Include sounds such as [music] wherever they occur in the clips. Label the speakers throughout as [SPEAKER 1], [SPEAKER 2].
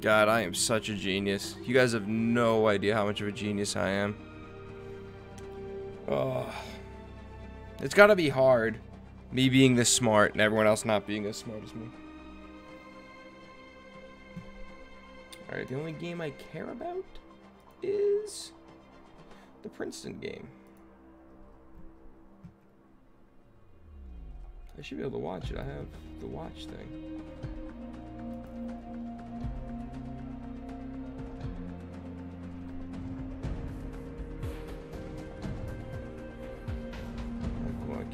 [SPEAKER 1] God, I am such a genius. You guys have no idea how much of a genius I am. Oh. It's gotta be hard. Me being this smart and everyone else not being as smart as me. Alright, the only game I care about is the Princeton game. I should be able to watch it. I have the watch thing.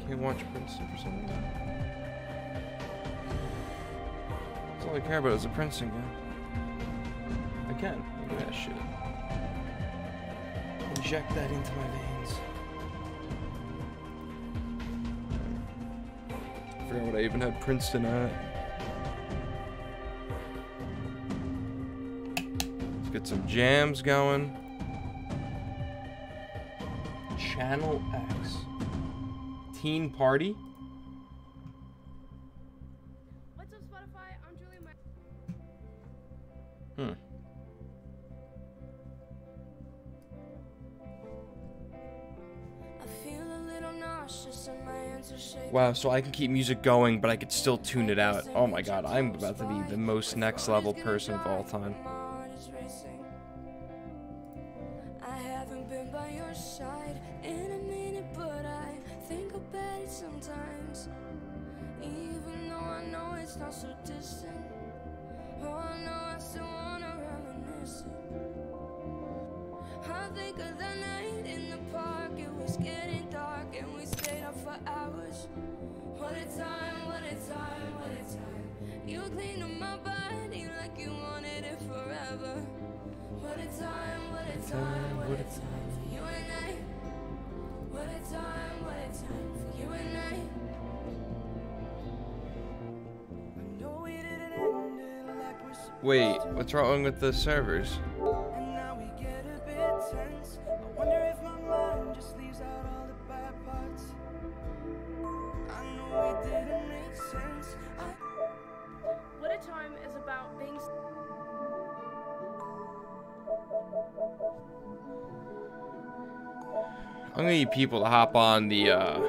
[SPEAKER 1] Can't watch Princeton for some reason. That's all I care about is the Princeton game. I can. Look at that shit. Inject that into my veins. I forgot what I even had Princeton at. Let's get some jams going. Channel X. Teen Party.
[SPEAKER 2] What's up, Spotify? I'm Julie.
[SPEAKER 1] My hmm. Wow, so I can keep music going, but I could still tune it out. Oh my god, I'm about to be the most next level person of all time. Wrong with the servers?
[SPEAKER 2] What a time is about being.
[SPEAKER 1] I'm gonna need people to hop on the uh,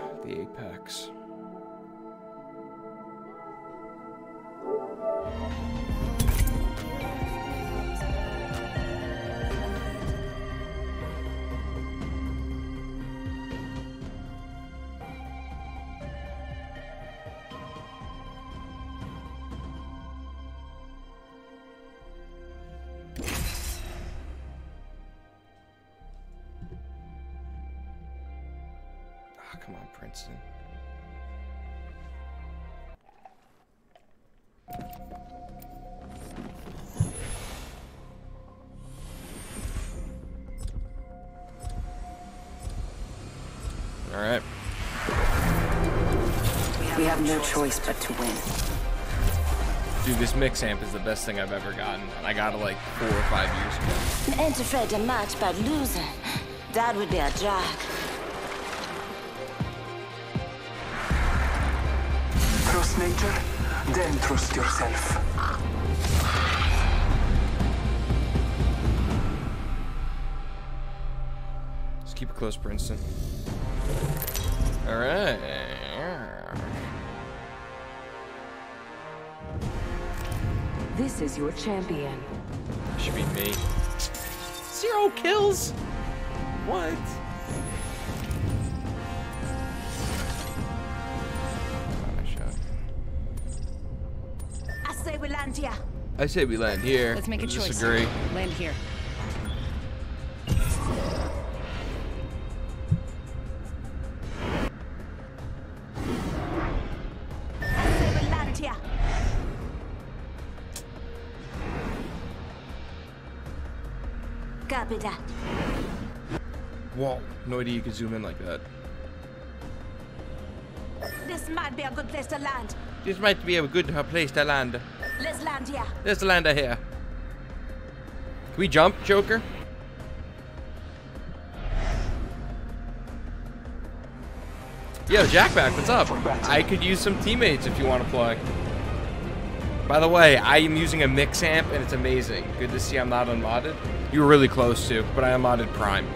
[SPEAKER 1] mix amp is the best thing I've ever gotten. I got it like four or five years
[SPEAKER 3] ago. Ain't afraid to match by losing. That would be a drag.
[SPEAKER 4] Trust nature, then trust yourself.
[SPEAKER 1] Just keep it close, Princeton. All right.
[SPEAKER 3] This is your champion.
[SPEAKER 1] Should be me. Zero kills? What?
[SPEAKER 3] I say we land here.
[SPEAKER 1] I say we land here.
[SPEAKER 5] Let's make a choice.
[SPEAKER 1] Disagree.
[SPEAKER 5] Land here.
[SPEAKER 1] Whoa, you could zoom in like that.
[SPEAKER 3] This might be a good place to land.
[SPEAKER 1] This might be a good uh, place to land.
[SPEAKER 3] Let's land here.
[SPEAKER 1] Let's land here. Can we jump, Joker? Yo, Jackback, what's up? I could use some teammates if you want to play.
[SPEAKER 5] By the way, I am using a mix amp and it's amazing. Good to see I'm not unmodded. You were really close to, but I unmodded Prime.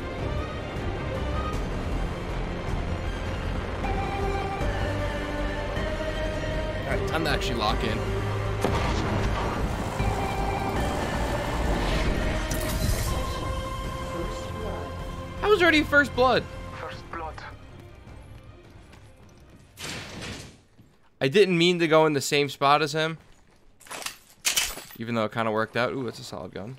[SPEAKER 5] Actually lock in. I was already first blood.
[SPEAKER 4] First blood.
[SPEAKER 5] I didn't mean to go in the same spot as him. Even though it kind of worked out. Ooh, it's a solid gun.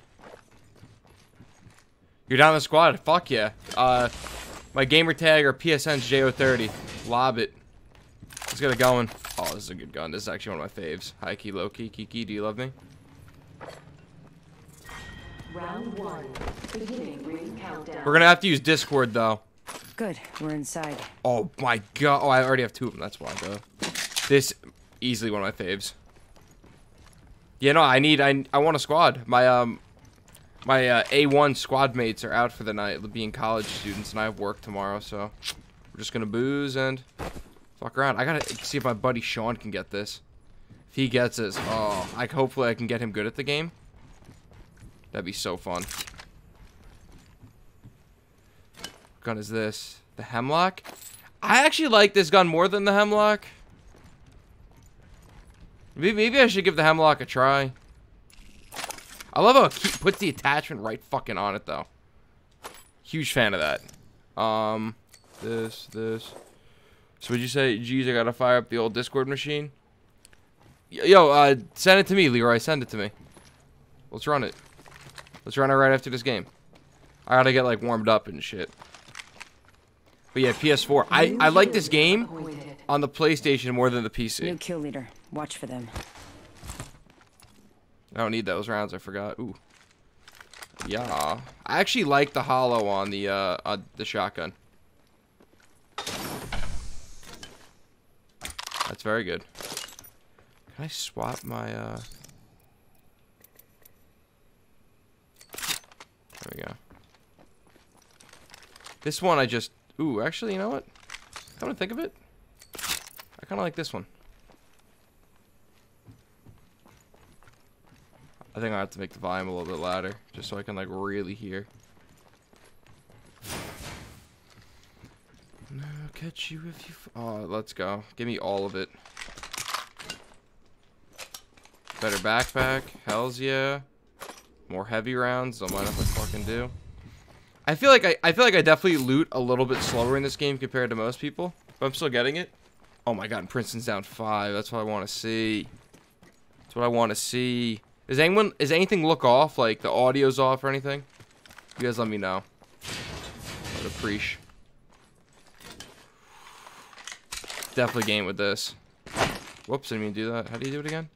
[SPEAKER 5] You're down the squad. Fuck yeah. Uh, my gamer tag or PSN's JO30. Lob it. Let's get it going. This is a good gun. This is actually one of my faves. High key, low key. Kiki, do you love me?
[SPEAKER 6] Round one. Beginning ring countdown.
[SPEAKER 5] We're gonna have to use Discord though.
[SPEAKER 6] Good. We're inside.
[SPEAKER 5] Oh my god. Oh, I already have two of them. That's why, though. This easily one of my faves. Yeah, no, I need. I I want a squad. My um, my uh, A1 squad mates are out for the night, being college students, and I have work tomorrow. So we're just gonna booze and fuck around. I gotta see if my buddy Sean can get this. If he gets this, oh, I hopefully I can get him good at the game. That'd be so fun. What gun is this? The Hemlock? I actually like this gun more than the Hemlock. Maybe, maybe I should give the Hemlock a try. I love how it puts the attachment right fucking on it, though. Huge fan of that. Um, this, this. So would you say, geez, I gotta fire up the old Discord machine? Yo, uh, send it to me, Leroy. Send it to me. Let's run it. Let's run it right after this game. I gotta get, like, warmed up and shit. But yeah, PS4. I, I like this game on the PlayStation more than the PC.
[SPEAKER 6] New kill leader. Watch for them.
[SPEAKER 5] I don't need those rounds. I forgot. Ooh. Yeah. I actually like the hollow on the uh on the shotgun. That's very good. Can I swap my uh There we go. This one I just Ooh, actually, you know what? Come to think of it, I kind of like this one. I think I have to make the volume a little bit louder, just so I can like really hear. No, catch you if you. Oh, let's go. Give me all of it. Better backpack. Hell's yeah. More heavy rounds. Don't mind if I fucking do. I feel like I, I feel like I definitely loot a little bit slower in this game compared to most people, but I'm still getting it. Oh my god, and Princeton's down five. That's what I want to see. That's what I want to see. Is anyone is anything look off? Like the audio's off or anything? You guys let me know. I'd appreciate. Definitely game with this. Whoops, I didn't mean do that. How do you do it again?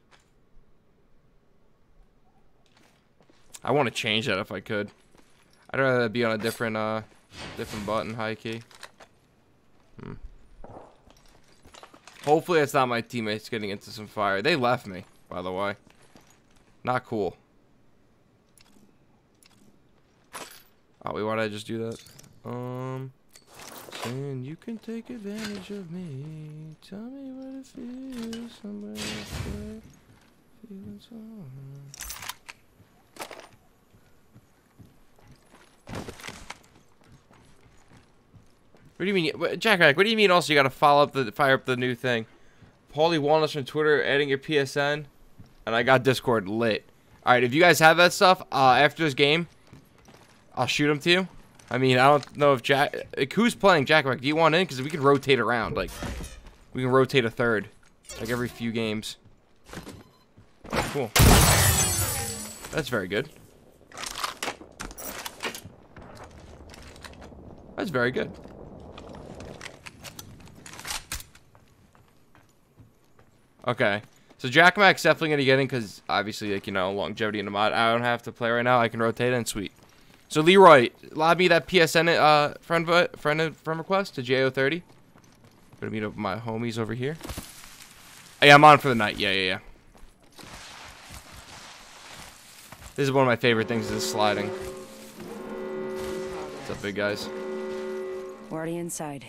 [SPEAKER 5] I want to change that if I could. I'd rather be on a different uh different button, high key. Hmm. Hopefully it's not my teammates getting into some fire. They left me, by the way. Not cool. Oh, wait, why did I just do that? Um, and you can take advantage of me. Tell me what it feels. Else feeling so. What do you mean, Jack? What do you mean? Also, you gotta follow up the fire up the new thing. Paulie Walnuts from Twitter adding your PSN, and I got Discord lit. All right, if you guys have that stuff uh, after this game, I'll shoot them to you. I mean, I don't know if Jack, like, who's playing Jack? Like, do you want in? Because we can rotate around. Like, we can rotate a third, like every few games. Oh, cool. That's very good. That's very good. Okay. So Jack Mac's definitely gonna get in because obviously, like you know, longevity in the mod. I don't have to play right now. I can rotate in. Sweet. So Leroy, lob me that PSN uh friend vo- friend friend request to Jo30. Gonna meet up with my homies over here. Hey, I'm on for the night. Yeah, yeah, yeah. This is one of my favorite things. Is this sliding. What's up, big guys?
[SPEAKER 6] We're Already inside.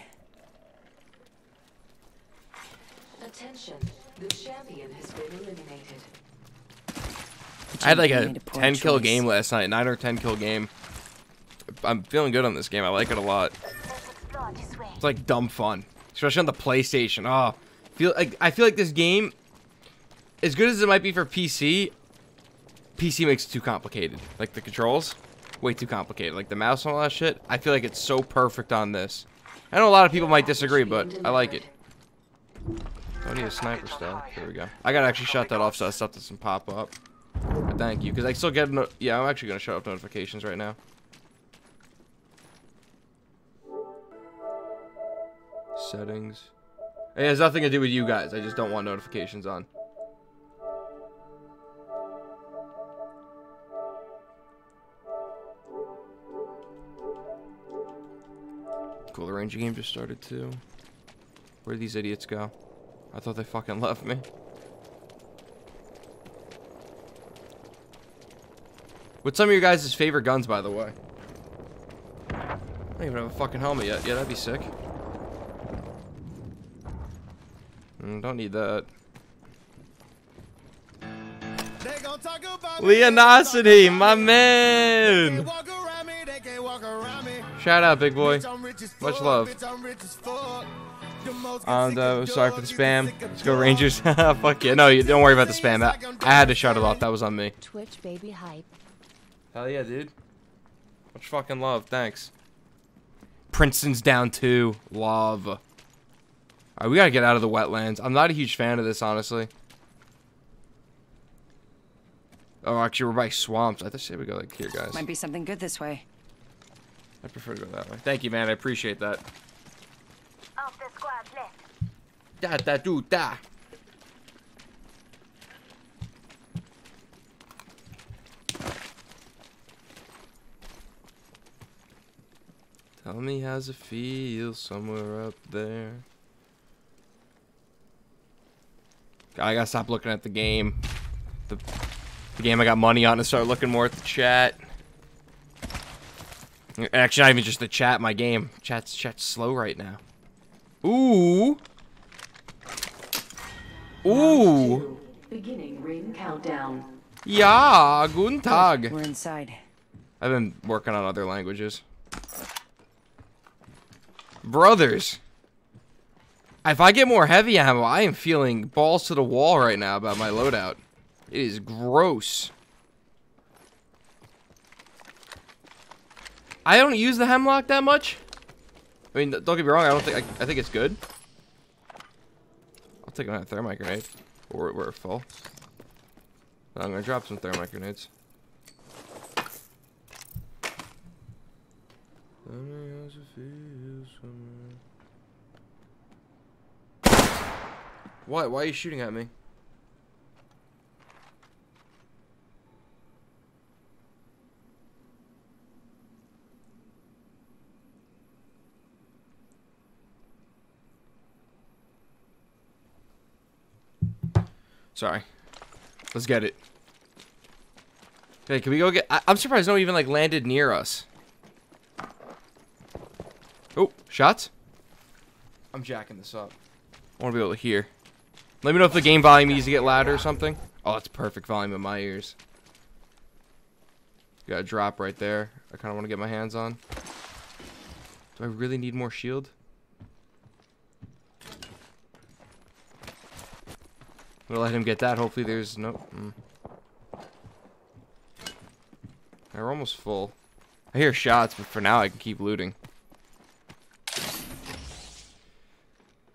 [SPEAKER 7] Attention, the champion has been eliminated.
[SPEAKER 5] I had like a
[SPEAKER 3] made a
[SPEAKER 5] 10 kill game last night, 9 or 10 kill game. I'm feeling good on this game. I like it a lot. It's like dumb fun, especially on the PlayStation. Oh, feel like I feel like this game, as good as it might be for PC, PC makes it too complicated. Like the controls, way too complicated. Like the mouse and all that shit. I feel like it's so perfect on this. I know a lot of people might disagree, but I like it. Don't need a sniper still. Here we go. I gotta actually shut that off so that stuff doesn't pop up. Thank you, because I still get no yeah. I'm actually gonna shut up notifications right now. Settings. It has nothing to do with you guys. I just don't want notifications on. Cool, the Ranger game just started too. Where'd these idiots go? I thought they fucking [laughs] left me. What's some of your guys' favorite guns, by the way? I don't even have a fucking helmet yet. Yeah, that'd be sick. Mm, don't need that. Leonosity, my man! Shout out, big boy. Much love. And uh, sorry for the spam. Let's go Rangers. [laughs] Fuck yeah. No, you, don't worry about the spam. I, I had to shut it off. That was on me.
[SPEAKER 3] Twitch baby hype.
[SPEAKER 5] Hell yeah, dude. Much fucking love. Thanks. Princeton's down two. Love. Alright, we gotta get out of the wetlands. I'm not a huge fan of this, honestly. Oh, actually, we're by swamps. I just say we go like here, guys.
[SPEAKER 3] Might be something good this way.
[SPEAKER 5] I prefer to go that way. Thank you, man. I appreciate that.
[SPEAKER 7] Of squad left.
[SPEAKER 5] Da da do da. Tell me how's it feel somewhere up there. I gotta stop looking at the game. The, the game I got money on and start looking more at the chat. Actually, not even just the chat, my game. Chat's chat's slow right now. Ooh. Ooh.
[SPEAKER 6] Beginning ring countdown.
[SPEAKER 5] Yeah, guten Tag.
[SPEAKER 3] We're inside.
[SPEAKER 5] I've been working on other languages. Brothers. If I get more heavy ammo, I am feeling balls to the wall right now about my loadout. It is gross. I don't use the hemlock that much. I mean, don't get me wrong. I don't think I, I think it's good. I'll take a thermite grenade, or we're full. I'm gonna drop some thermite grenades. What? Why are you shooting at me? Sorry. Let's get it. Hey, can we go get... I I'm surprised no one even, like, landed near us. Oh, shots? I'm jacking this up. I want to be able to hear. Let me know if the game volume needs to get louder or something. Oh, that's perfect volume in my ears. Got a drop right there. I kind of want to get my hands on. Do I really need more shield? I'm gonna let him get that. Hopefully there's no... Mm. We're almost full. I hear shots, but for now I can keep looting.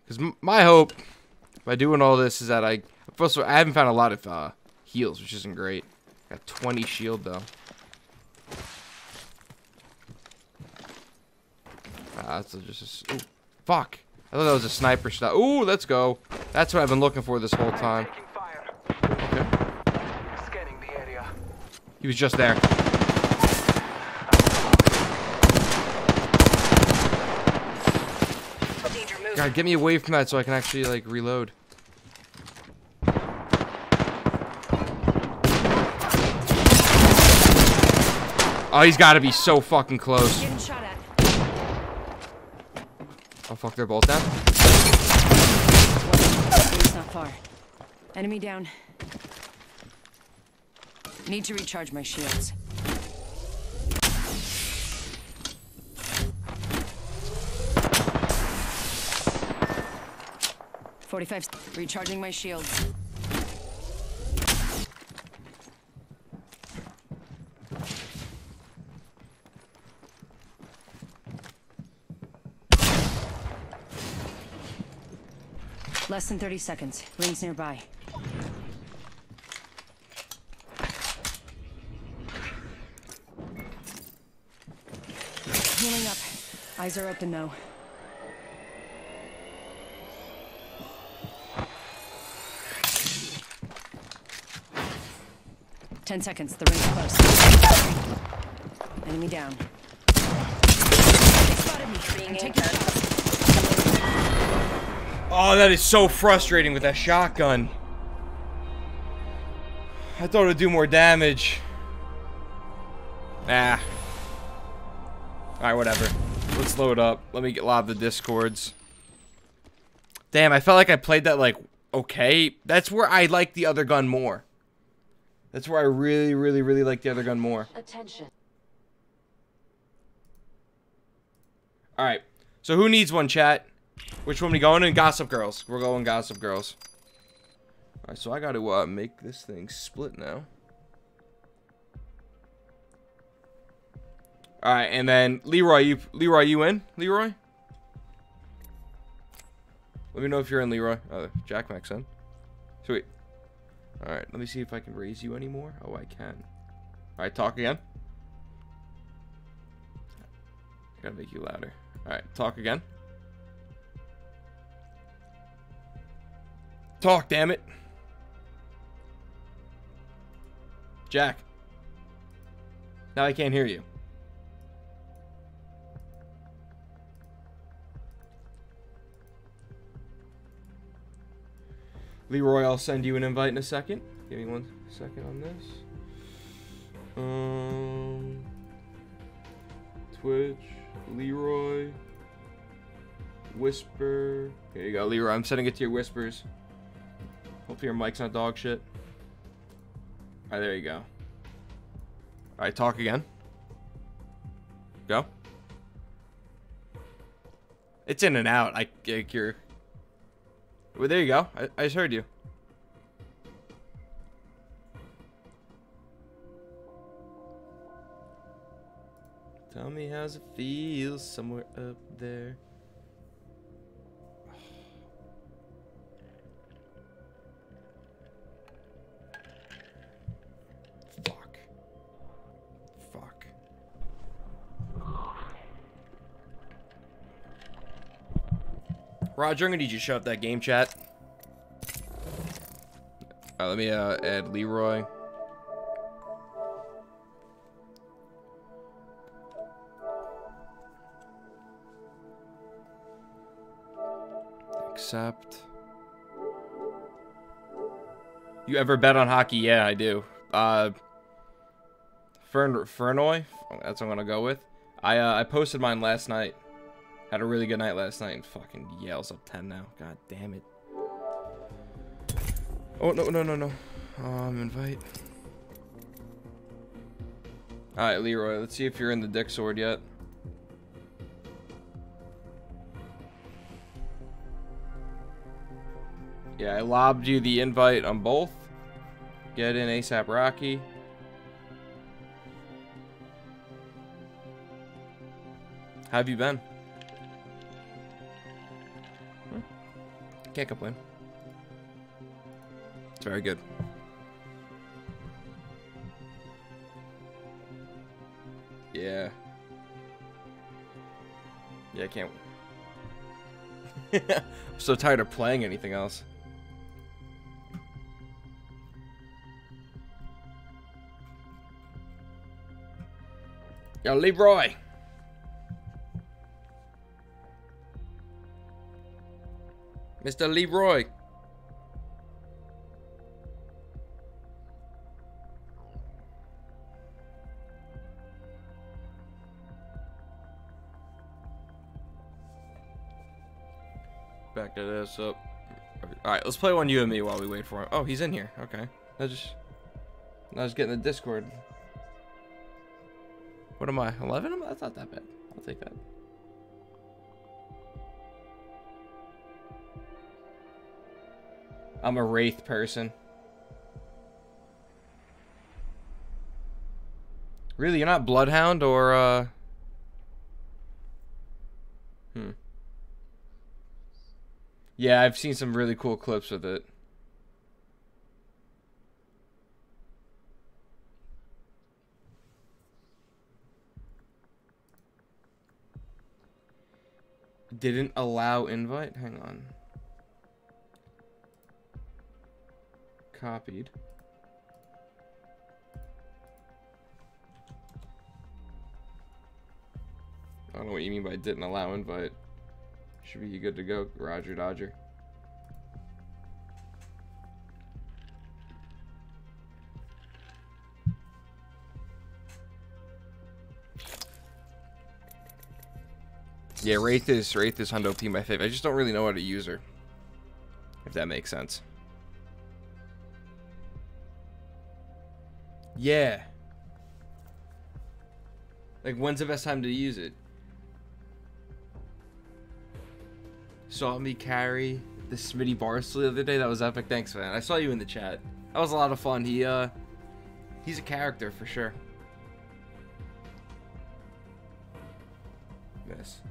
[SPEAKER 5] Because my hope by doing all this is that I... First of all, I haven't found a lot of uh, heals, which isn't great. Got 20 shield, though. Ah, that's just... A, ooh, fuck. I thought that was a sniper shot. Ooh, let's go. That's what I've been looking for this whole time. Okay.
[SPEAKER 4] Scanning the area.
[SPEAKER 5] He was just there. God, get me away from that so I can actually, like, reload. Oh, he's got to be so fucking close. Oh, fuck, they're both down.
[SPEAKER 3] It's not far. Enemy down.
[SPEAKER 8] Need to recharge my shields. Forty-five. Recharging my shields. Less than 30 seconds. Rings nearby. Healing up. Eyes are open though. Ten seconds. The ring's close. Enemy down. They spotted me. I'm taking.
[SPEAKER 5] Oh, that is so frustrating with that shotgun. I thought it would do more damage. Nah. Alright, whatever. Let's load up. Let me get lob the discords. Damn, I felt like I played that, like, okay. That's where I like the other gun more. That's where I really, really, really like the other gun more.
[SPEAKER 6] Attention.
[SPEAKER 5] Alright. So who needs one, chat? Which one we going in? Gossip Girls. We're going Gossip Girls. Alright, so I gotta uh, make this thing split now. Alright, and then Leroy, you Leroy, you in? Leroy? Let me know if you're in, Leroy. Oh, Jack Max in. Sweet. Alright, let me see if I can raise you anymore. Oh, I can. Alright, talk again. Gotta make you louder. Alright, talk again. Talk, damn it. Jack. Now I can't hear you. Leroy, I'll send you an invite in a second. Give me one second on this. Um, Twitch, Leroy, Whisper. Here you go, Leroy. I'm sending it to your whispers. Hopefully your mic's not dog shit. Alright, there you go. Alright, talk again. Go. It's in and out. I, I you're. Well, there you go. I, I just heard you. Tell me how's it feel somewhere up there. Roger, I'm gonna need you to shut up that game chat. Alright, let me uh, add Leroy. Accept. You ever bet on hockey? Yeah, I do. Uh, Fern Fernoy, that's what I'm gonna go with. I uh, I posted mine last night. Had a really good night last night, and fucking Yale's up 10 now. God damn it. Oh no no no no. Um, invite. All right, Leroy. Let's see if you're in the dick sword yet. Yeah, I lobbed you the invite on both. Get in ASAP Rocky. How have you been? Can't complain. It's very good. Yeah. Yeah, I can't. [laughs] I'm so tired of playing anything else. Yo, Leroy. Mr. Leroy. Back that ass up. Alright, let's play one you and me while we wait for him. Oh, he's in here. Okay. I just... I was getting the Discord. What am I? 11? That's not that bad. I'll take that. I'm a Wraith person. Really, you're not Bloodhound or, uh... Hmm. Yeah, I've seen some really cool clips with it. Didn't allow invite? Hang on. Copied. I don't know what you mean by didn't allow invite. Should be good to go, Roger Dodger. Yeah, rate this, rate this Hundo P my favorite. I just don't really know how to use her. If that makes sense. Yeah. Like, when's the best time to use it? Saw me carry the Smitty Barstool the other day. That was epic. Thanks, man. I saw you in the chat. That was a lot of fun. He, uh, he's a character for sure. Miss.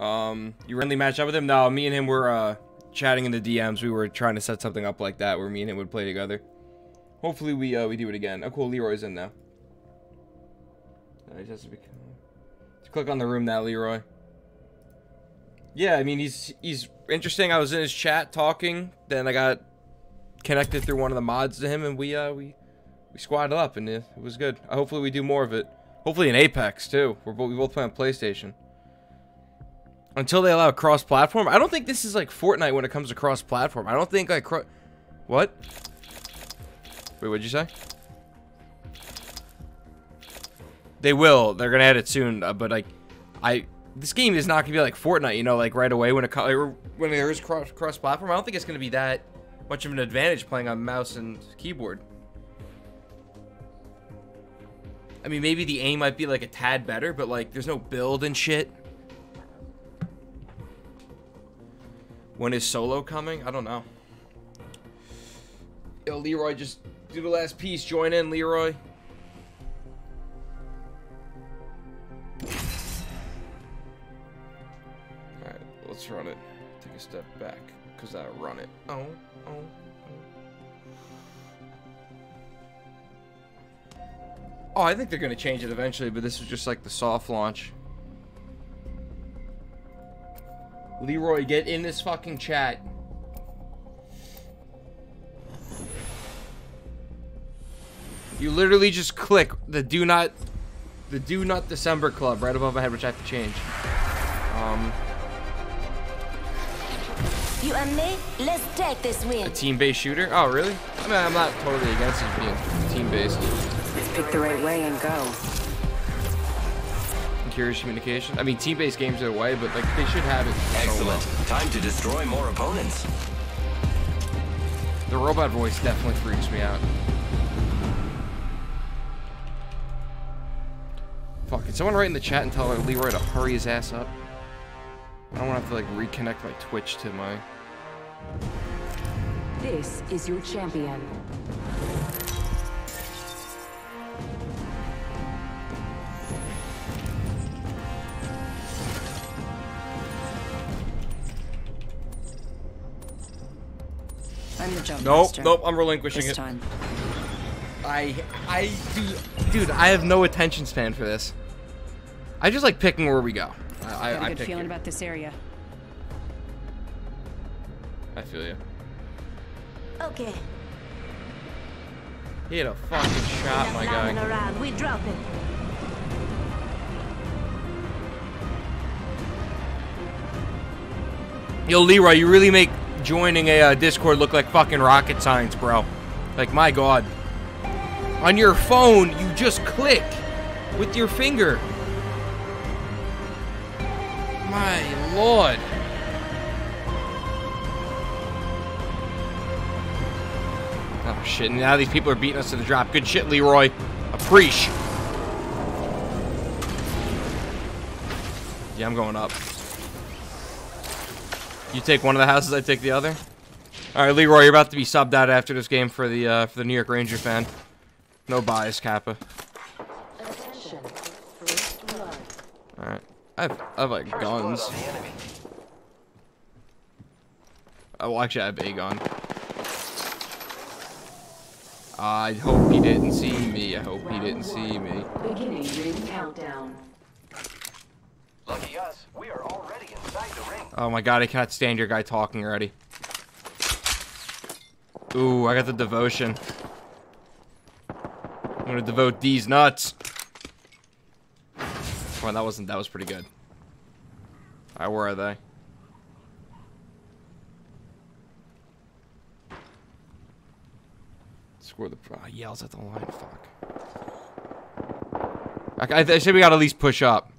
[SPEAKER 5] Um, you randomly match up with him? No, me and him were uh, chatting in the DMs. We were trying to set something up like that where me and him would play together. Hopefully we uh, we do it again. Oh, cool. Leroy's in now. Just click on the room now, Leroy. Yeah, I mean he's he's interesting. I was in his chat talking, then I got connected through one of the mods to him, and we uh we we squatted up, and it, was good. Hopefully we do more of it. Hopefully in Apex too. We're both we both play on PlayStation. Until they allow cross-platform, I don't think this is like Fortnite when it comes to cross-platform. I don't think like cro- what? Wait, what'd you say? They will. They're gonna add it soon. Uh, but like, I this game is not gonna be like Fortnite. You know, like right away when it when there is cross cross platform. I don't think it's gonna be that much of an advantage playing on mouse and keyboard. I mean, maybe the aim might be like a tad better, but like, there's no build and shit. When is solo coming? I don't know. Yo, Leroy, just do the last piece. Join in, Leroy. Alright, let's run it. Take a step back, because I run it. Oh, oh, oh. Oh, I think they're going to change it eventually, but this is just like the soft launch. Leroy, get in this fucking chat. You literally just click the do not the do not December club right above my head, which I have to change. Um,
[SPEAKER 3] You and me, let's take this win.
[SPEAKER 5] a team-based shooter. Oh, really? I mean, I'm not totally against it being team-based.
[SPEAKER 8] Let's pick the right way and go.
[SPEAKER 5] Curious communication. I mean, team-based games are the way, but like they should have it. solo.
[SPEAKER 9] Excellent. Time to destroy more opponents.
[SPEAKER 5] The robot voice definitely freaks me out. Fuck, can someone write in the chat and tell Leroy to hurry his ass up? I don't want to have to like reconnect my Twitch to my.
[SPEAKER 6] This is your champion.
[SPEAKER 8] I'm the jump
[SPEAKER 5] Nope,
[SPEAKER 8] master.
[SPEAKER 5] nope, I'm relinquishing
[SPEAKER 8] This
[SPEAKER 5] it.
[SPEAKER 8] time.
[SPEAKER 5] I, I, dude, dude, I have no attention span for this. I just like picking where we go. I,
[SPEAKER 8] Got
[SPEAKER 5] I,
[SPEAKER 8] a
[SPEAKER 5] I
[SPEAKER 8] good
[SPEAKER 5] pick
[SPEAKER 8] feeling
[SPEAKER 5] here.
[SPEAKER 8] about this area.
[SPEAKER 5] I feel you.
[SPEAKER 3] Okay.
[SPEAKER 5] He had a fucking shot, my
[SPEAKER 3] Lying
[SPEAKER 5] guy.
[SPEAKER 3] around, we drop it.
[SPEAKER 5] Yo, Leroy, you really make joining a uh, Discord look like fucking rocket science, bro. Like, my god. On your phone, you just click with your finger. My lord. Oh shit, now these people are beating us to the drop. Good shit, Leroy. Appreciate. Yeah, I'm going up. You take one of the houses, I take the other. All right, Leroy, you're about to be subbed out after this game for the uh, for the New York Ranger fan. No bias, Kappa.
[SPEAKER 6] Attention. First blood.
[SPEAKER 5] All right, I have, I have like guns.
[SPEAKER 9] on the enemy.
[SPEAKER 5] Oh, well, actually, I have a gun. I hope he didn't see me. I hope he didn't see me.
[SPEAKER 6] Beginning ring countdown.
[SPEAKER 9] Lucky us, we are already inside the ring.
[SPEAKER 5] Oh my god, I cannot stand your guy talking already. Ooh, I got the devotion. I'm gonna devote these nuts. Come on, that wasn't that was pretty good. Alright, where are they? Score the oh, yells at the line. Fuck. I, I, I we gotta at least push up.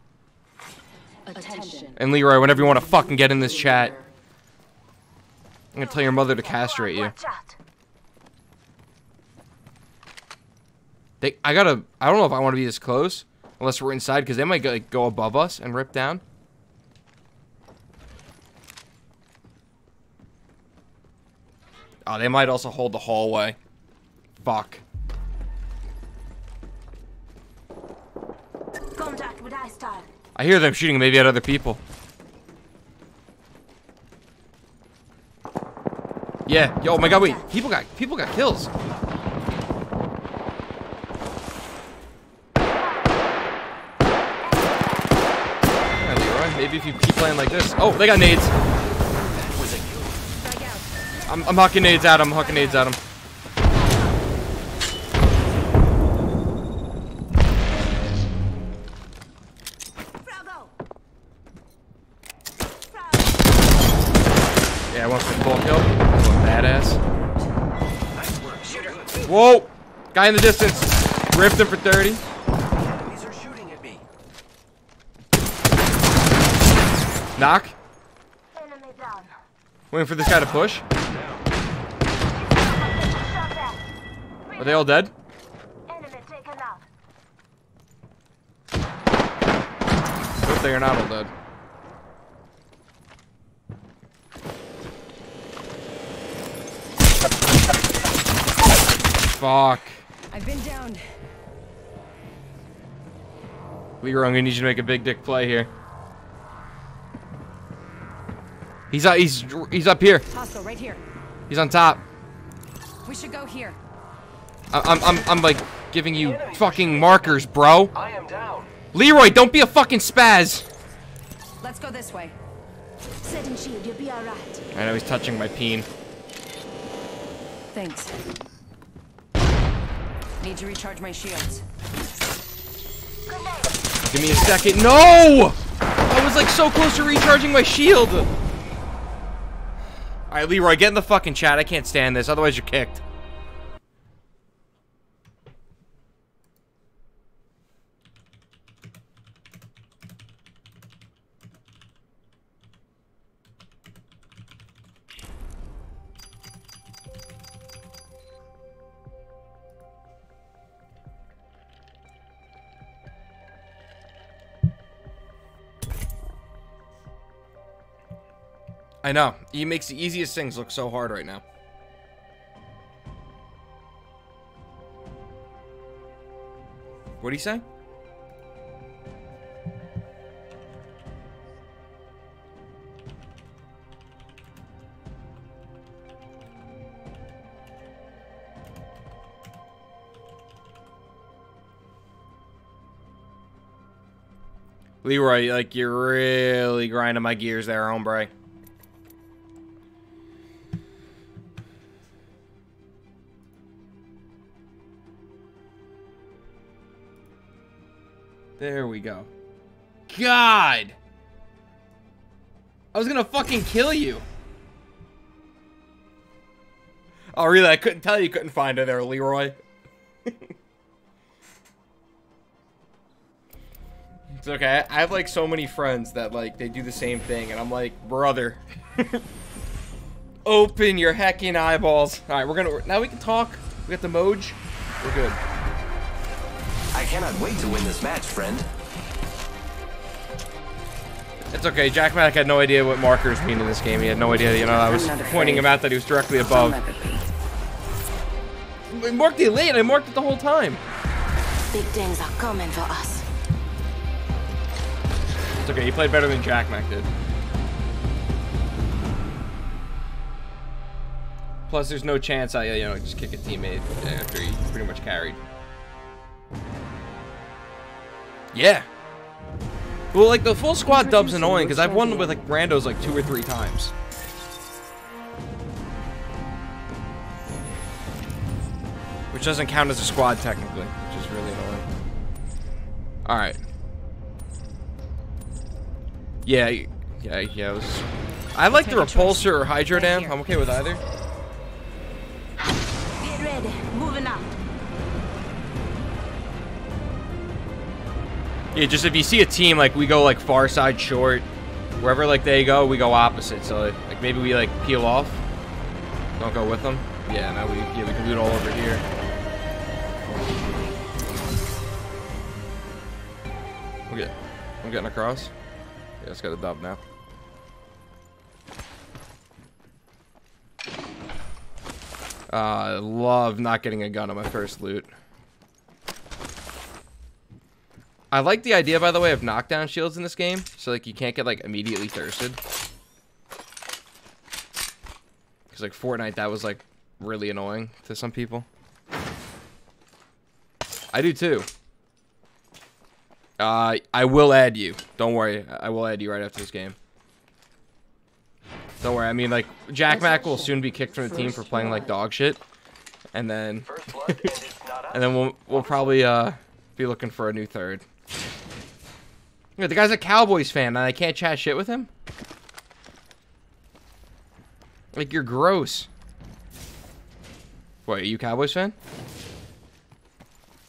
[SPEAKER 6] Attention.
[SPEAKER 5] And Leroy, whenever you want to fucking get in this chat, I'm gonna tell your mother to castrate you. They, I gotta, I don't know if I want to be this close, unless we're inside, because they might go, like, go above us and rip down. Oh, they might also hold the hallway. Fuck.
[SPEAKER 7] Contact with ice style.
[SPEAKER 5] I hear them shooting maybe at other people. Yeah. Yo, oh my god, wait. People got people got kills. Yeah, Leroy, maybe if you keep playing like this. Oh, they got nades. I'm, I'm hucking nades at him. Hucking nades at him. Yeah, I went for full kill. Little badass.
[SPEAKER 9] Nice work.
[SPEAKER 5] Whoa! Guy in the distance. Ripped him for 30.
[SPEAKER 9] Enemies are shooting at me.
[SPEAKER 5] Knock.
[SPEAKER 7] Enemy down.
[SPEAKER 5] Waiting for this guy to push. Are they all dead?
[SPEAKER 7] Enemy taken out.
[SPEAKER 5] Hope they are not all dead. Fuck.
[SPEAKER 8] I've been down.
[SPEAKER 5] Leroy, I'm gonna need you to make a big dick play here. He's up. He's he's up here.
[SPEAKER 8] Hostile right here.
[SPEAKER 5] He's on top.
[SPEAKER 8] We should go here.
[SPEAKER 5] I, I'm I'm I'm like giving you fucking markers, bro.
[SPEAKER 9] I am down.
[SPEAKER 5] Leroy, don't be a fucking spaz.
[SPEAKER 8] Let's go this way.
[SPEAKER 7] Setting shield, you'll be alright.
[SPEAKER 5] I know he's touching my peen.
[SPEAKER 8] Thanks. Need to recharge my shields.
[SPEAKER 5] Give me a second. No! I was like so close to recharging my shield. Alright, Leroy, get in the fucking chat. I can't stand this. Otherwise, you're kicked. I know. He makes the easiest things look so hard right now. What'd he say? Leroy, like you're really grinding my gears there, hombre. We go. God! I was gonna fucking kill you. Oh, really? I couldn't tell you couldn't find her there, Leroy. it's okay. I have like so many friends that like they do the same thing, and I'm like, brother, [laughs] open your hecking eyeballs. All right, we're gonna now we can talk. We got the Moj. We're good.
[SPEAKER 9] I cannot wait to win this match, friend.
[SPEAKER 5] It's okay. Jack Mack had no idea what markers mean in this game. He had no idea. You know, I was pointing him out that he was directly above. I marked it late. I marked it the whole time.
[SPEAKER 3] Big things are coming for us.
[SPEAKER 5] It's okay. He played better than Jack Mack did. Plus, there's no chance I, you know, just kick a teammate after he pretty much carried. Yeah. Well, like the full squad dub's annoying because I've won with like randos like two or three times. Which doesn't count as a squad technically, which is really annoying. All right. Yeah, yeah, yeah. It was, I like the repulsor or hydro dam. I'm okay with either. Yeah, just if you see a team like we go like far side short, wherever like they go, we go opposite. So like, maybe we like peel off, don't go with them. Yeah, now we yeah we can loot all over here. Get, I'm getting across. Yeah, it's got a dub now. Uh, I love not getting a gun on my first loot. I like the idea, by the way, of knockdown shields in this game. So, like, you can't get, like, immediately thirsted. Because, like, Fortnite, that was, like, really annoying to some people. I do, too. Uh, I will add you. Don't worry. I will add you right after this game. Don't worry. I mean, like, Jack Mack will soon be kicked from the team for playing, like, dog shit. And then...
[SPEAKER 9] And it's not us. [laughs]
[SPEAKER 5] And then we'll we'll probably uh be looking for a new third. Yeah, the guy's a Cowboys fan, and I can't chat shit with him. Like you're gross. What? Are you a Cowboys fan?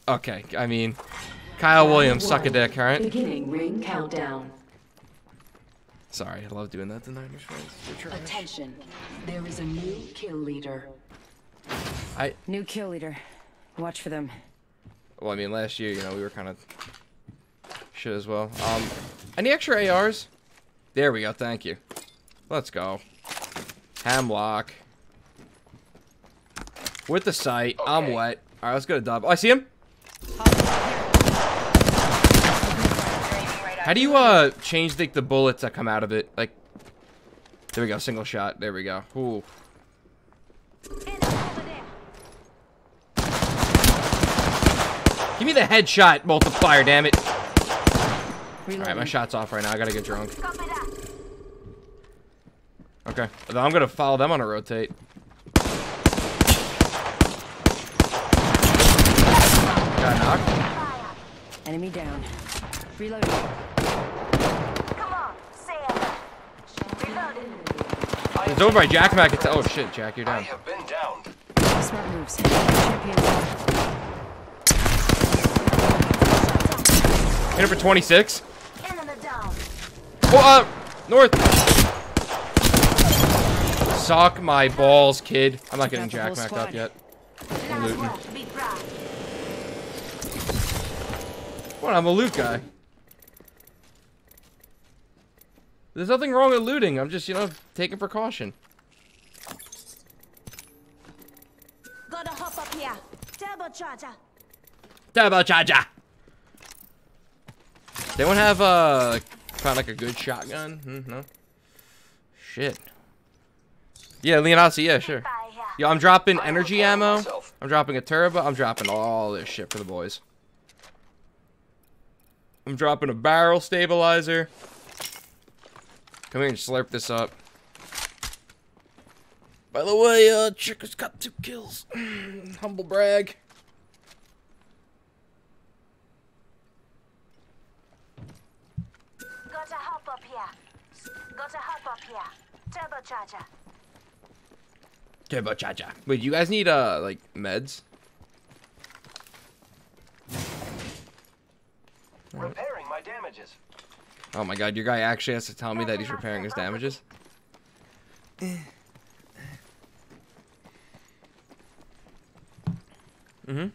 [SPEAKER 5] Okay, I mean, Kyle Williams, suck a dick, all right?
[SPEAKER 6] Beginning ring countdown.
[SPEAKER 5] Sorry, I love doing that to Niners fans.
[SPEAKER 6] Attention. There is a new kill leader.
[SPEAKER 5] I
[SPEAKER 8] New kill leader. Watch for them.
[SPEAKER 5] well, I mean, last year, you know, we were kind of shit as well. Um, any extra ARs? There we go. Thank you. Let's go. Hemlok. With the sight. I'm wet. All right, let's go to dub. Oh, I see him. How do you uh change like the bullets that come out of it? Like, there we go. Single shot. There we go. Ooh. Give me the headshot multiplier, damn it. All right, my shot's off right now. I gotta get drunk. Okay. I'm gonna follow them on a rotate. Got knocked.
[SPEAKER 8] Enemy down. Reloading.
[SPEAKER 7] Come on. Say
[SPEAKER 5] It's over by Jack Mac. It's oh shit, Jack, you're
[SPEAKER 9] I
[SPEAKER 5] down.
[SPEAKER 9] have been down.
[SPEAKER 8] Smart moves. Champions.
[SPEAKER 5] Hit it for 26. Oh, uh, north. Sock my balls, kid. I'm not getting Jack Mac up yet.
[SPEAKER 7] I'm
[SPEAKER 5] looting.
[SPEAKER 7] work. Be proud.
[SPEAKER 5] What? I'm a loot guy. There's nothing wrong with looting. I'm just, you know, taking precaution.
[SPEAKER 7] Gotta hop up here. Turbocharger.
[SPEAKER 5] Turbo charger. They won't have uh found like a good shotgun. Hmm, no. Shit. Yeah, Leonazzi. Yeah, sure. Yo, I'm dropping energy ammo. I'm dropping a turbo. I'm dropping all this shit for the boys. I'm dropping a barrel stabilizer. Come here and slurp this up. By the way, uh, Chicker's got two kills. [clears throat] Humble brag.
[SPEAKER 7] Up here. Gotta hop up here. Turbocharger.
[SPEAKER 5] Turbo cha-cha. Wait, you guys need uh like meds?
[SPEAKER 9] Repairing my damages.
[SPEAKER 5] Oh my god, your guy actually has to tell me that he's repairing his damages. mm-hmm.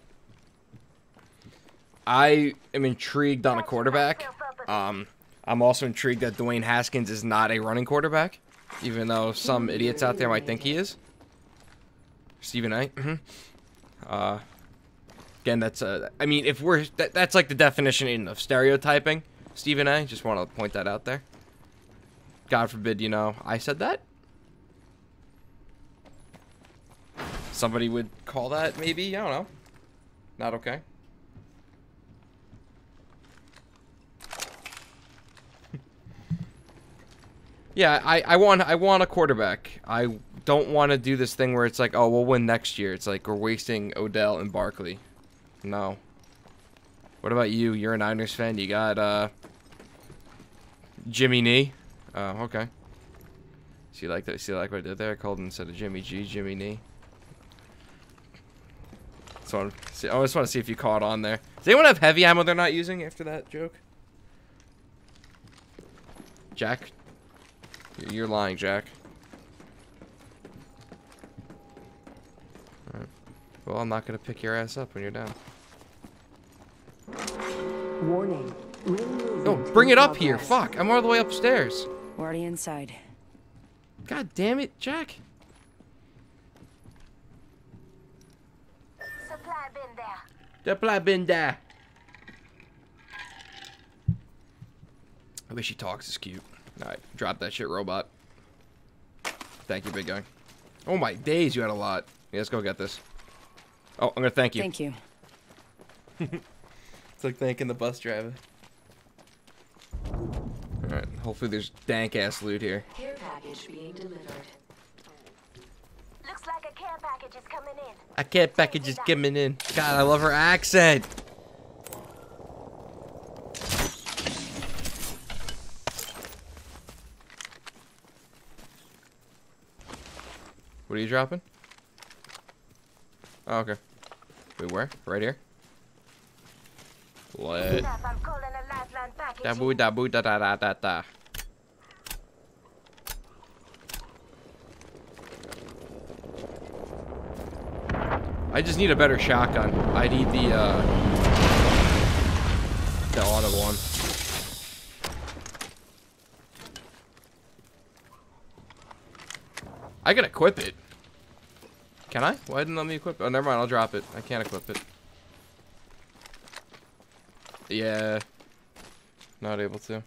[SPEAKER 5] I am intrigued on a quarterback. Um, I'm also intrigued that Dwayne Haskins is not a running quarterback, even though some idiots out there might think he is. Stephen A. hmm Uh, again, that's uh, I mean, if we're that, that's like the definition of stereotyping. Stephen A. Just want to point that out there. God forbid, you know, I said that. Somebody would call that maybe I don't know. Not okay. Yeah, I, I want I want a quarterback. I don't want to do this thing where it's like, oh, we'll win next year. It's like we're wasting Odell and Barkley. No. What about you? You're a Niners fan. You got uh Jimmy Knee. Oh, okay. See like that? See like what I did there? I called instead of Jimmy G, Jimmy Knee. So I'm- see, I just want to see if you caught on there. Does anyone have heavy ammo they're not using after that joke? Jack, you're- you're lying, Jack. Alright. Well, I'm not gonna pick your ass up when you're down.
[SPEAKER 6] Warning. Ring movement
[SPEAKER 5] oh, bring it up here. Fuck, I'm all the way upstairs.
[SPEAKER 8] We're already inside.
[SPEAKER 5] God damn it, Jack.
[SPEAKER 7] Supply bin there.
[SPEAKER 5] The black bin there. I wish he talks It's cute. Alright, drop that shit, robot. Thank you, big guy. Oh my days, you had a lot. Yeah, let's go get this. Oh, I'm gonna thank you.
[SPEAKER 8] Thank you. [laughs]
[SPEAKER 5] It's like thanking the bus driver. Alright, hopefully there's dank ass loot here.
[SPEAKER 6] Care package being delivered.
[SPEAKER 7] Looks like a care package is coming in.
[SPEAKER 5] I can't package is coming in. God, I love her accent. What are you dropping? Oh, okay. Wait, where? Right here? What? Da boo da boo da da da da da. I just need a better shotgun. I need the uh the auto one. I can equip it. Can I? Why didn't let me equip? Oh, never mind. I'll drop it. I can't equip it. Yeah. Not able to.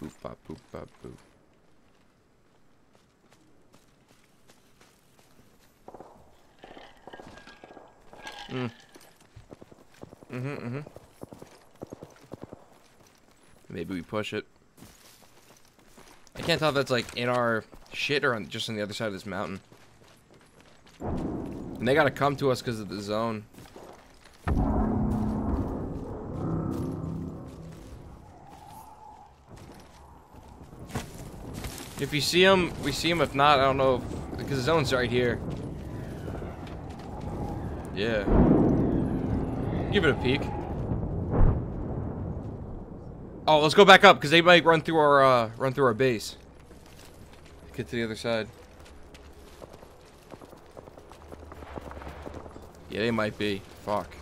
[SPEAKER 5] Boop bop boop bop boop. Mm. Mm-hmm, mm-hmm. Maybe we push it. I can't tell if that's like in our shit or on, just on the other side of this mountain. And they gotta come to us because of the zone. If you see them, we see them. If not, I don't know. If, because the zone's right here. Yeah. Give it a peek. Oh, let's go back up because they might run through our uh, run through our base. Get to the other side. Yeah, they might be. Fuck.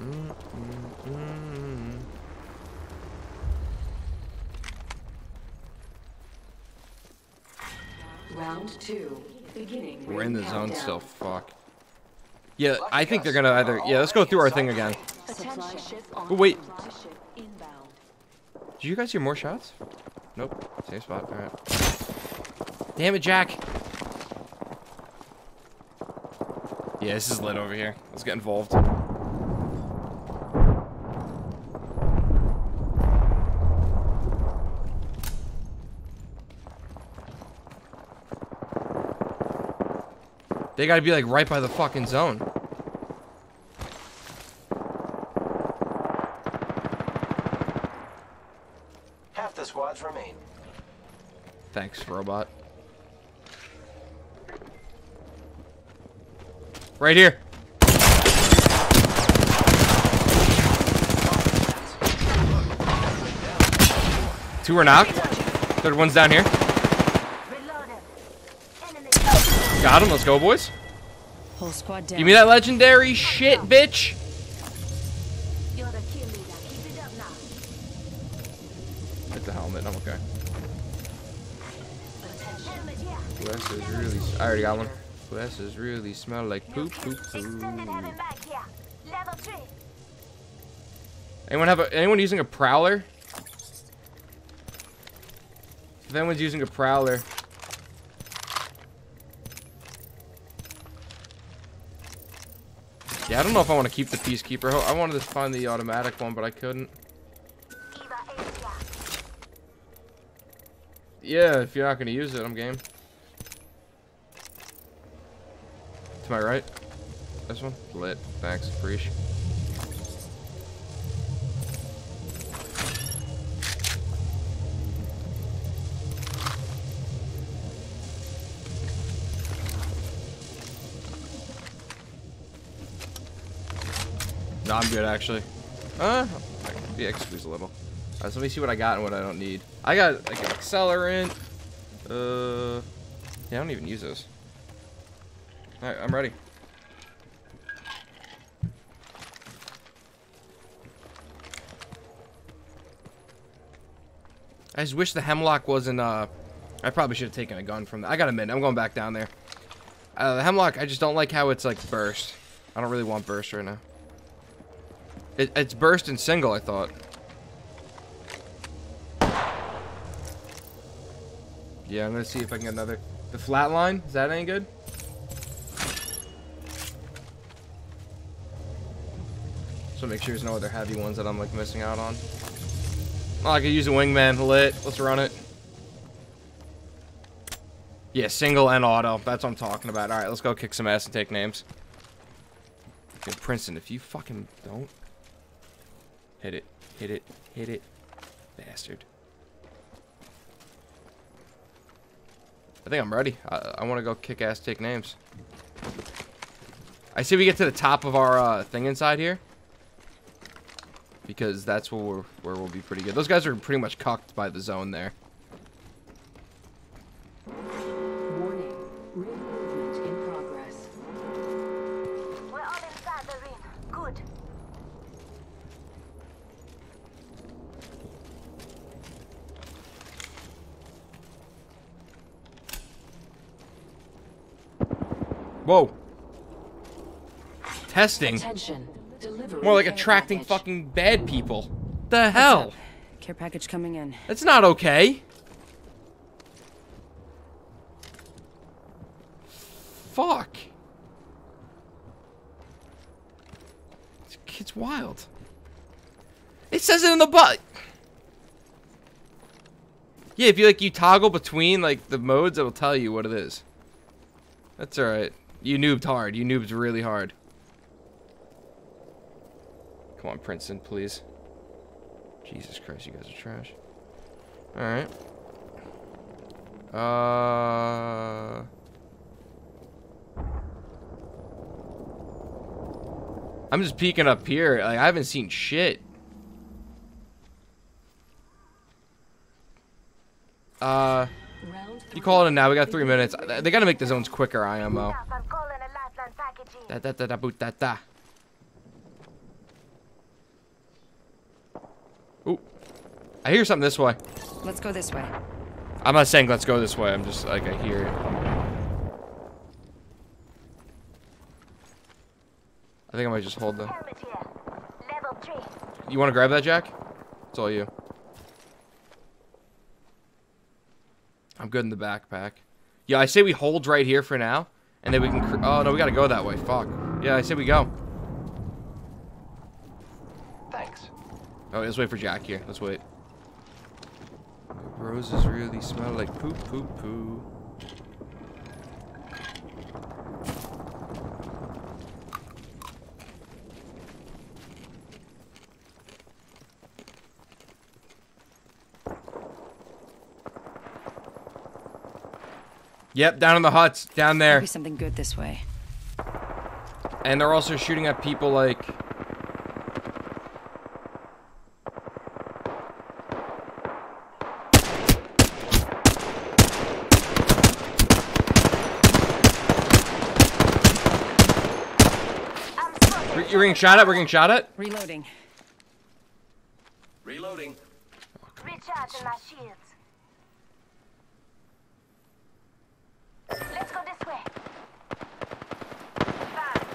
[SPEAKER 5] Mm, mm, mm.
[SPEAKER 6] Round two. Beginning.
[SPEAKER 5] We're in the zone still. Fuck. Yeah, I think they're gonna either. Yeah, let's go through our thing again.
[SPEAKER 6] Supply ship on.
[SPEAKER 5] Oh, wait. Did you guys hear more shots? Nope. Same spot. Alright. Damn it, Jack. Yeah, this is lit over here. Let's get involved. They gotta be like right by the fucking zone. Thanks, robot. Right here. Two are knocked. Third one's down here. Got him. Let's go, boys. Give me that legendary shit, bitch. Already got one. Glasses really smell like poop, poop, poop.
[SPEAKER 7] heavy mag here. Level three.
[SPEAKER 5] Anyone have a, anyone using a prowler? If anyone's using a prowler. Yeah, I don't know if I want to keep the Peacekeeper. I wanted to find the automatic one, but I couldn't.
[SPEAKER 7] Eva 8 here.
[SPEAKER 5] Yeah, if you're not going to use it, I'm game. To my right. This one? Lit. Thanks. Appreciate. No, I'm good actually. Uh, yeah, squeeze a little. So let me see what I got and what I don't need. I got like an accelerant. Uh, yeah, I don't even use those. Alright, I'm ready. I just wish the Hemlok wasn't, uh, I probably should have taken a gun from that. I got a minute. I'm going back down there. Uh, the Hemlok, I just don't like how it's, like, burst. I don't really want burst right now. It, it's burst and single, I thought. Yeah, I'm gonna see if I can get another. The flat line, is that any good? So make sure there's no other heavy ones that I'm like missing out on. Oh, I could use a wingman lit. Let's run it. Yeah, single and auto. That's what I'm talking about. All right, let's go kick some ass and take names. Okay, Princeton, if you fucking don't hit it, hit it, hit it, bastard. I think I'm ready. I, I want to go kick ass, take names. I see we get to the top of our uh, thing inside here. Because that's where, we're, where we'll be pretty good. Those guys are pretty much cocked by the zone there.
[SPEAKER 6] Warning. Ring movement in progress.
[SPEAKER 7] We're all inside the ring. Good.
[SPEAKER 5] Whoa. Testing.
[SPEAKER 6] Attention.
[SPEAKER 5] More like attracting
[SPEAKER 6] package.
[SPEAKER 5] fucking bad people. The hell?
[SPEAKER 8] Care package coming in.
[SPEAKER 5] That's not okay. Fuck. This kid's wild. It says it in the butt. Yeah, if you like you toggle between like the modes, it'll tell you what it is. That's alright. You noobed hard. You noobed really hard. Come on, Princeton, please. Jesus Christ, you guys are trash. Alright. Uh... I'm just peeking up here. Like, I haven't seen shit. Uh... You call it a now. We got three minutes. They gotta make the zones quicker, IMO. Da da da da boot da da. I hear something this way.
[SPEAKER 8] Let's go this way.
[SPEAKER 5] I'm not saying let's go this way. I'm just like I hear it. I think I might just hold the.
[SPEAKER 7] Level three.
[SPEAKER 5] You want to grab that, Jack? It's all you. I'm good in the backpack. Yeah, I say we hold right here for now, and then we can. Cr oh no, we gotta go that way. Fuck. Yeah, I say we go.
[SPEAKER 9] Thanks.
[SPEAKER 5] Oh, let's wait for Jack here. Let's wait. Roses really smell like poo poo poo. Yep, down in the huts, down there.
[SPEAKER 8] Maybe something good this way.
[SPEAKER 5] And they're also shooting at people like shot at? We're getting shot at?
[SPEAKER 8] Reloading.
[SPEAKER 9] Reloading.
[SPEAKER 7] Recharging my shields. Let's go this way. Fine.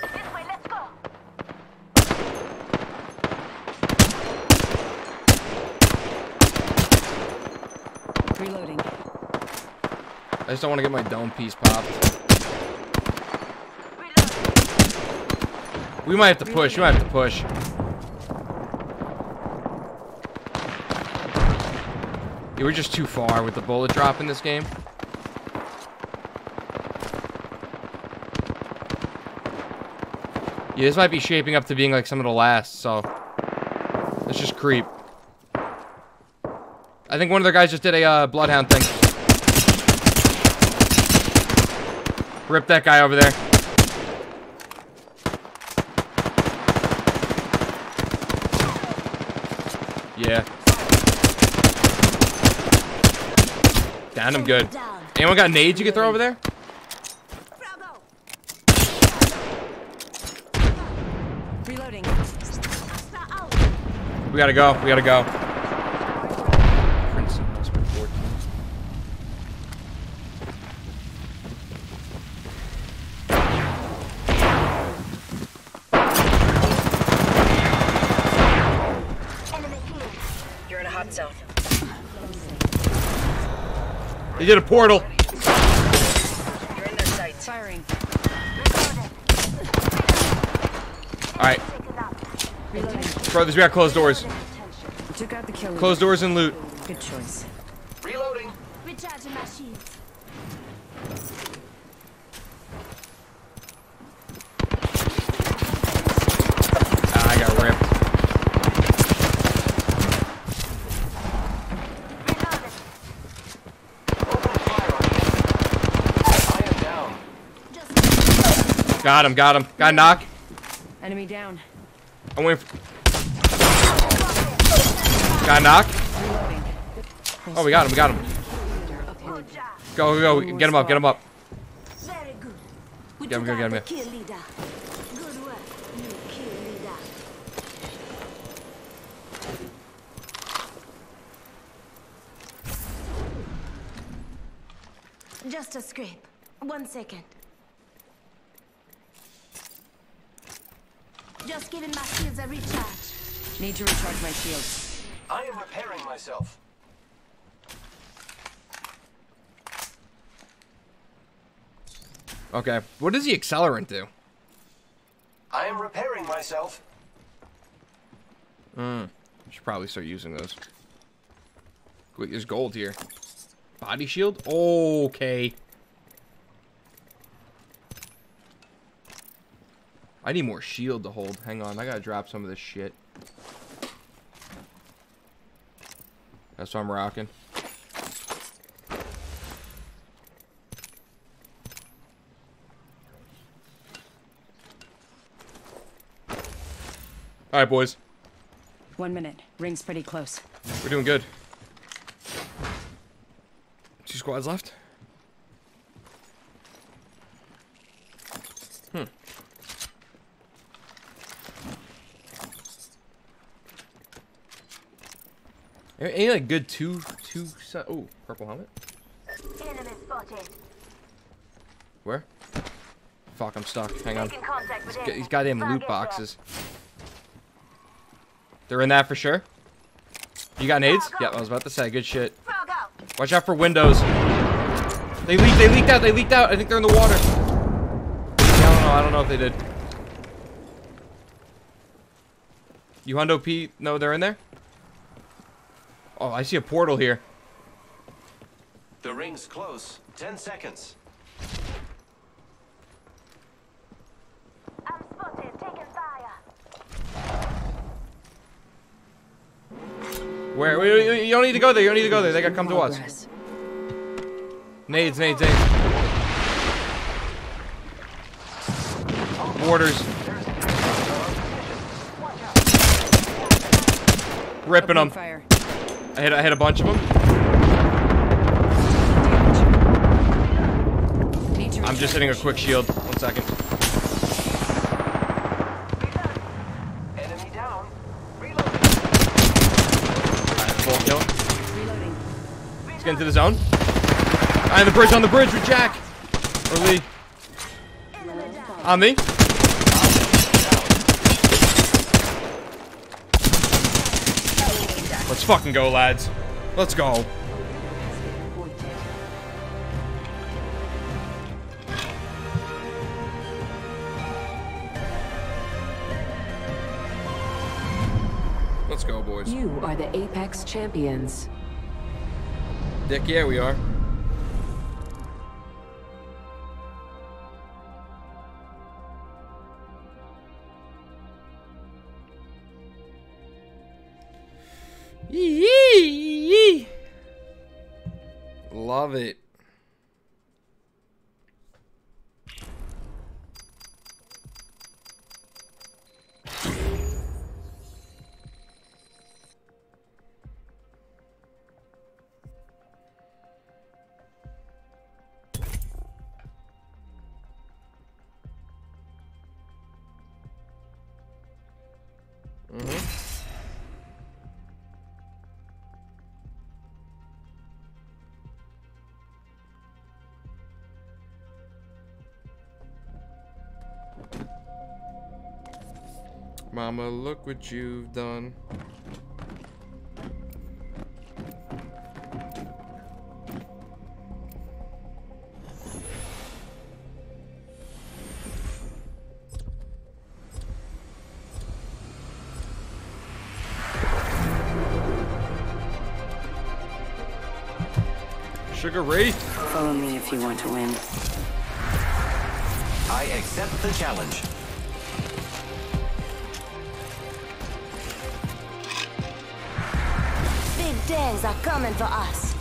[SPEAKER 7] This way, let's go.
[SPEAKER 8] Reloading.
[SPEAKER 5] I just don't want to get my dome piece popped. We might have to push. We might have to push. Yeah, we're just too far with the bullet drop in this game. Yeah, this might be shaping up to being like some of the last, so let's just creep. I think one of the guys just did a uh, bloodhound thing. Rip that guy over there. Yeah. Down him good. Anyone got nades you can throw over there?
[SPEAKER 8] Reloading.
[SPEAKER 5] We gotta go. We gotta go. He did a portal.
[SPEAKER 8] You're in their sights. Firing.
[SPEAKER 7] Out.
[SPEAKER 8] Reloading.
[SPEAKER 5] Brothers, we got closed doors.
[SPEAKER 8] You took out the kill.
[SPEAKER 5] Closed doors and loot.
[SPEAKER 8] Good choice.
[SPEAKER 9] Reloading.
[SPEAKER 7] Recharging my shields.
[SPEAKER 5] Ah, I got ripped.
[SPEAKER 7] Reloaded.
[SPEAKER 9] Open fire on the enemy. I am down.
[SPEAKER 7] Just
[SPEAKER 5] Got him, got him. Got a knock.
[SPEAKER 8] Enemy down.
[SPEAKER 5] I'm waiting for... Got a knock. Oh, we got him, we got him. Go, go, go. Get him up, get him up.
[SPEAKER 7] Very good. We
[SPEAKER 5] Get him,
[SPEAKER 7] took
[SPEAKER 5] get him, get
[SPEAKER 7] the kill leader. Good work, you kill leader. Just a scrape. One second. Just giving my shields a recharge.
[SPEAKER 8] Need to recharge my shields.
[SPEAKER 9] I am repairing myself.
[SPEAKER 5] Okay. What does the accelerant do?
[SPEAKER 9] I am repairing myself.
[SPEAKER 5] Hmm. Should probably start using those. Wait, there's gold here. Body shield? Okay. I need more shield to hold. Hang on, I gotta drop some of this shit. That's what I'm rocking. Alright, boys.
[SPEAKER 8] One minute. Ring's pretty close.
[SPEAKER 5] We're doing good. Two squads left. Hmm. Any, like good two two se- oh purple helmet?
[SPEAKER 7] Enemy spotted.
[SPEAKER 5] Where? Fuck, I'm stuck. Hang on.
[SPEAKER 7] Making contact with
[SPEAKER 5] Get
[SPEAKER 7] enemy.
[SPEAKER 5] these goddamn loot boxes. They're in that for sure. You got nades? Yeah, I was about to say. Good shit. Watch out for windows. They leaked. They leaked out. They leaked out. I think they're in the water. Yeah, I don't know. I don't know if they did. You Hundo P? No, they're in there. I see a portal here.
[SPEAKER 9] The ring's close. Ten seconds.
[SPEAKER 7] I'm spotted. Taking fire.
[SPEAKER 5] Where? Wait, wait, you don't need to go there. You don't need to go there. They gotta come to us. Nades, nades, nades. Borders. Ripping them.
[SPEAKER 8] Fire.
[SPEAKER 5] I hit, I hit a bunch of them. I'm just hitting a quick shield. One second. Let's get into the zone. I have the bridge on the bridge with Jack. Or Lee. On me. Let's fucking go, lads. Let's go. Let's go, boys.
[SPEAKER 6] You are the Apex champions.
[SPEAKER 5] Dick, yeah, we are. Mama, look what you've done. Sugar Ray.
[SPEAKER 3] Follow me if you want to win.
[SPEAKER 9] I accept the challenge.
[SPEAKER 3] Days are coming for us.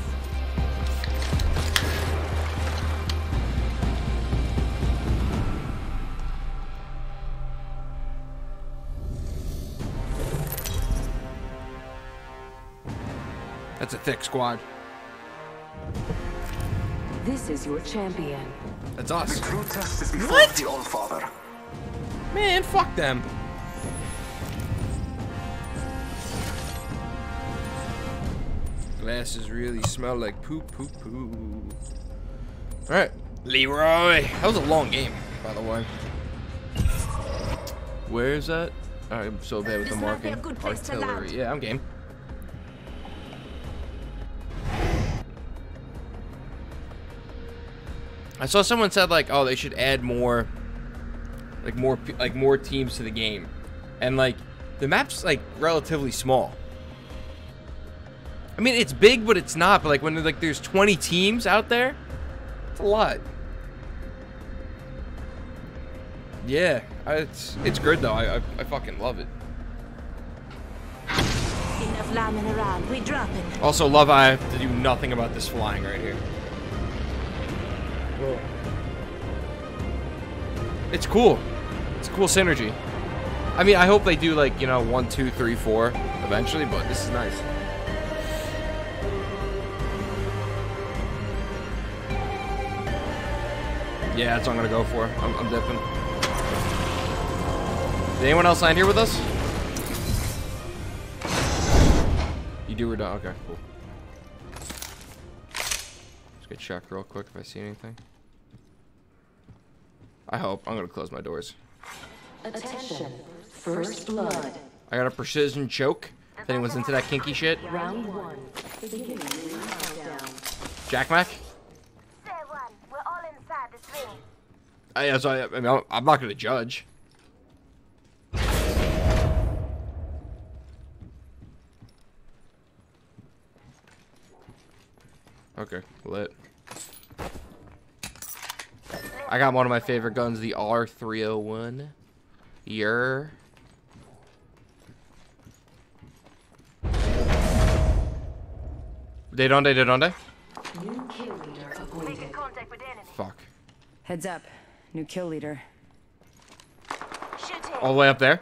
[SPEAKER 5] That's a thick squad.
[SPEAKER 6] This is your champion.
[SPEAKER 5] That's us.
[SPEAKER 4] The true test is before
[SPEAKER 5] What?
[SPEAKER 4] the Allfather.
[SPEAKER 5] Man, fuck them. Glasses really smell like poop, poop, poo. Alright, Leroy. That was a long game, by the way. Where is that? I'm so bad with the
[SPEAKER 3] This might be a
[SPEAKER 5] marking.
[SPEAKER 3] good
[SPEAKER 5] Artillery. Yeah, I'm game. I saw someone said like, oh, they should add more, like more, like more teams to the game, and like the map's like relatively small. I mean, it's big, but it's not. But like when like there's 20 teams out there, it's a lot. Yeah, it's it's good though. I I, I fucking love it.
[SPEAKER 3] Enough lambing around. We dropping.
[SPEAKER 5] Also, love I have to do nothing about this flying right here. It's cool. It's cool synergy. I mean, I hope they do like you know one, two, three, four eventually, but this is nice. Yeah, that's what I'm gonna go for. I'm, I'm dipping. Did anyone else land here with us? You do or don't? Okay, cool. Let's get check real quick if I see anything. I hope. I'm gonna close my doors.
[SPEAKER 6] Attention. First blood.
[SPEAKER 5] I got a precision choke. If anyone's into that kinky shit.
[SPEAKER 6] Round one. Beginning ring countdown.
[SPEAKER 5] Jack Mac?
[SPEAKER 7] Stay one. We're all inside this ring.
[SPEAKER 5] I, that's why- I mean, I'm- I'm not gonna judge. Okay, lit. I got one of my favorite guns, the R301. Yer. De donde, de donde?
[SPEAKER 6] New kill leader appointed.
[SPEAKER 7] Making contact with enemy.
[SPEAKER 5] Fuck.
[SPEAKER 8] Heads up. New kill leader.
[SPEAKER 5] All the way up there.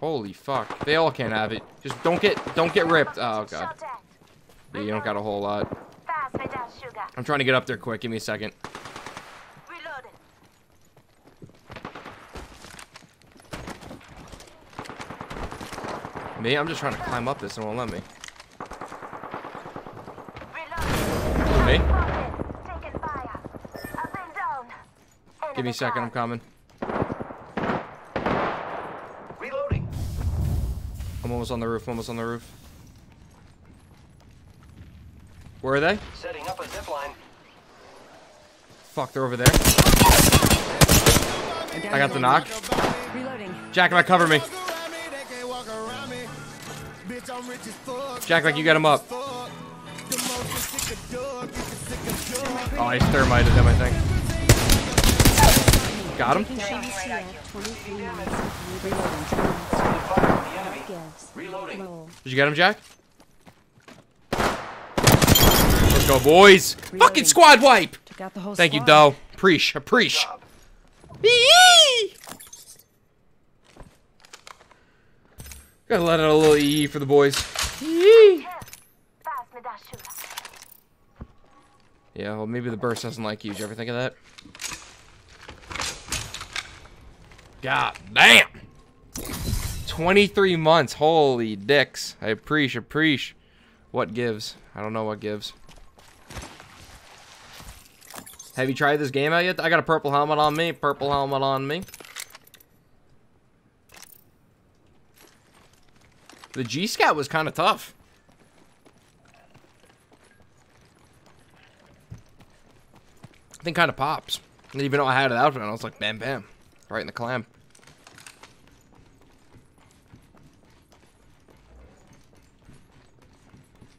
[SPEAKER 5] Holy fuck. They all can't have it. Just don't get don't get ripped. Oh god. Yeah, you don't got a whole lot.
[SPEAKER 7] Pass me that sugar.
[SPEAKER 5] I'm trying to get up there quick. Give me a second. Me? I'm just trying to climb up this and won't let me.
[SPEAKER 7] Reloading.
[SPEAKER 5] Me?
[SPEAKER 7] Spotted. Taking fire. Up and down.
[SPEAKER 5] Give me a second. I'm coming.
[SPEAKER 9] Reloading.
[SPEAKER 5] I'm almost on the roof. Almost on the roof. Where are they?
[SPEAKER 9] Setting up a zip line.
[SPEAKER 5] Fuck, they're over there. I got the knock.
[SPEAKER 8] Reloading.
[SPEAKER 5] Jack, I cover me. Jack, like you got him up. Oh, I thermited him, I think. Got him?
[SPEAKER 9] Fire on the enemy. Reloading.
[SPEAKER 5] Did you get him, Jack? Let's go, boys. Fucking squad wipe.
[SPEAKER 8] Took out the whole
[SPEAKER 5] Thank you,
[SPEAKER 8] squad.
[SPEAKER 5] Doe. Preach. Preach. Gotta let out a little EE for the boys.
[SPEAKER 7] Pass me that sugar.
[SPEAKER 5] Yeah, well, maybe the burst doesn't like you. Did you ever think of that? God damn! 23 months. Holy dicks. I appreciate, appreciate. What gives? I don't know what gives. Have you tried this game out yet? I got a purple helmet on me. Purple helmet on me. The G-Scout was kind of tough. Thing kind of pops. I didn't even know I had it out, and I was like, bam, bam. Right in the clam.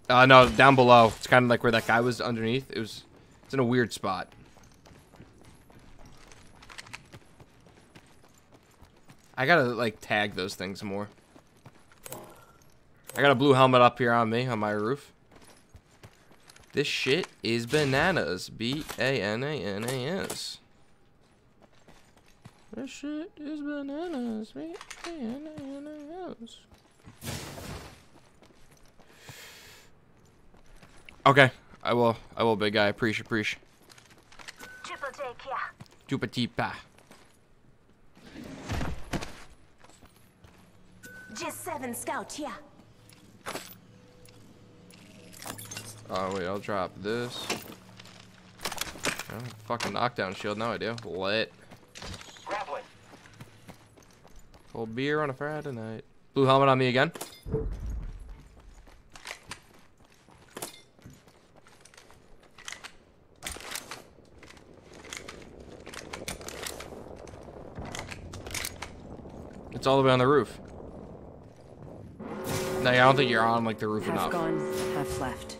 [SPEAKER 5] Uh, no, down below. It's kind of like where that guy was underneath. It was, it's in a weird spot. I gotta, like, tag those things more. I got a blue helmet up here on me, on my roof. This shit is bananas. B-A-N-A-N-A-S. This shit is bananas. B-A-N-A-N-A-S. Okay, I will. I will, big guy. Appreciate, appreciate.
[SPEAKER 7] Triple take here.
[SPEAKER 5] Tu petit pas.
[SPEAKER 3] G7 scout here.
[SPEAKER 5] Oh, wait, I'll drop this. Oh, fucking knockdown shield, no idea. Lit.
[SPEAKER 9] Grappling.
[SPEAKER 5] Cold beer on a Friday night. Blue helmet on me again. It's all the way on the roof. No, I don't think you're on like the roof
[SPEAKER 8] Half
[SPEAKER 5] enough.
[SPEAKER 8] gone, half left.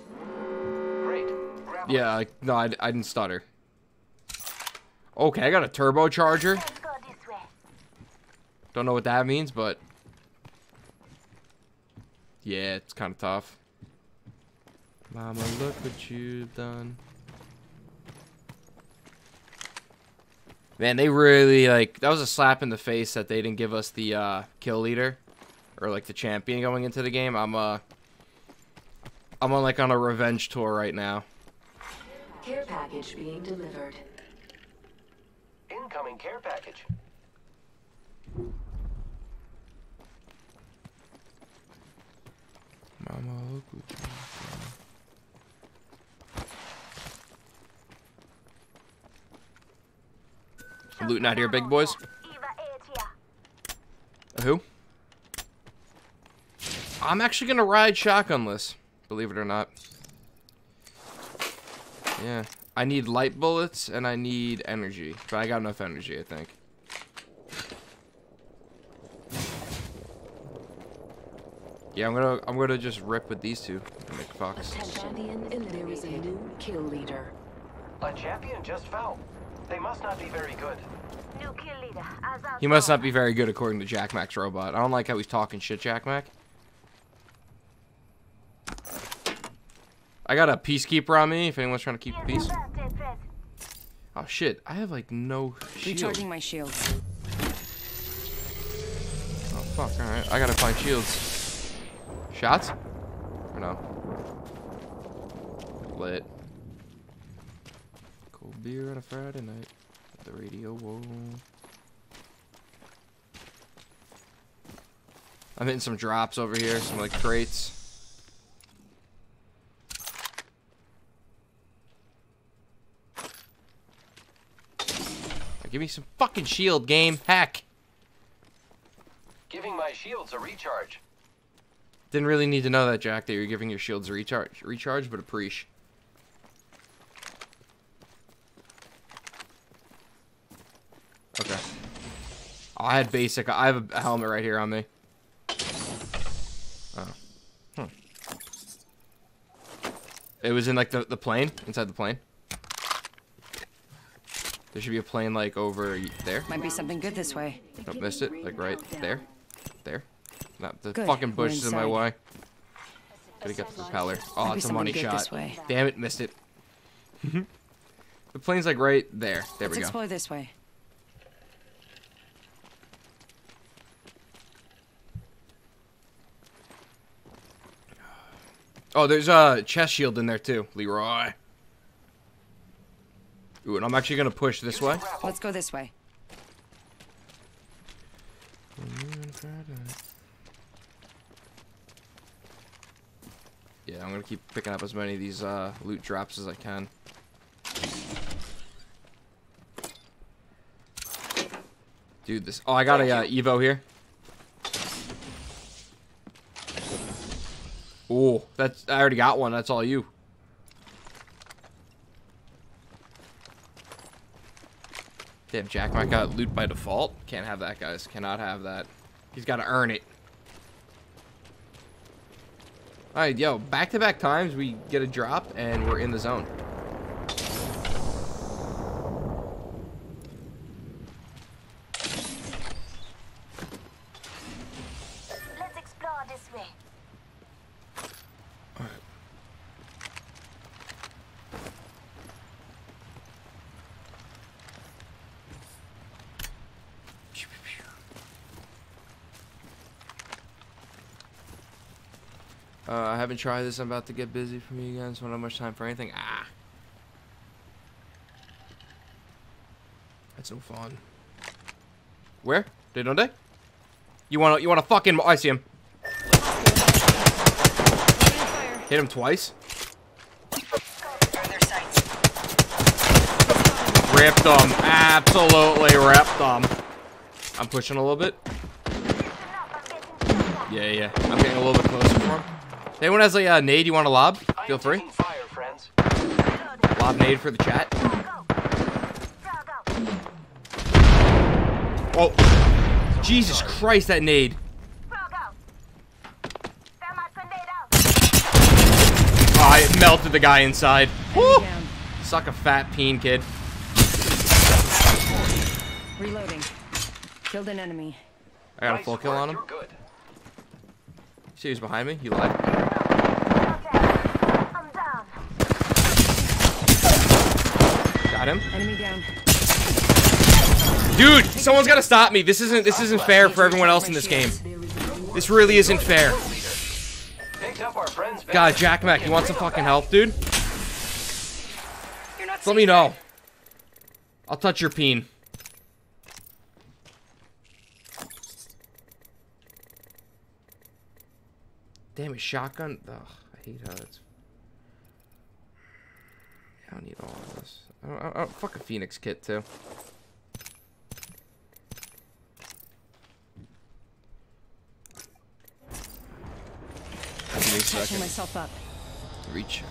[SPEAKER 9] Great. Grappling.
[SPEAKER 5] Yeah, like, no, I, I didn't stutter. Okay, I got a turbocharger.
[SPEAKER 7] Let's go this way.
[SPEAKER 5] Don't know what that means, but yeah, it's kind of tough. Mama, look what you've done. Man, they really like that was a slap in the face that they didn't give us the uh, kill leader or like the champion going into the game. I'm uh I'm on like on a revenge tour right now.
[SPEAKER 6] Care package being delivered.
[SPEAKER 9] Incoming care package.
[SPEAKER 5] Mama, look what you've. I'm looting out here, big boys.
[SPEAKER 7] Eva 8 here.
[SPEAKER 5] Who? I'm actually gonna ride shotgunless, believe it or not. Yeah. I need light bullets and I need energy. But I got enough energy, I think. Yeah, I'm gonna I'm gonna just rip with these two. Make fucks.
[SPEAKER 6] Champion There is a new kill leader.
[SPEAKER 9] A champion just fell. They must not be very good.
[SPEAKER 7] New kill leader.
[SPEAKER 5] He must not be very good according to Jack Mac's robot. I don't like how he's talking shit, Jack Mac. I got a peacekeeper on me if anyone's trying to keep the peace.
[SPEAKER 7] the birthday present.
[SPEAKER 5] Oh shit, I have like no shield.
[SPEAKER 8] Recharging my shields.
[SPEAKER 5] Oh fuck, alright. I gotta find shields. Shots? Or no? Lit. Cold beer on a Friday night. At the radio, whoa. I'm hitting some drops over here, some like crates. Give me some fucking shield game. Heck.
[SPEAKER 9] Giving my shields a recharge.
[SPEAKER 5] Didn't really need to know that, Jack, that you're giving your shields a recharge. Recharge, but a preach. Okay. Oh, I had basic. I have a helmet right here on me. Oh. Hmm. It was in like the, the plane, inside the plane. There should be a plane like over there.
[SPEAKER 8] Might be something good this way.
[SPEAKER 5] Nope, missed it. Like right there. There. The
[SPEAKER 8] Good,
[SPEAKER 5] fucking bush is in my way. Gotta get the propeller. Oh,
[SPEAKER 8] Might be
[SPEAKER 5] it's a money shot. Damn it, missed it. [laughs] the plane's like right there. There
[SPEAKER 8] Let's
[SPEAKER 5] we go.
[SPEAKER 8] explore this way.
[SPEAKER 5] Oh, there's a chest shield in there too, Leroy. Ooh, and I'm actually gonna push this way.
[SPEAKER 8] Let's go this way.
[SPEAKER 5] Mm, Yeah, I'm gonna keep picking up as many of these uh, loot drops as I can. Dude, this. Oh, I got a uh, Evo here. Oh, that's. I already got one. That's all you. Damn, Jack might got loot by default. Can't have that, guys. Cannot have that. He's got to earn it. All right, yo, back-to-back times we get a drop and we're in the zone.
[SPEAKER 7] Let's explore this way.
[SPEAKER 5] I tried this. I'm about to get busy from you guys. Don't have much time for anything. Ah. That's no fun. Where? They don't they? You wanna you wanna fucking I see him. Hit him twice. Ripped them. Absolutely ripped them. I'm pushing a little bit. Yeah, yeah. I'm getting a little bit closer for him. If anyone has a uh, nade you want to lob, feel free.
[SPEAKER 9] fire, friends.
[SPEAKER 5] Lob nade for the chat. Oh. Jesus Christ, that nade. Oh, it melted the guy inside. Woo! Suck a fat peen, kid.
[SPEAKER 8] Reloading. Killed an enemy.
[SPEAKER 5] I got a full kill
[SPEAKER 9] work,
[SPEAKER 5] on him.
[SPEAKER 9] Good.
[SPEAKER 5] See who's behind me? You lied.
[SPEAKER 7] I'm down.
[SPEAKER 5] Got him.
[SPEAKER 8] Enemy down.
[SPEAKER 5] Dude, someone's got to stop me. This isn't this isn't fair for everyone else in this game. This really isn't fair.
[SPEAKER 9] Picked up our friends.
[SPEAKER 5] God, Jack Mac, you want some fucking help, dude? Let me know. I'll touch your peen. Damn it, shotgun. Ugh, I hate how it's. I don't need all of this. Don't, I don't, fuck a Phoenix kit too. A
[SPEAKER 8] myself up.
[SPEAKER 5] Reach.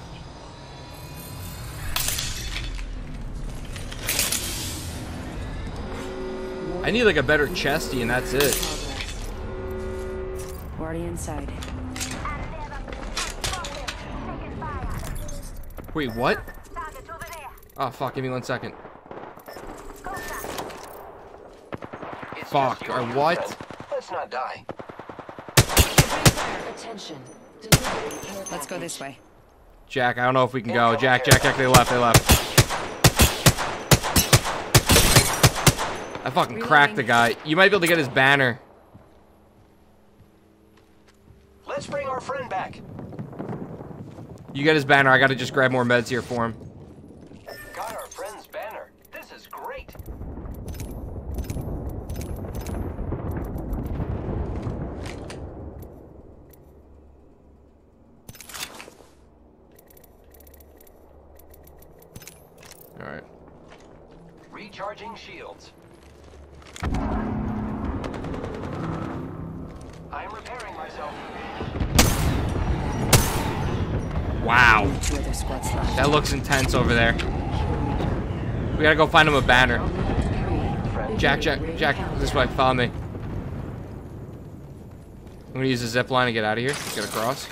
[SPEAKER 5] I need like a better chesty and that's it.
[SPEAKER 8] We're already inside.
[SPEAKER 5] Wait, what?
[SPEAKER 7] Target over there.
[SPEAKER 5] Oh fuck, give me one second.
[SPEAKER 9] It's
[SPEAKER 5] Fuck, or what?
[SPEAKER 9] friend. Let's not die.
[SPEAKER 6] Attention.
[SPEAKER 8] Let's go this way.
[SPEAKER 5] Jack, I don't know if we can go. Jack, Jack, Jack, they left, they left. I fucking cracked the guy. You might be able to get his banner.
[SPEAKER 9] Let's bring our friend back.
[SPEAKER 5] You get his banner. I gotta just grab more meds here for him.
[SPEAKER 9] Got our friend's banner. This is great.
[SPEAKER 5] Alright.
[SPEAKER 9] Recharging shields. I'm repairing myself.
[SPEAKER 5] Wow.
[SPEAKER 8] Two other squads left.
[SPEAKER 5] That looks intense over there. We gotta go find him a banner. Jack, Jack, Jack, this way, follow me. I'm gonna use the zip line to get out of here. Get across.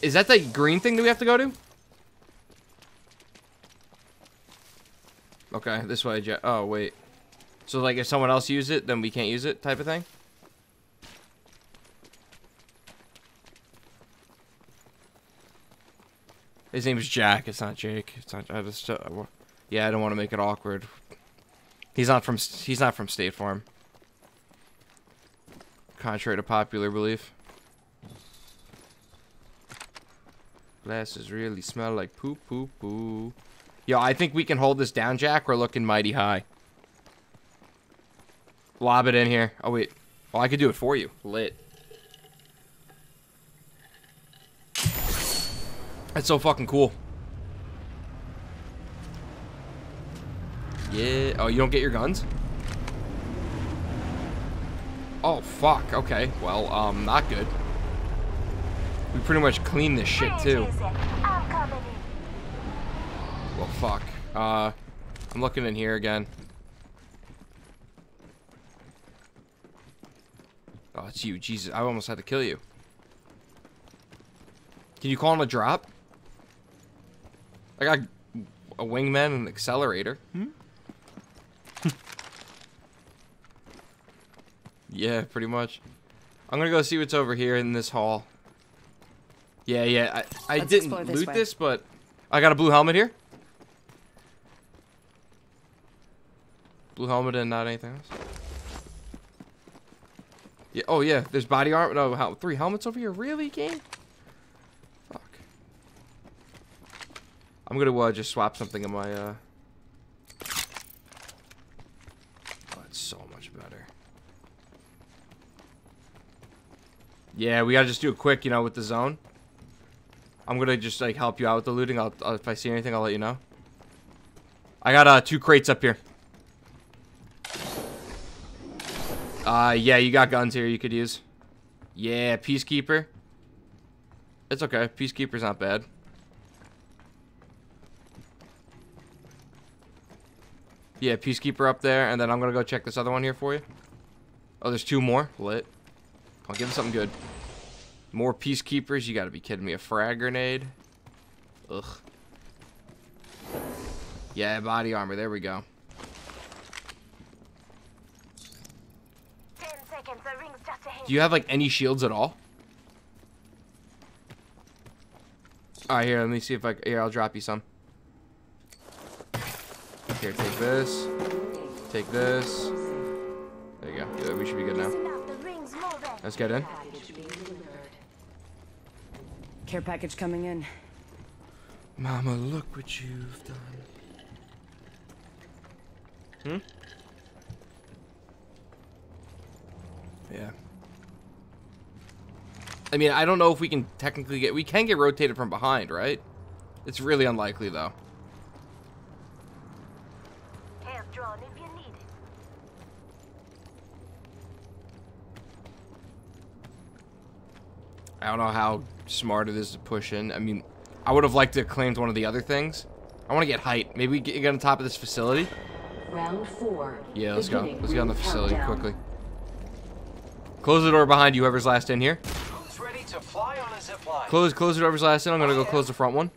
[SPEAKER 5] Is that the green thing that we have to go to? Okay, this way, Jack. Oh, wait. So, like, if someone else used it, then we can't use it type of thing? His name is Jack. It's not Jake. It's not. I just. Uh, yeah, I don't want to make it awkward. He's not from. He's not from State Farm. Contrary to popular belief. Glasses really smell like poo poo poo. Yo, I think we can hold this down, Jack. We're looking mighty high. Lob it in here. Oh wait. Well, I could do it for you. Lit. That's so fucking cool. Yeah. Oh, you don't get your guns? Oh, fuck. Okay. Well, um, not good. We pretty much cleaned this shit, too.
[SPEAKER 7] I'm coming in.
[SPEAKER 5] Well, fuck. Uh, I'm looking in here again. Oh, it's you. Jesus, I almost had to kill you. Can you call him a drop? I got a wingman and an accelerator. Hmm? [laughs] yeah, pretty much. I'm gonna go see what's over here in this hall. Yeah, yeah. I, I
[SPEAKER 8] Let's
[SPEAKER 5] didn't
[SPEAKER 8] explore this
[SPEAKER 5] loot
[SPEAKER 8] way.
[SPEAKER 5] this, but I got a blue helmet here. Blue helmet and not anything else. Yeah. Oh yeah. There's body armor. No, how, three helmets over here. Really, game? Fuck. I'm gonna uh, just swap something in my. uh... Oh, so much better. Yeah, we gotta just do it quick, you know, with the zone. I'm gonna just like help you out with the looting. I'll, I'll if I see anything, I'll let you know. I got uh, two crates up here. Uh, yeah, you got guns here you could use. Yeah, Peacekeeper. It's okay. Peacekeeper's not bad. Yeah, Peacekeeper up there, and then I'm gonna go check this other one here for you. Oh, there's two more. Lit. I'll give him something good. More Peacekeepers? You gotta be kidding me. A frag grenade? Ugh. Yeah, body armor. There we go.
[SPEAKER 7] Ten seconds, the ring's just ahead.
[SPEAKER 5] Do you have like any shields at all? Alright, here, let me see if I here, I'll drop you some. Here, take this. Take this. There you go. Yeah, we should be good now.
[SPEAKER 7] Listen up, the ring's moving.
[SPEAKER 5] Let's get in.
[SPEAKER 8] Care package coming in.
[SPEAKER 5] Mama, look what you've done. Hmm? Yeah. I mean, I don't know if we can technically get... We can get rotated from behind, right? It's really unlikely, though.
[SPEAKER 7] Hands drawn if you need it.
[SPEAKER 5] I don't know how smart it is to push in. I mean, I would have liked to have claimed one of the other things. I want to get height. Maybe we get, get on top of this facility.
[SPEAKER 6] Round four.
[SPEAKER 5] Yeah, let's go. Let's get on the facility
[SPEAKER 6] countdown.
[SPEAKER 5] quickly. Close the door behind you, whoever's last in here.
[SPEAKER 9] To fly on a zip line?
[SPEAKER 5] Close, close whoever's last in. I'm gonna go close the front one.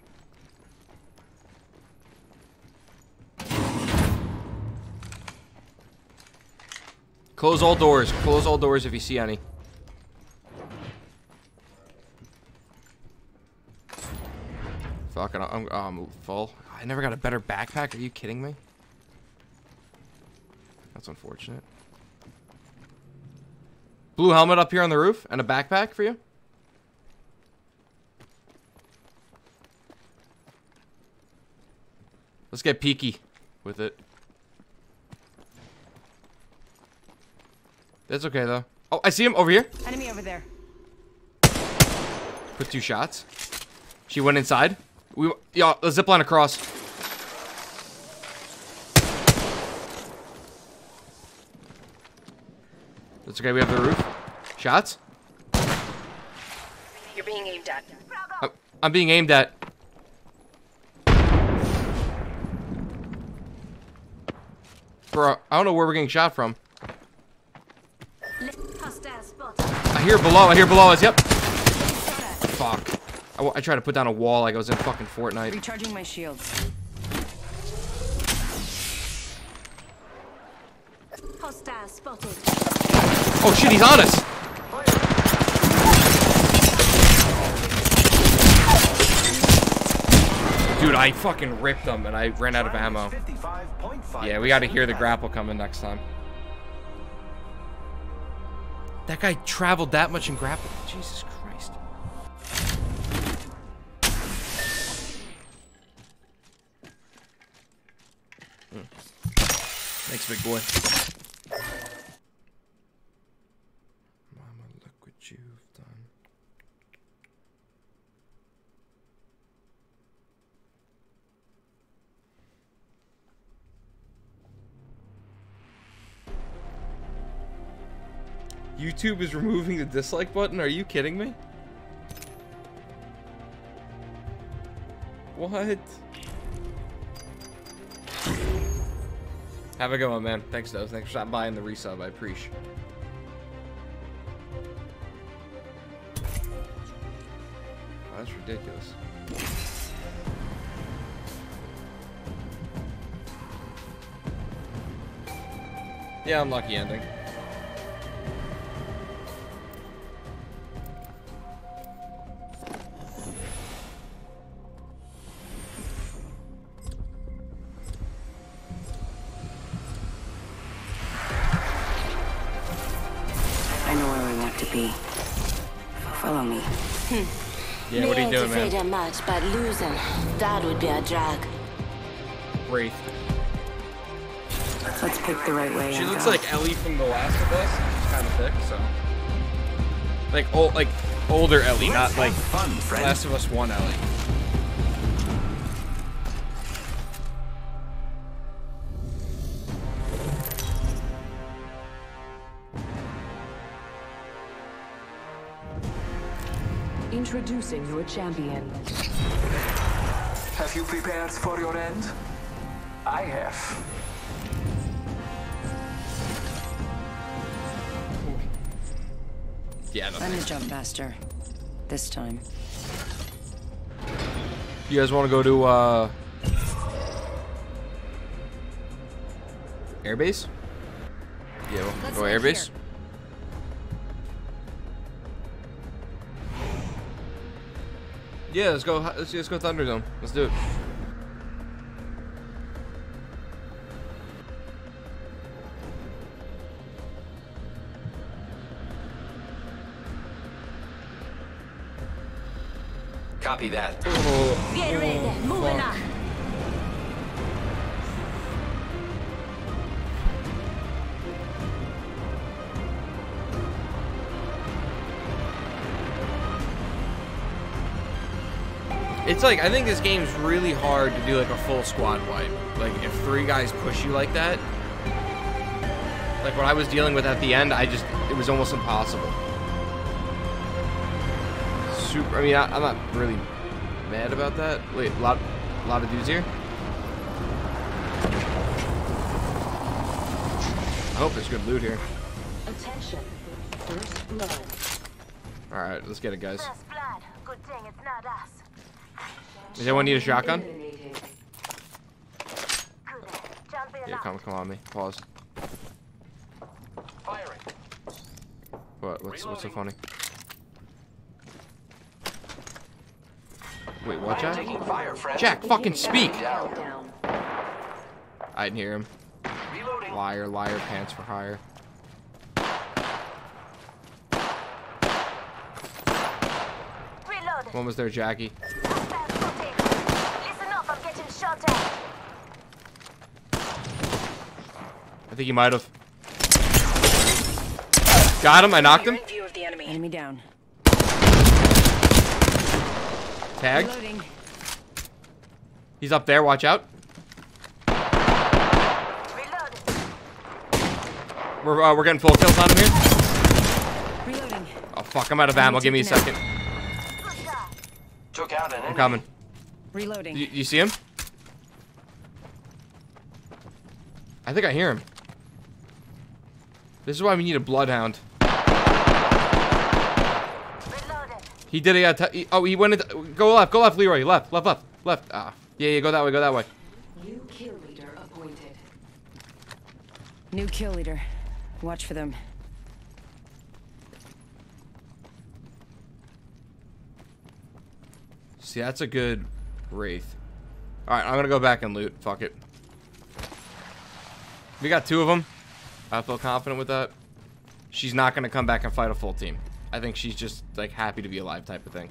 [SPEAKER 5] Close all doors. Close all doors if you see any. Fuck. I'm, I'm full. I never got a better backpack. Are you kidding me? That's unfortunate. Blue helmet up here on the roof and a backpack for you. Let's get peaky with it. That's okay though. Oh, I see him over here.
[SPEAKER 8] Enemy over there.
[SPEAKER 5] Put two shots. She went inside. We yeah, the zip line across. That's okay. We have the roof. Shots.
[SPEAKER 8] You're being aimed at.
[SPEAKER 5] I'm, I'm being aimed at. Bro, I don't know where we're getting shot from. I hear below. I hear below us. Yep. Fuck. I, w- I tried to put down a wall like I was in fucking Fortnite.
[SPEAKER 8] Recharging my shields.
[SPEAKER 7] Hostile spotted.
[SPEAKER 5] Oh shit, he's on us. Dude, I fucking ripped them and I ran out of ammo. Yeah, we gotta hear the grapple coming next time. That guy traveled that much in grapple. Jesus Christ. Mm. Thanks, big boy. YouTube is removing the dislike button? Are you kidding me? What? Have a good one, man. Thanks, though. Thanks for stopping by in the resub. I appreciate Oh, that's ridiculous. Yeah, unlucky ending.
[SPEAKER 3] Made
[SPEAKER 5] doing,
[SPEAKER 3] to fade
[SPEAKER 5] man?
[SPEAKER 3] a match, but losing, that would be a drag.
[SPEAKER 5] Wraith.
[SPEAKER 8] Let's pick the right way.
[SPEAKER 5] She looks
[SPEAKER 8] go.
[SPEAKER 5] like Ellie from The Last of Us. She's kind of thick, so. Like old, like older Ellie, not like
[SPEAKER 9] fun, friend.
[SPEAKER 5] Last of Us One Ellie.
[SPEAKER 6] Introducing your champion.
[SPEAKER 4] Have you prepared for your end? I have.
[SPEAKER 5] Yeah, no
[SPEAKER 8] I'm
[SPEAKER 5] thanks.
[SPEAKER 8] the jump master. This time.
[SPEAKER 5] You guys want to go to uh airbase? Yeah, we'll
[SPEAKER 8] Let's
[SPEAKER 5] go
[SPEAKER 8] land
[SPEAKER 5] airbase.
[SPEAKER 8] here.
[SPEAKER 5] Yeah, let's go. Let's, let's go Thunderdome. Let's do it.
[SPEAKER 9] Copy that.
[SPEAKER 7] Get
[SPEAKER 5] It's like I think this game's really hard to do like a full squad wipe. Like if three guys push you like that, like what I was dealing with at the end, I just it was almost impossible. Super. I mean, I, I'm not really mad about that. Wait, a lot, a lot of dudes here. I hope there's good loot here.
[SPEAKER 6] Attention. First blood.
[SPEAKER 5] All right, let's get it, guys.
[SPEAKER 7] First blood. Good thing it's not us.
[SPEAKER 5] Does anyone need a shotgun?
[SPEAKER 6] Eliminated.
[SPEAKER 7] Good. Jumping
[SPEAKER 5] Yeah, come, come on me. Pause.
[SPEAKER 9] Firing.
[SPEAKER 5] What? What's what's so funny? Wait, what, Jack?
[SPEAKER 9] Taking fire, friend.
[SPEAKER 5] Jack, fucking speak!
[SPEAKER 9] Down.
[SPEAKER 6] Down.
[SPEAKER 5] I didn't hear him.
[SPEAKER 9] Reloading.
[SPEAKER 5] Liar, liar, pants for hire.
[SPEAKER 7] Reload.
[SPEAKER 5] One was there, Jackie.
[SPEAKER 7] Hostile spotted. Listen up. I'm getting shot at.
[SPEAKER 5] I think he might have. Got him. I knocked him.
[SPEAKER 8] You're view of the enemy. Enemy down.
[SPEAKER 5] Tagged.
[SPEAKER 8] Reloading.
[SPEAKER 5] He's up there. Watch out.
[SPEAKER 7] Reload.
[SPEAKER 5] We're uh, we're getting full kills on him here.
[SPEAKER 8] Reloading.
[SPEAKER 5] Oh fuck! I'm out of ammo. Give me a second.
[SPEAKER 9] Took out an.
[SPEAKER 5] I'm coming.
[SPEAKER 8] Reloading.
[SPEAKER 5] You, you see him? I think I hear him. This is why we need a bloodhound.
[SPEAKER 7] Reloaded.
[SPEAKER 5] He did a. He- oh, he went into. Go left. Go left, Leroy. Left. Left. Left. Left. Ah. Yeah. Yeah. Go that way. Go that way.
[SPEAKER 6] New kill leader appointed.
[SPEAKER 8] New kill leader. Watch for them.
[SPEAKER 5] See, that's a good wraith. All right, I'm gonna go back and loot. Fuck it. We got two of them. I feel confident with that. She's not gonna come back and fight a full team. I think she's just like happy to be alive type of thing.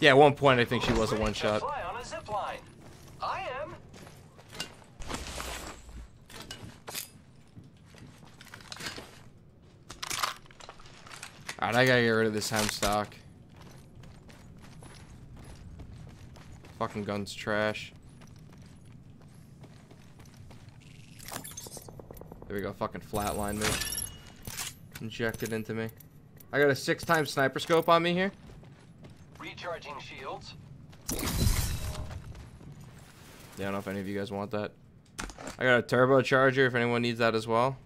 [SPEAKER 5] Yeah, at one point I think she was a one shot.
[SPEAKER 9] On a zip line. I am.
[SPEAKER 5] Alright, I gotta get rid of this Hemlok. Fucking gun's trash. There we go, fucking flatline me. Injected into me. I got a six times sniper scope on me here.
[SPEAKER 9] Recharging shields.
[SPEAKER 5] Yeah, I don't know if any of you guys want that. I got a turbocharger if anyone needs that as well.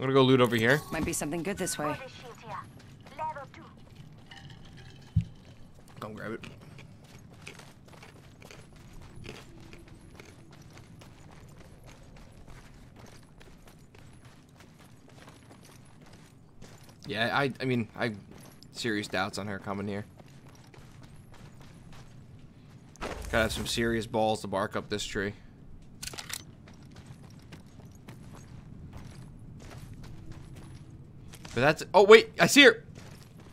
[SPEAKER 5] I'm gonna go loot over here.
[SPEAKER 8] Might be something good this way.
[SPEAKER 7] Body shield here. Level two.
[SPEAKER 5] Come grab it. Yeah, I I mean, I serious doubts on her coming here. Gotta have some serious balls to bark up this tree. But that's oh wait, I see her.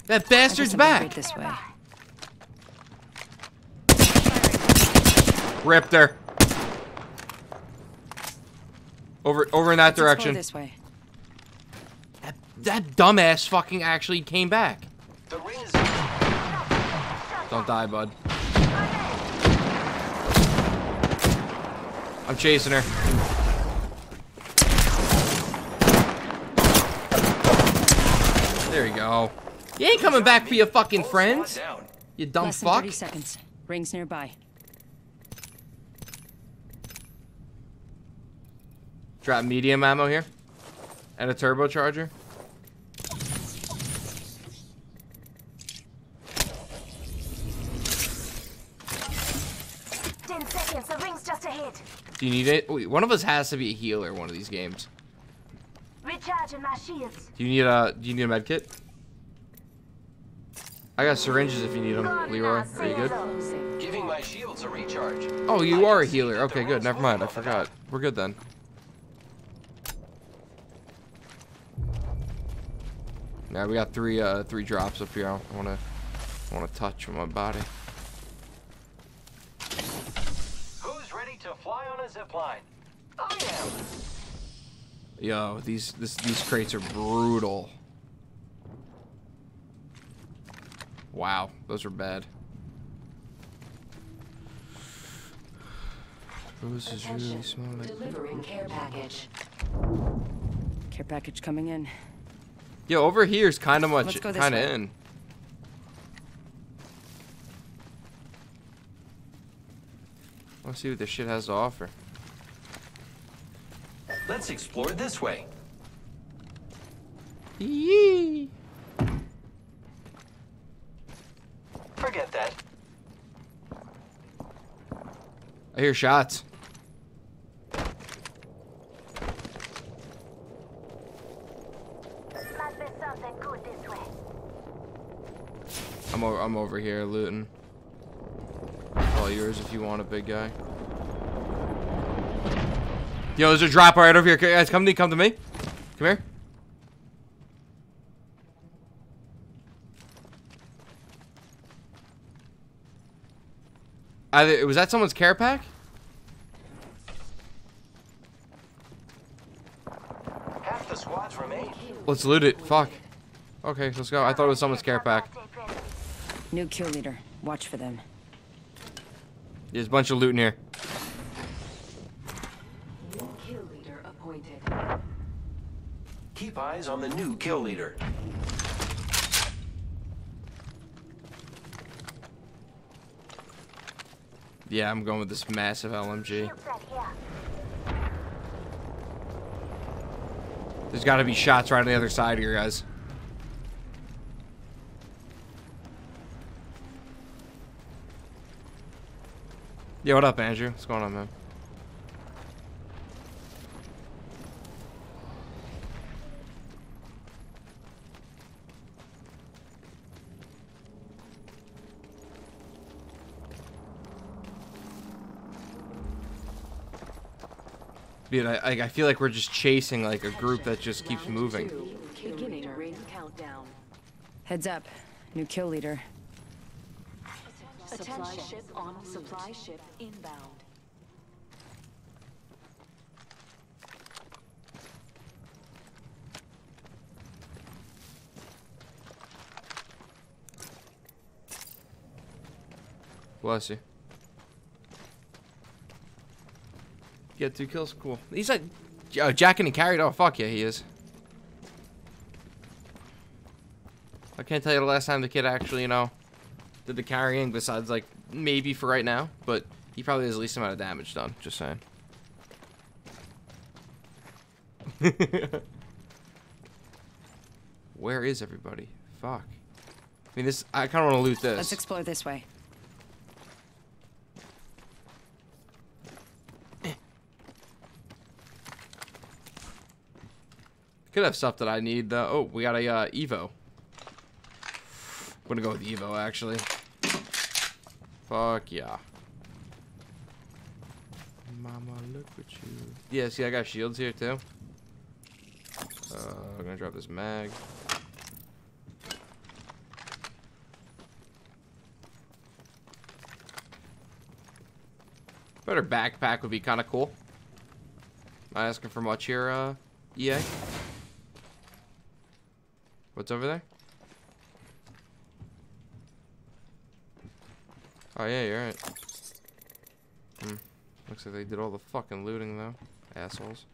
[SPEAKER 5] That bastard's back.
[SPEAKER 8] great this way.
[SPEAKER 5] Ripped her. Over over in that
[SPEAKER 8] Let's
[SPEAKER 5] direction.
[SPEAKER 8] This way.
[SPEAKER 5] That, that dumbass fucking actually came back.
[SPEAKER 9] The ring is.
[SPEAKER 5] Don't die, bud. I'm chasing her. There you go. You ain't coming back for your fucking friends. You dumb
[SPEAKER 8] Less than
[SPEAKER 5] fuck.
[SPEAKER 8] 30 seconds. Rings nearby.
[SPEAKER 5] Drop medium ammo here. And a turbocharger.
[SPEAKER 7] Ten seconds. The ring's just ahead.
[SPEAKER 5] Do you need it? Wait, one of us has to be a healer one of these games.
[SPEAKER 7] Recharging my shields.
[SPEAKER 5] Do you need a do you need a med kit? I got syringes if you need them. Leroy, are you good?
[SPEAKER 9] Giving my shields a recharge.
[SPEAKER 5] Oh, you are a healer. Okay, good. Never mind. I forgot. We're good then. Now we got three uh three drops up here. I wanna wanna touch my body.
[SPEAKER 9] Who's ready to fly on a zip line? I am.
[SPEAKER 5] Yo, these this these crates are brutal. Wow, those are bad. Oh, this is really small.
[SPEAKER 6] Delivering care package.
[SPEAKER 8] Care package coming in.
[SPEAKER 5] Yo, over here is kind of much,
[SPEAKER 8] Let's go this
[SPEAKER 5] kind of
[SPEAKER 8] way.
[SPEAKER 5] in. Let's see what this shit has to offer.
[SPEAKER 9] Let's explore this way.
[SPEAKER 5] Yee.
[SPEAKER 9] Forget that.
[SPEAKER 5] I hear shots.
[SPEAKER 7] Must be something good this way.
[SPEAKER 5] I'm over, I'm over here looting. All yours if you want a big guy. Yo, there's a drop right over here. Guys, come to me. Come to me. Come here. Either, was that someone's care pack?
[SPEAKER 9] Half the squads remain.
[SPEAKER 5] Let's loot it. Fuck. Okay, let's go. I thought it was someone's care pack.
[SPEAKER 8] New kill leader. Watch for them.
[SPEAKER 5] There's a bunch of loot in here.
[SPEAKER 6] Kill leader appointed.
[SPEAKER 9] Keep eyes on the new kill leader.
[SPEAKER 5] Yeah, I'm going with this massive LMG. There's got to be shots right on the other side here, guys. Yeah, what up, Andrew? What's going on, man? Dude, I, I I feel like we're just chasing like a group that just keeps moving.
[SPEAKER 6] Two. Beginning ring countdown.
[SPEAKER 8] Heads up. New kill leader.
[SPEAKER 6] Supply ship on supply ship inbound.
[SPEAKER 5] Bless you. Get two kills, cool. He's like, oh, jacking and carried. Oh fuck yeah, he is. I can't tell you the last time the kid actually, you know, did the carrying. Besides, like maybe for right now, but he probably has the least amount of damage done. Just saying. [laughs] Where is everybody? Fuck. I mean, this. I kind of want to loot this.
[SPEAKER 8] Let's explore this way.
[SPEAKER 5] Could have stuff that I need though. Oh, we got a uh, Evo. I'm gonna go with Evo actually. Fuck yeah. Mama, look what you. Yeah, see, I got shields here too. Uh, I'm gonna drop this mag. Better backpack would be kind of cool. Not asking for much here, uh, EA. What's over there? Oh yeah, you're right. Hmm. Looks like they did all the fucking looting though. Assholes.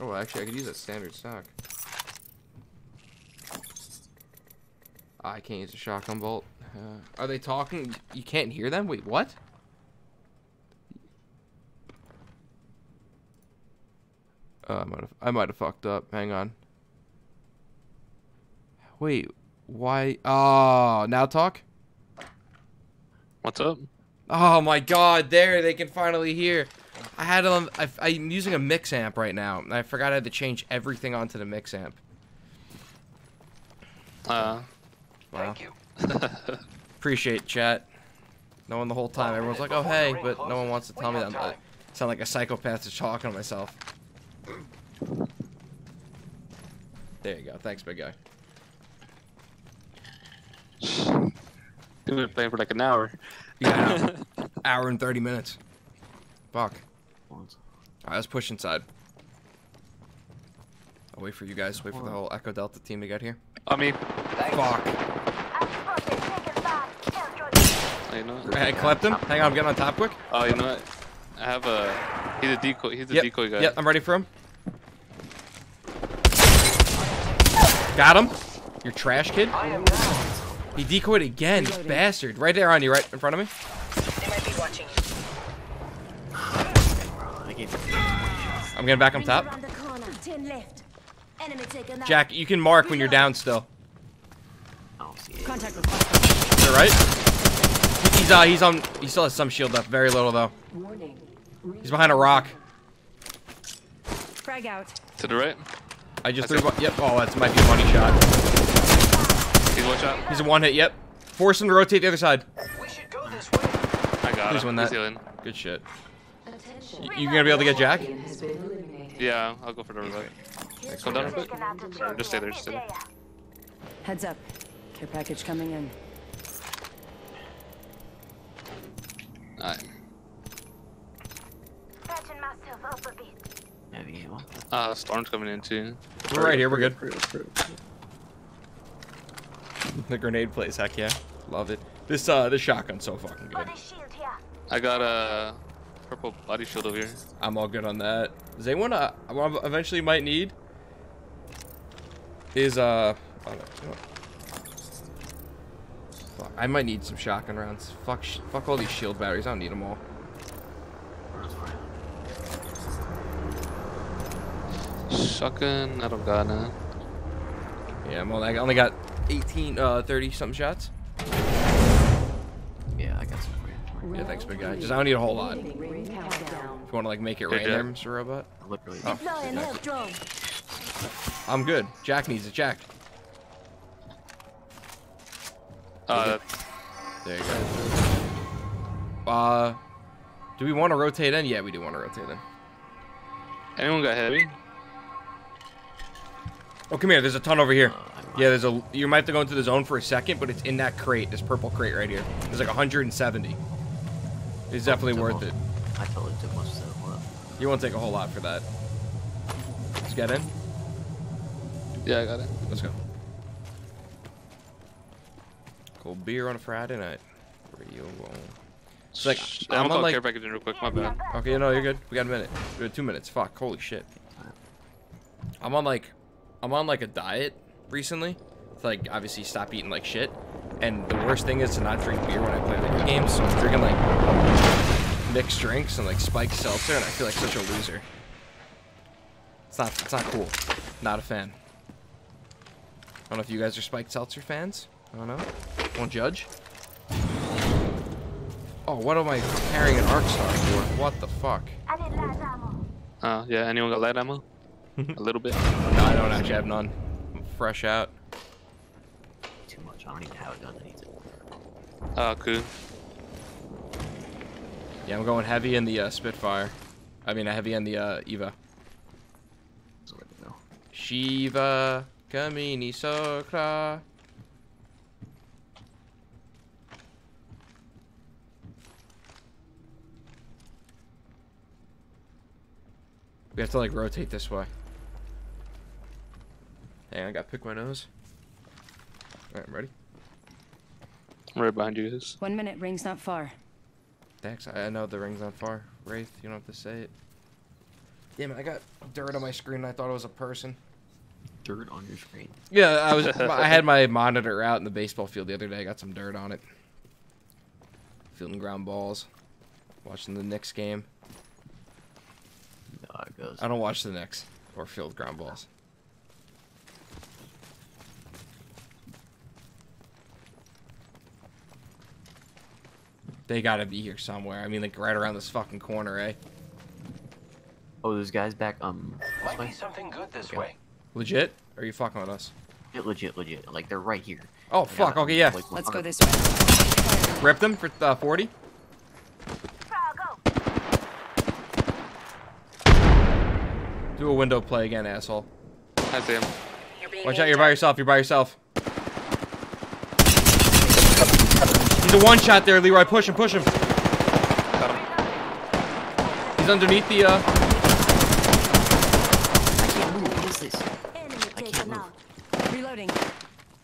[SPEAKER 5] Oh, actually, I could use a standard stock. Ah, I can't use a shotgun bolt. Uh, are they talking? You can't hear them? Wait, what? Uh, I might have I might have fucked up. Hang on. Wait, why? Oh, now talk.
[SPEAKER 10] What's up?
[SPEAKER 5] Oh my God! There, they can finally hear. I had it on. I, I'm using a mix amp right now, I forgot I had to change everything onto the mix amp.
[SPEAKER 10] Uh,
[SPEAKER 5] Wow.
[SPEAKER 9] Thank you. [laughs]
[SPEAKER 5] Appreciate chat. No one the whole time. Everyone's like, "Oh hey," but no one wants to tell me that. I sound like a psychopath just talking to myself. There you go. Thanks, big guy.
[SPEAKER 10] We've been playing for like an hour.
[SPEAKER 5] Yeah, [laughs] hour and thirty minutes. Fuck. Alright, let's push inside. I'll wait for you guys. Wait for the whole Echo Delta team to get here.
[SPEAKER 10] I mean,
[SPEAKER 5] Fuck.
[SPEAKER 10] you know.
[SPEAKER 5] I clipped him. Hang on, I'm getting on top quick.
[SPEAKER 10] Oh, you know what? I have a. He's a decoy. He's a
[SPEAKER 5] Yep.
[SPEAKER 10] decoy guy.
[SPEAKER 5] Yep, I'm ready for him. Got him. You're trash, kid.
[SPEAKER 9] I am.
[SPEAKER 5] He decoyed again, you bastard. Right there on you, right in front of me.
[SPEAKER 8] They might be watching.
[SPEAKER 5] I'm getting back on top.
[SPEAKER 1] Around the corner. Ten left. Enemy taken out.
[SPEAKER 5] Jack, you can mark when you're down still.
[SPEAKER 8] Contact with
[SPEAKER 5] Is that right? He's uh, he's on. He still has some shield left. Very little though. He's behind a rock.
[SPEAKER 8] frag out.
[SPEAKER 10] To the right.
[SPEAKER 5] I just
[SPEAKER 10] I
[SPEAKER 5] threw.
[SPEAKER 10] see.
[SPEAKER 5] one- Yep. Oh, that might be a money shot.
[SPEAKER 10] He's one shot.
[SPEAKER 5] He's a one hit. Yep. Force him to rotate the other side.
[SPEAKER 9] We should go this way.
[SPEAKER 10] I got
[SPEAKER 5] Please
[SPEAKER 10] him.
[SPEAKER 5] win
[SPEAKER 10] He's
[SPEAKER 5] that.
[SPEAKER 10] healing.
[SPEAKER 5] Good shit.
[SPEAKER 6] Attention.
[SPEAKER 5] Y- You gonna be able to get Jack?
[SPEAKER 6] Guardian has been eliminated.
[SPEAKER 10] Yeah, I'll go for the revive. Come down a bit.
[SPEAKER 7] Taking out the
[SPEAKER 10] Or just stay there, just stay there.
[SPEAKER 8] Heads up. Care package coming in.
[SPEAKER 10] Alright.
[SPEAKER 7] Patching myself up a bit.
[SPEAKER 11] Heavy ammo.
[SPEAKER 10] Uh, storm's coming in too.
[SPEAKER 5] We're right here. We're good.
[SPEAKER 11] Fruit, fruit.
[SPEAKER 5] The grenade plays. Heck yeah. Love it. This uh, this shotgun's so fucking good.
[SPEAKER 7] Body shield here.
[SPEAKER 10] I got a purple body shield over here.
[SPEAKER 5] I'm all good on that. Does anyone uh, what I eventually might need is uh, oh, no, you know what? Fuck, I might need some shotgun rounds. Fuck, sh fuck all these shield batteries. I don't need them all.
[SPEAKER 10] Shotgun, I don't got none.
[SPEAKER 5] Yeah, I'm only, I only got 18, uh, 30 something shots.
[SPEAKER 11] Yeah, I got some for you.
[SPEAKER 5] Yeah, thanks, big guy. Just I don't need a whole lot. If
[SPEAKER 6] Beginning ring countdown.
[SPEAKER 5] you want to like make it
[SPEAKER 10] Hey,
[SPEAKER 5] rain there, Mr. Robot.
[SPEAKER 11] Literally.
[SPEAKER 5] Oh,
[SPEAKER 7] Deploying help.
[SPEAKER 5] I'm good. Jack needs it. Jack.
[SPEAKER 10] Uh,
[SPEAKER 5] There you go. Uh, do we want to rotate in? Yeah, we do want to rotate in.
[SPEAKER 10] anyone got heavy?
[SPEAKER 5] Oh, come here. There's a ton over here.
[SPEAKER 11] Uh,
[SPEAKER 5] Yeah, there's a. You might have to go into the zone for a second, but it's in that crate, this purple crate right here. There's like 170. It's definitely worth
[SPEAKER 11] most-
[SPEAKER 5] it.
[SPEAKER 11] I totally took most of that one.
[SPEAKER 5] You won't take a whole lot for that. Let's get in.
[SPEAKER 10] Yeah, I got it.
[SPEAKER 5] Let's go. Cold beer on a Friday night. Radio on. It's like
[SPEAKER 10] Shh,
[SPEAKER 5] I'm
[SPEAKER 10] I'm
[SPEAKER 5] on
[SPEAKER 10] gonna
[SPEAKER 5] like.
[SPEAKER 10] care package in real quick. My bad.
[SPEAKER 5] Okay, no, you're good. We got a minute. We got two minutes. Fuck. Holy shit. I'm on like, I'm on like a diet recently. To like obviously stop eating like shit. And the worst thing is to not drink beer when I play video games. So I'm drinking like mixed drinks and like spiked seltzer, and I feel like such a loser. It's not. It's not cool. Not a fan. I don't know if you guys are spiked seltzer fans. I don't know. Won't judge. Oh, what am I carrying an arc star for? What the fuck?
[SPEAKER 7] I need light ammo.
[SPEAKER 10] Uh, yeah, anyone got light ammo? [laughs] a little bit.
[SPEAKER 5] No, I don't actually have none. I'm fresh out.
[SPEAKER 11] Too much. I don't even have a gun that needs it.
[SPEAKER 10] Uh, cool.
[SPEAKER 5] Yeah, I'm going heavy in the uh, Spitfire. I mean, I heavy in the uh, Eva.
[SPEAKER 11] So where to go?
[SPEAKER 5] Shiva Kamini Sokra. We have to like rotate this way. Hang on, I gotta pick my nose. Alright, I'm ready.
[SPEAKER 10] I'm right behind you guys.
[SPEAKER 8] One minute, ring's not far.
[SPEAKER 5] Thanks, I I know the ring's not far. Wraith, you don't have to say it. Damn it, I got dirt on my screen and I thought it was a person.
[SPEAKER 11] Dirt on your screen.
[SPEAKER 5] Yeah, I was. [laughs] I had my monitor out in the baseball field the other day. I got some dirt on it. Fielding ground balls. Watching the Knicks game.
[SPEAKER 11] You know how it goes.
[SPEAKER 5] I don't watch the Knicks or field ground balls. They gotta be here somewhere. I mean, like right around this fucking corner, eh?
[SPEAKER 11] Oh, those guys back. Um, this
[SPEAKER 9] Might
[SPEAKER 11] way.
[SPEAKER 9] be something good this
[SPEAKER 11] Okay.
[SPEAKER 9] way.
[SPEAKER 5] Legit? Or are you fucking with us?
[SPEAKER 11] Legit, legit, legit. Like they're right here.
[SPEAKER 5] Oh
[SPEAKER 11] I got
[SPEAKER 5] fuck. Okay, yeah.
[SPEAKER 11] like,
[SPEAKER 8] Let's go this way.
[SPEAKER 5] Rip them for uh, 40. Do a window play again, asshole.
[SPEAKER 10] I see him.
[SPEAKER 5] Watch out, you're by yourself, you're by yourself. He's a one shot there, Leroy. Push him, push him.
[SPEAKER 10] Got him.
[SPEAKER 5] He's underneath the, uh.
[SPEAKER 11] I can't move. What is this?
[SPEAKER 7] Enemy
[SPEAKER 11] can't move.
[SPEAKER 7] out.
[SPEAKER 8] Reloading.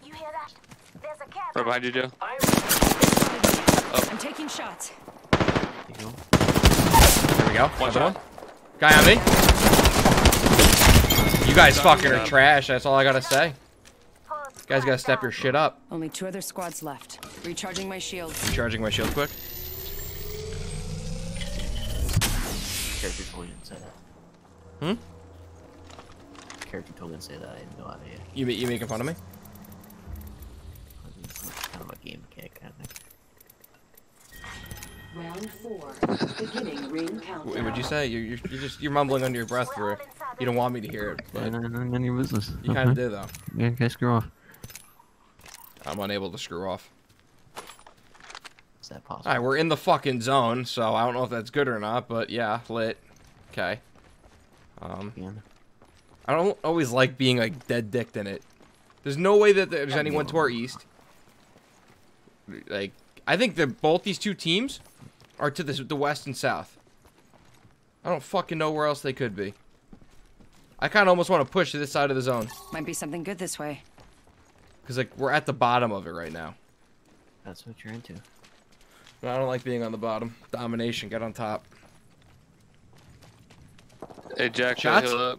[SPEAKER 7] You hear that? There's a cat.
[SPEAKER 10] Right behind you, Joe.
[SPEAKER 8] I'm taking shots.
[SPEAKER 11] You know?
[SPEAKER 5] There we go.
[SPEAKER 10] One
[SPEAKER 5] Another
[SPEAKER 10] shot.
[SPEAKER 5] one. Guy on me. You guys fucking are trash. That's all I gotta say. You guys gotta step your shit up.
[SPEAKER 8] Only two other squads left. Recharging my shield.
[SPEAKER 5] Recharging my shield quick.
[SPEAKER 11] Character told you to say that.
[SPEAKER 5] Hmm?
[SPEAKER 11] Character told me to say that. I had no idea.
[SPEAKER 5] You ma- you making fun of me?
[SPEAKER 11] It's kind of a game mechanic kind of thing.
[SPEAKER 6] Round four. Beginning ring countdown.
[SPEAKER 5] What would you say? You're, you're, you're just you're mumbling under your breath for. You don't want me to hear it,
[SPEAKER 11] Yeah,
[SPEAKER 5] but
[SPEAKER 11] none, none, none of your business.
[SPEAKER 5] you kind of do though.
[SPEAKER 11] Yeah, okay, screw off.
[SPEAKER 5] I'm unable to screw off.
[SPEAKER 11] It's that possible?
[SPEAKER 5] All right, we're in the fucking zone, so I don't know if that's good or not, but yeah, lit. Okay. Um,
[SPEAKER 11] Again.
[SPEAKER 5] I don't always like being like dead dicked in it. There's no way that there's anyone to our east. Like, I think that both these two teams are to the, the west and south. I don't fucking know where else they could be. I kind of almost want to push to this side of the zone.
[SPEAKER 8] Might be something good this way.
[SPEAKER 5] Because, like, we're at the bottom of it right now.
[SPEAKER 11] That's what you're into.
[SPEAKER 5] But I don't like being on the bottom. Domination, get on top.
[SPEAKER 10] Hey, Jack,
[SPEAKER 5] Shots?
[SPEAKER 10] Shots? up.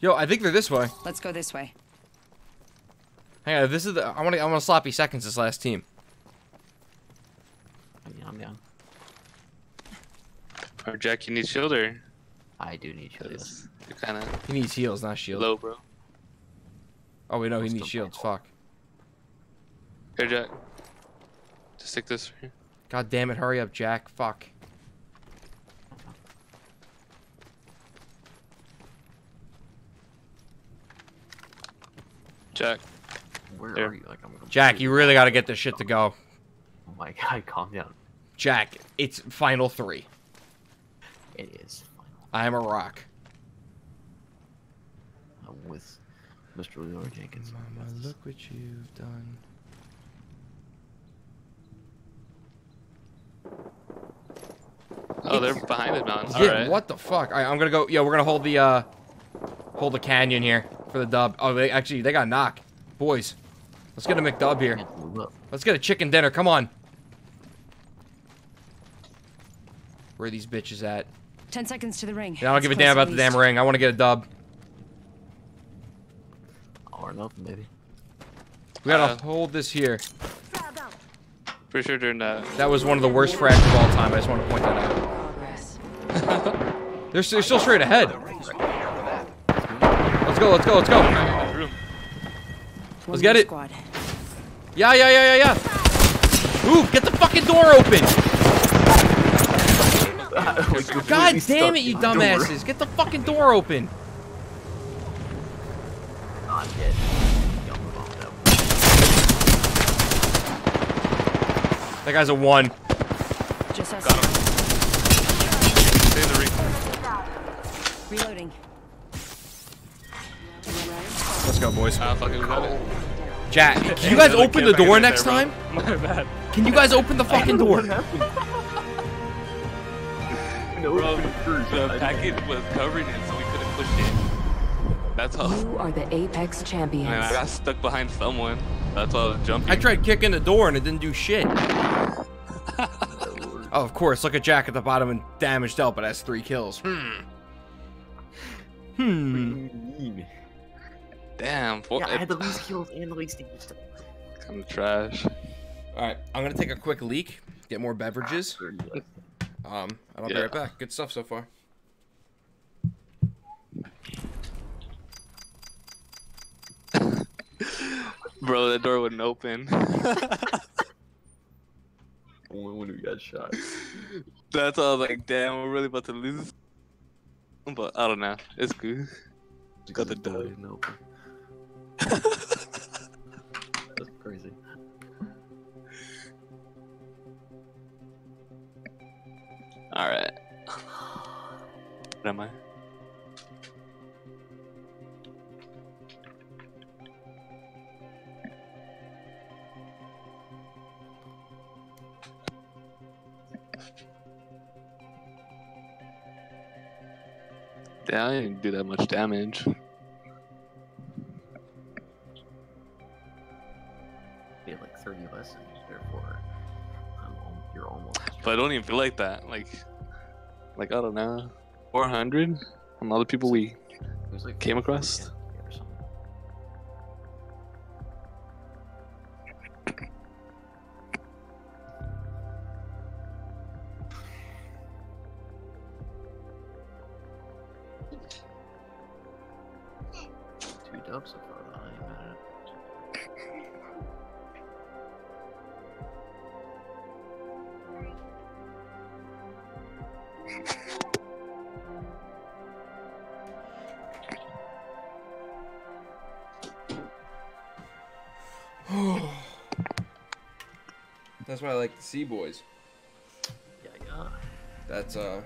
[SPEAKER 5] Yo, I think they're this way.
[SPEAKER 8] Let's go this way.
[SPEAKER 5] Hang on, this is the. I want to. I want to sloppy seconds. This last team.
[SPEAKER 11] Yeah, I'm down.
[SPEAKER 10] Or Jack, you need shield or?
[SPEAKER 11] I do need shields.
[SPEAKER 10] You're kind of
[SPEAKER 5] He needs heals, not shield.
[SPEAKER 10] low, bro.
[SPEAKER 5] Oh wait, no, he needs shields. Fuck.
[SPEAKER 10] Here, Jack. Just take this. Here.
[SPEAKER 5] God damn it! Hurry up, Jack. Fuck.
[SPEAKER 10] Jack.
[SPEAKER 11] Where
[SPEAKER 10] There.
[SPEAKER 11] are you? Like I'm.
[SPEAKER 5] Jack, you really got to get this shit to go.
[SPEAKER 11] Oh my god, [laughs] calm down.
[SPEAKER 5] Jack, it's final three.
[SPEAKER 11] It is
[SPEAKER 5] I am a rock.
[SPEAKER 11] uh, with Mr. Leroy Jenkins.
[SPEAKER 5] Mama, look what you've done.
[SPEAKER 10] Oh, they're behind the mountain.
[SPEAKER 5] Yeah,
[SPEAKER 10] Alright.
[SPEAKER 5] what the fuck? All right, I'm gonna go. Yeah, we're gonna hold the uh, hold the canyon here for the dub. Oh, they actually they got knock, boys. Let's get a McDub here. Let's get a chicken dinner. Come on. Where are these bitches at?
[SPEAKER 8] Ten seconds to the ring.
[SPEAKER 5] Yeah, I don't
[SPEAKER 8] It's
[SPEAKER 5] give a damn
[SPEAKER 8] at
[SPEAKER 5] about the damn ring. I want to get a dub.
[SPEAKER 11] All or nothing, baby.
[SPEAKER 5] We gotta
[SPEAKER 10] Uh,
[SPEAKER 5] hold this here.
[SPEAKER 10] Pretty sure during that.
[SPEAKER 5] That was one of the worst frags of all time. I just want to point that out.
[SPEAKER 8] Progress. [laughs]
[SPEAKER 5] They're, they're still straight ahead. Let's go. Let's go. Let's go.
[SPEAKER 8] Let's
[SPEAKER 5] get it.
[SPEAKER 8] Squad.
[SPEAKER 5] Yeah, yeah, yeah, yeah, yeah. Ooh, get the fucking door open. [laughs] God damn it, you dumbasses. Get the fucking door open.
[SPEAKER 11] I'm dead. Y'all move on with that.
[SPEAKER 5] That guy's a one.
[SPEAKER 8] Just us.
[SPEAKER 10] Stay in the ring.
[SPEAKER 8] Reloading.
[SPEAKER 5] Let's go, boys.
[SPEAKER 10] Ah, fuck it, got it.
[SPEAKER 5] Jack, [laughs] can you guys open the door next time? [laughs]
[SPEAKER 10] My bad.
[SPEAKER 5] Can you guys open the [laughs] fucking door?
[SPEAKER 10] Bro, the package was covering it, so we couldn't push it. That's all.
[SPEAKER 6] You are the Apex champions.
[SPEAKER 10] Man, I got stuck behind someone. That's why I was jumping.
[SPEAKER 5] I tried kicking the door and it didn't do shit. Oh, of course. Look at Jack at the bottom and damage dealt, but has three kills. Hmm. Hmm.
[SPEAKER 10] Damn. Four,
[SPEAKER 11] Yeah, I had the least kills and the least damage.
[SPEAKER 5] Kind of trash. All right, I'm gonna take a quick leak, get more beverages. Um, and I'll be right back. Good stuff so far. [laughs]
[SPEAKER 10] Bro, that door wouldn't open. [laughs]
[SPEAKER 11] Only when we got shot.
[SPEAKER 10] That's all I was like, damn, we're really about to lose. But I don't know. It's good. Got the dub.
[SPEAKER 11] didn't. [laughs] That's crazy.
[SPEAKER 10] Alright. What am I? Damn, I didn't do that much damage.
[SPEAKER 11] We had like 30 lessons, therefore I'm al- you're almost.
[SPEAKER 10] But I don't even feel like that. Like, like I don't know, 400 from other people we
[SPEAKER 11] like
[SPEAKER 10] came across.
[SPEAKER 5] Sea Boys.
[SPEAKER 11] Yeah, yeah.
[SPEAKER 5] That's uh,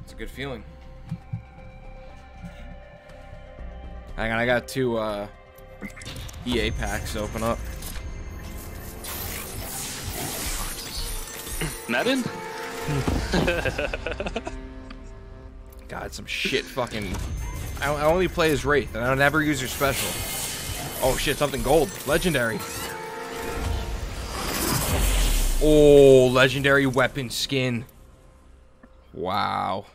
[SPEAKER 5] it's a good feeling. Hang on, I got two uh, EA packs open up.
[SPEAKER 10] Madden? [laughs]
[SPEAKER 5] God, some shit fucking. I, I only play as Wraith, and I never use your special. Oh shit, something gold. Legendary. Oh, legendary weapon skin. Wow.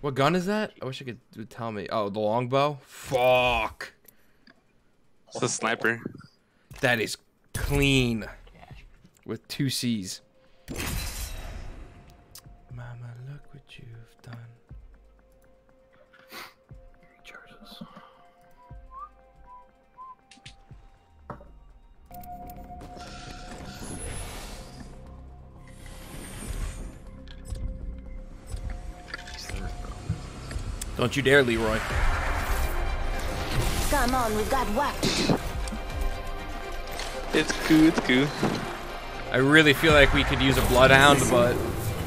[SPEAKER 5] What gun is that? I wish I could tell me. Oh, the longbow? Fuck.
[SPEAKER 10] It's a sniper.
[SPEAKER 5] That is clean. With two C's. Don't you dare, Leroy.
[SPEAKER 3] Come on, we've got work to do.
[SPEAKER 10] It's cool, it's cool.
[SPEAKER 5] I really feel like we could use a bloodhound, but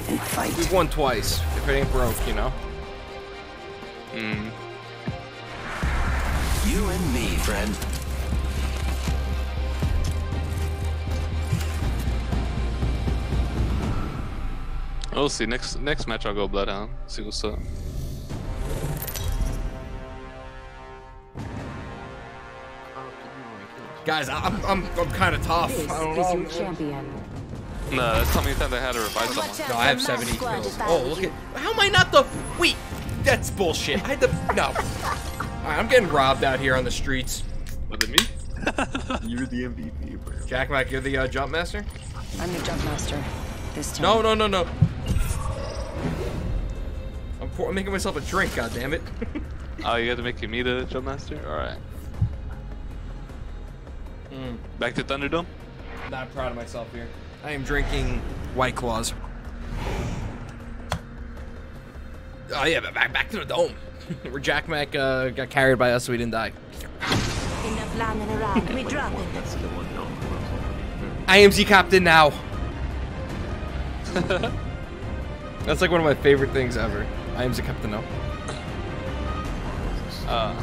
[SPEAKER 5] we've won twice. If it ain't broke, you know.
[SPEAKER 10] Mm.
[SPEAKER 9] You and me, friend.
[SPEAKER 10] We'll see. Next next match I'll go Bloodhound. See what's up.
[SPEAKER 5] Guys, I'm I'm, I'm kind of tough.
[SPEAKER 6] This
[SPEAKER 5] I don't
[SPEAKER 6] is your champion.
[SPEAKER 10] No, that's how many times I had to revive someone.
[SPEAKER 5] No, I have 70 kills. Oh, look at. How am I not the? Wait, that's bullshit. I had the no. All right, I'm getting robbed out here on the streets.
[SPEAKER 10] Was it me? [laughs]
[SPEAKER 11] You're the MVP, bro.
[SPEAKER 5] Jack Mac, you're the uh, jump master.
[SPEAKER 8] I'm the jump master. This time.
[SPEAKER 5] No, no, no, no. I'm, pour- I'm making myself a drink. God damn it. [laughs]
[SPEAKER 10] Oh, you got to make me the jump master? Alright.
[SPEAKER 5] Mm.
[SPEAKER 10] Back to Thunderdome?
[SPEAKER 5] Not proud of myself here. I am drinking White Claws. Oh yeah, but back back to the dome, [laughs] where Jack Mac uh, got carried by us, so we didn't die.
[SPEAKER 3] Enough lying around. We drop it.
[SPEAKER 11] That's the one. No.
[SPEAKER 5] I am Z Captain now. [laughs] That's like one of my favorite things ever. I am Z Captain now.
[SPEAKER 10] Uh,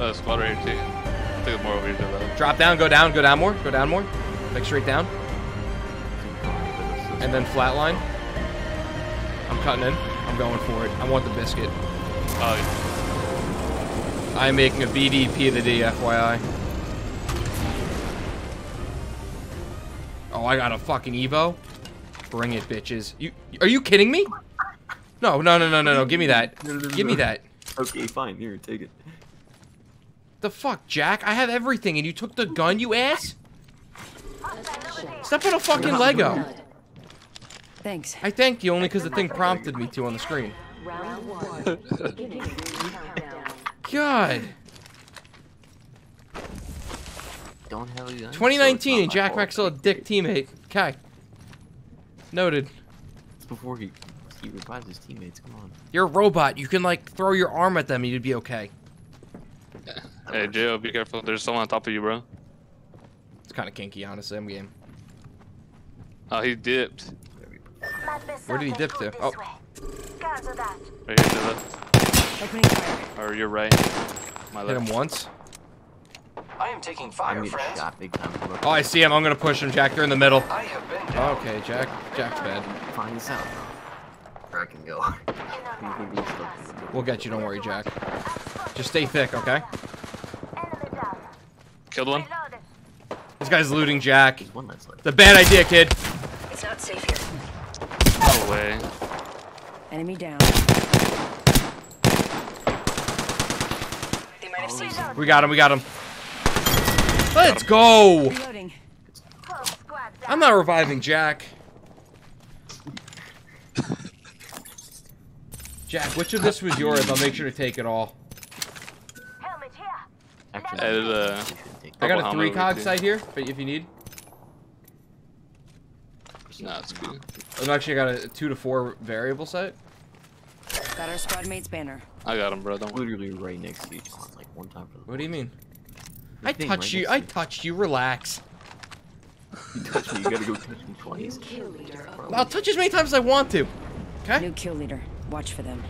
[SPEAKER 10] uh, squad right here too. I think more over here to the left.
[SPEAKER 5] Drop down, go down, go down more, go down more. Like straight down, and then flatline. I'm cutting in. I'm going for it. I want the biscuit.
[SPEAKER 10] Oh,
[SPEAKER 5] I'm making a BDP of the D, FYI. Oh, I got a fucking Eva. Bring it, bitches. You are you kidding me? No, no, no, no, no, no. Give me that. [laughs] Give me that.
[SPEAKER 11] Okay, fine. Here, take it.
[SPEAKER 5] The fuck, Jack? I have everything, and you took the gun, you ass. Step on a fucking Lego.
[SPEAKER 8] Thanks.
[SPEAKER 5] I thank you only because the thing prompted me to on the screen.
[SPEAKER 6] Round one. Beginning ring countdown.
[SPEAKER 5] God.
[SPEAKER 11] Don't have a
[SPEAKER 5] 2019, and Jack Mack's still a dick teammate. Okay. Noted.
[SPEAKER 11] It's before he he revives his teammates. Come on.
[SPEAKER 5] You're a robot. You can like throw your arm at them and you'd be okay.
[SPEAKER 10] Hey, J.O., be careful. There's someone on top of you, bro.
[SPEAKER 5] It's kind of kinky, honestly. I'm game.
[SPEAKER 10] Oh, he dipped.
[SPEAKER 5] Where did he dip to? Oh,
[SPEAKER 7] Cancel.
[SPEAKER 10] Right here to the left.
[SPEAKER 8] Opening.
[SPEAKER 10] Or your right. My
[SPEAKER 5] hit him once.
[SPEAKER 9] I am taking
[SPEAKER 11] I'm
[SPEAKER 9] fire, friends.
[SPEAKER 11] shot big time.
[SPEAKER 5] Oh, I see him. I'm gonna push him, Jack. They're in the middle.
[SPEAKER 9] I have been down.
[SPEAKER 5] Okay, Jack. Jack's bad.
[SPEAKER 11] Find this out, bro. Where I can go. You can be stuck.
[SPEAKER 5] We'll get you. Don't worry, Jack. Just stay thick, okay?
[SPEAKER 7] Enemy down.
[SPEAKER 10] Killed one?
[SPEAKER 5] This guy's looting Jack.
[SPEAKER 11] There's one that's like.
[SPEAKER 5] It's a bad idea, kid.
[SPEAKER 8] It's not safe here.
[SPEAKER 10] No way.
[SPEAKER 8] Enemy down. They might have seen you.
[SPEAKER 5] We got him. We got him. Let's go.
[SPEAKER 8] Reloading.
[SPEAKER 7] Whole squad down.
[SPEAKER 5] I'm not reviving Jack. [laughs] Jack, which of this was yours? I'll make sure to take it all.
[SPEAKER 7] Helmet here.
[SPEAKER 11] Actually,
[SPEAKER 10] Hey, there's a-
[SPEAKER 11] you should take
[SPEAKER 5] I got a three cog
[SPEAKER 10] too.
[SPEAKER 5] sight here, but if you need.
[SPEAKER 10] Nah, it's good.
[SPEAKER 5] I'm actually got a two to four variable sight.
[SPEAKER 8] Got our squad mate's banner.
[SPEAKER 10] I got him, bro. Don't
[SPEAKER 11] literally right next to each one, like one time for the.
[SPEAKER 5] What do you mean? I
[SPEAKER 11] Your
[SPEAKER 5] touched
[SPEAKER 11] right
[SPEAKER 5] you. I
[SPEAKER 11] to
[SPEAKER 5] touched you. Relax. [laughs]
[SPEAKER 11] You touch me, you gotta go touch me twice.
[SPEAKER 8] Kill leader.
[SPEAKER 5] I'll touch as many times as I want to. Okay.
[SPEAKER 8] New kill leader. Watch for them.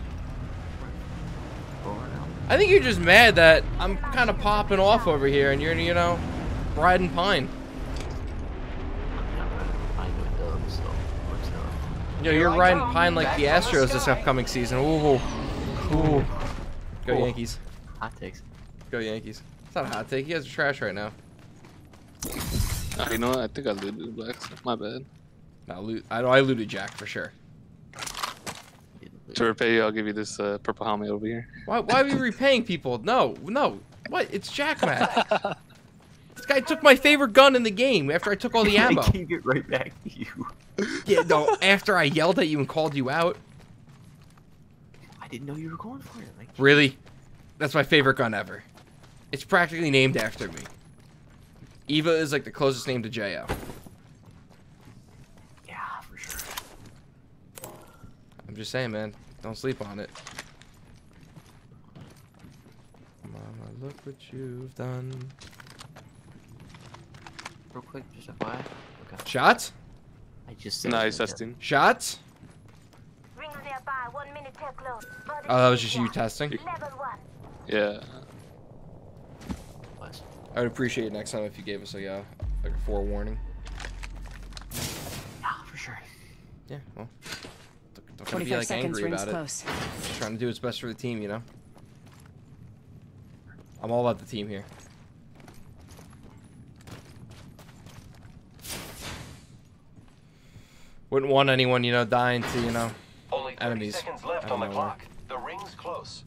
[SPEAKER 5] I think you're just mad that I'm kind of popping off over here, and you're, you know, riding pine.
[SPEAKER 11] I know dub, so what's up?
[SPEAKER 5] You know, you're riding oh, pine like the Astros this upcoming season. Ooh, ooh. Go
[SPEAKER 11] Oh.
[SPEAKER 5] Yankees.
[SPEAKER 11] Hot takes.
[SPEAKER 5] Go Yankees. It's not a hot take. You guys are trash right now.
[SPEAKER 10] You know what? I think I looted the blacks. My bad.
[SPEAKER 5] No, loot. I I looted Jack for sure.
[SPEAKER 10] To repay you, I'll give you this uh, purple helmet over here.
[SPEAKER 5] Why? Why are we repaying people? No, no. What? It's Jack man. [laughs] this guy took my favorite gun in the game after I took all the [laughs] ammo.
[SPEAKER 11] I gave it right back to you. [laughs]
[SPEAKER 5] yeah, no. After I yelled at you and called you out.
[SPEAKER 11] I didn't know you were going for it. Like,
[SPEAKER 5] Really? That's my favorite gun ever. It's practically named after me. Eva is like the closest name to Jo.
[SPEAKER 11] yeah, for sure.
[SPEAKER 5] I'm just saying, man. Don't sleep on it. Mama, look what you've done.
[SPEAKER 11] Real quick, just a fire. Okay.
[SPEAKER 5] Shots?
[SPEAKER 11] I just said.
[SPEAKER 10] Nice, testing.
[SPEAKER 5] Shots?
[SPEAKER 7] Rings nearby, one minute till close.
[SPEAKER 5] Oh, that was just you testing?
[SPEAKER 7] Level one.
[SPEAKER 10] Yeah.
[SPEAKER 5] I would appreciate it next time if you gave us a, uh, like a forewarning.
[SPEAKER 11] Yeah, for sure.
[SPEAKER 5] Yeah, well. Don't, don't
[SPEAKER 8] 45
[SPEAKER 5] be like
[SPEAKER 8] seconds,
[SPEAKER 5] angry
[SPEAKER 8] rings
[SPEAKER 5] about
[SPEAKER 8] close.
[SPEAKER 5] it. Just trying to do what's best for the team, you know? I'm all about the team here. Wouldn't want anyone, you know, dying to, you know,
[SPEAKER 9] Only
[SPEAKER 5] enemies.
[SPEAKER 9] seconds left on the clock. The ring's close.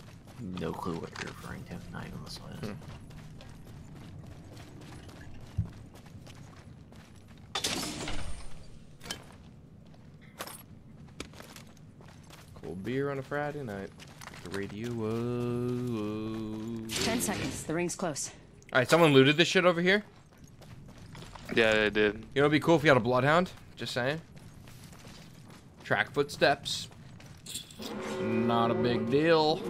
[SPEAKER 11] No clue what you're referring to. Not even the slightest. Hmm.
[SPEAKER 5] Cold beer on a Friday night. The radio. Whoa,
[SPEAKER 8] Ten seconds. The ring's close.
[SPEAKER 5] Alright, someone looted this shit over here.
[SPEAKER 10] Yeah, I did.
[SPEAKER 5] You know, it'd be cool if you had a bloodhound. Just saying. Track footsteps. Not a big deal.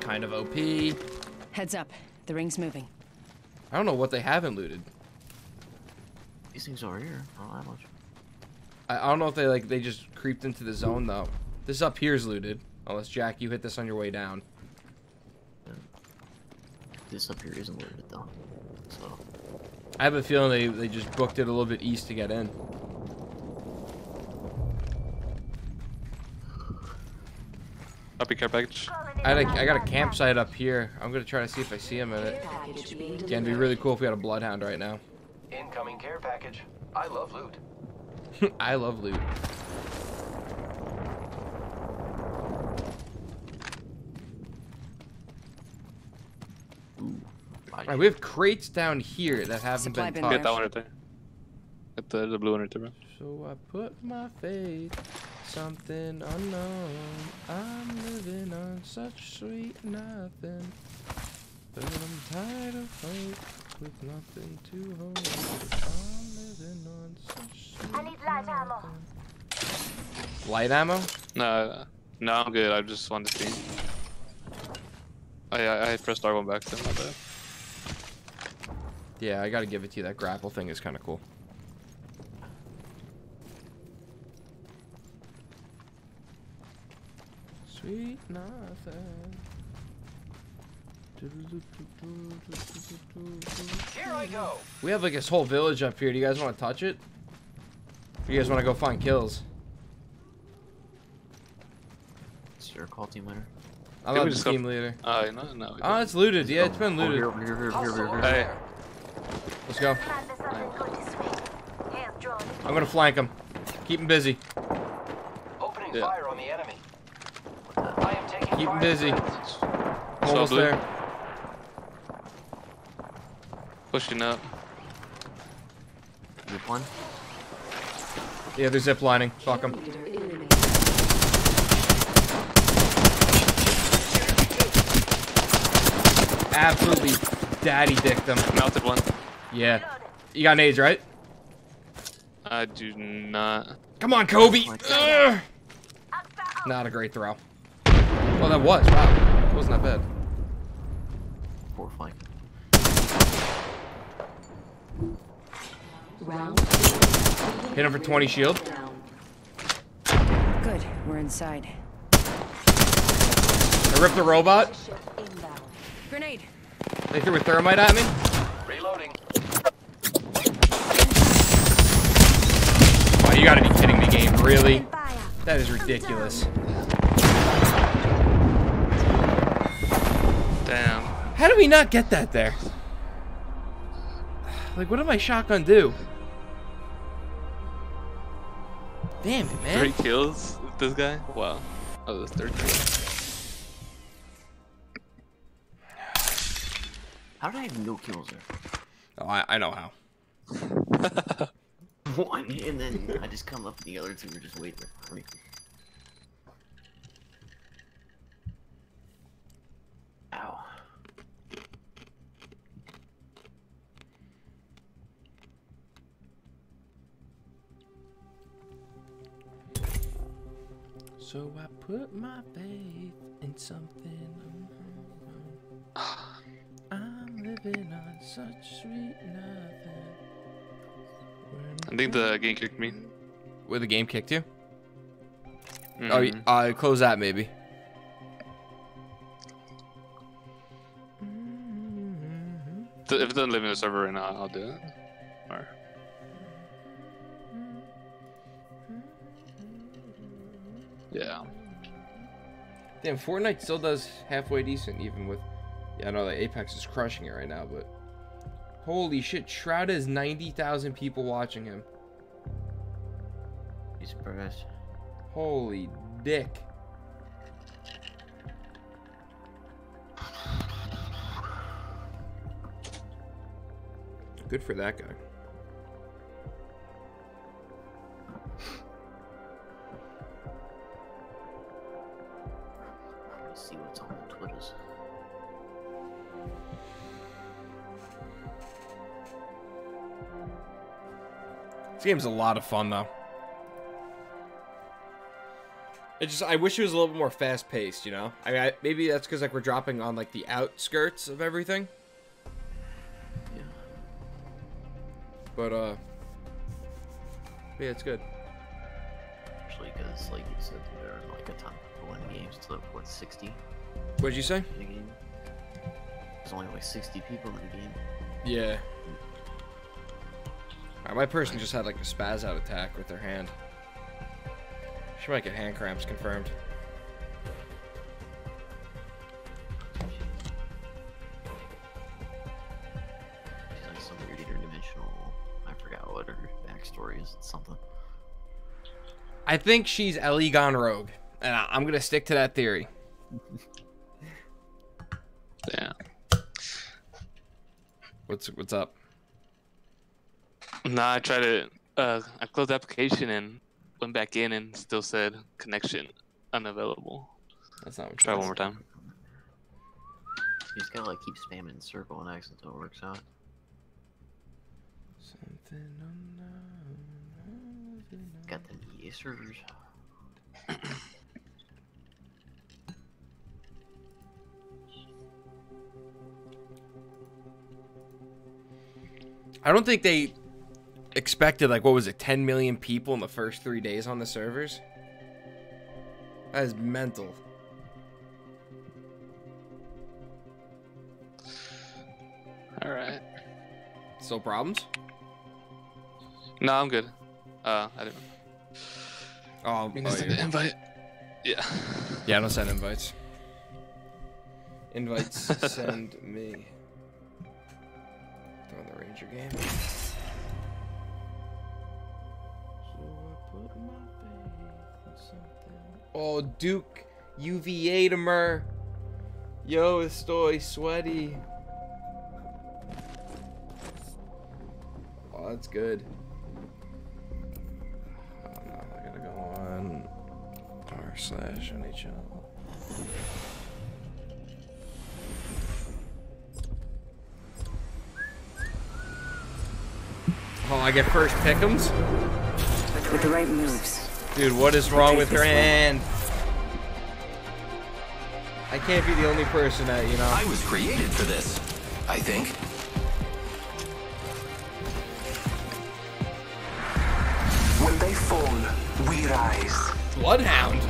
[SPEAKER 5] Kind of OP.
[SPEAKER 8] Heads up. The ring's moving.
[SPEAKER 5] I don't know what they haven't looted.
[SPEAKER 11] These things over here. Not that much.
[SPEAKER 5] I, I don't know if they like they just creeped into the zone though. This up here is looted. Unless Jack, you hit this on your way down.
[SPEAKER 11] This up here isn't looted though. So
[SPEAKER 5] I have a feeling they, they just booked it a little bit east to get in.
[SPEAKER 10] Up your care package.
[SPEAKER 5] I, had a, I got a campsite up here. I'm gonna try to see if I see him in it. Again, it'd be really cool if we had a bloodhound right now.
[SPEAKER 9] Incoming care package. I love loot. [laughs]
[SPEAKER 5] I love loot. Alright, we have crates down here that haven't
[SPEAKER 8] Supply
[SPEAKER 5] been
[SPEAKER 8] bin
[SPEAKER 5] touched.
[SPEAKER 10] Get that one right there. Get the, the blue one right there, bro.
[SPEAKER 5] So I put my faith, something unknown. I'm living on such sweet nothing. But I'm tired of hope with nothing to hold. I'm living on such sweet
[SPEAKER 7] I need light ammo.
[SPEAKER 5] Light ammo?
[SPEAKER 10] No, no, I'm good. I just wanted to see. I I, I pressed R1 back then. My bad.
[SPEAKER 5] Yeah, I gotta give it to you. That grapple thing is kind of cool. Sweet nothing.
[SPEAKER 9] Here I go.
[SPEAKER 5] We have like this whole village up here. Do you guys want to touch it? Or you guys want to go find kills?
[SPEAKER 11] it's your call team leader.
[SPEAKER 5] I'm not the
[SPEAKER 10] just go-
[SPEAKER 5] team leader.
[SPEAKER 10] Uh, you know, no. we
[SPEAKER 5] Oh, it's looted. Yeah, it's been
[SPEAKER 11] Over
[SPEAKER 5] looted.
[SPEAKER 11] here, over here, over here, over here, over here.
[SPEAKER 10] Hey,
[SPEAKER 5] Let's go.
[SPEAKER 7] Might be something good this way. Here's drone.
[SPEAKER 5] I'm gonna flank him. Keep him busy.
[SPEAKER 9] Opening
[SPEAKER 10] Yeah.
[SPEAKER 9] fire on the enemy. I am taking
[SPEAKER 5] Keep him busy.
[SPEAKER 9] defenses.
[SPEAKER 5] Almost
[SPEAKER 10] blue.
[SPEAKER 5] there.
[SPEAKER 10] pushing up.
[SPEAKER 11] Zip one.
[SPEAKER 5] Yeah, they're zip lining. Fuck them. Absolutely daddy dick them.
[SPEAKER 10] Melted one.
[SPEAKER 5] Yeah. You got nades, right?
[SPEAKER 10] I do not.
[SPEAKER 5] Come on, Kobe. Oh Ugh. Not a great throw. Well, that was. Wow. It wasn't that bad.
[SPEAKER 11] Four flank.
[SPEAKER 6] Round
[SPEAKER 5] Hit him for 20 shield.
[SPEAKER 8] Good. We're inside.
[SPEAKER 5] I ripped the robot.
[SPEAKER 8] Grenade.
[SPEAKER 5] They threw a thermite at me.
[SPEAKER 9] Reloading.
[SPEAKER 5] Oh, you gotta be kidding me, game. Really? That is ridiculous.
[SPEAKER 10] Damn.
[SPEAKER 5] How do we not get that there? Like, what did my shotgun do? Damn it, man.
[SPEAKER 10] Three kills with this guy? Wow. Oh, that's third kill.
[SPEAKER 11] How did I have no kills there?
[SPEAKER 5] Oh, I, I know how. [laughs]
[SPEAKER 11] One, and then I just come up and the other two are just waiting for me. Ow.
[SPEAKER 5] So I put my faith in something. I'm living on such sweet nothing.
[SPEAKER 10] I think the game kicked me.
[SPEAKER 5] Where the game kicked you? Oh,
[SPEAKER 10] Mhm.
[SPEAKER 5] y- uh, close that maybe.
[SPEAKER 10] If it doesn't live in the server right now, I'll do it. Yeah.
[SPEAKER 5] Damn, Fortnite still does halfway decent, even with. Yeah, I know that Apex is crushing it right now, but. Holy shit, Shroud has 90,000 people watching him.
[SPEAKER 11] Be surprised.
[SPEAKER 5] Holy dick. Good for that guy. Game's a lot of fun though. It just I wish it was a little bit more fast paced, you know. I mean, I, maybe that's because like we're dropping on like the outskirts of everything.
[SPEAKER 11] Yeah.
[SPEAKER 5] But uh, yeah, it's good.
[SPEAKER 11] Especially because, like you said, there are like a ton of people in games to what 60
[SPEAKER 5] What'd you say?
[SPEAKER 11] in a game. There's only like 60 people in the game.
[SPEAKER 5] Yeah. Alright, my person just had like a spaz out attack with their hand. She might get hand cramps confirmed.
[SPEAKER 11] Like some weird interdimensional. I forgot what her backstory is. It's something.
[SPEAKER 5] I think she's Ellie gone rogue, and I'm gonna stick to that theory.
[SPEAKER 10] Nah, I tried to. Uh, I closed the application and went back in and still said connection unavailable.
[SPEAKER 5] That's not what
[SPEAKER 10] Try one more time.
[SPEAKER 11] You just gotta like keep spamming circle and X until it works out.
[SPEAKER 5] Something unknown.
[SPEAKER 11] Got the EA servers.
[SPEAKER 5] I don't think they expected like what was it, 10 million people in the first three days on the servers. That is mental.
[SPEAKER 10] All right.
[SPEAKER 5] Still problems?
[SPEAKER 10] No, I'm good. Uh, I didn't.
[SPEAKER 5] Oh,
[SPEAKER 10] You
[SPEAKER 5] oh,
[SPEAKER 10] missed
[SPEAKER 5] you-
[SPEAKER 10] the invite. Yeah.
[SPEAKER 5] Yeah, don't send invites. Invites [laughs] send me. Throwing the Ranger game. Oh, Duke UVA to Mer. Yo, estoy sweaty. Oh, that's good. I gotta go on r slash NHL. Oh, I get first pick'ems?
[SPEAKER 8] With the right moves.
[SPEAKER 5] Dude, what is wrong with her hand? I can't be the only person that, you know.
[SPEAKER 12] I was created for this, I think.
[SPEAKER 4] When they fall, we rise.
[SPEAKER 5] Bloodhound?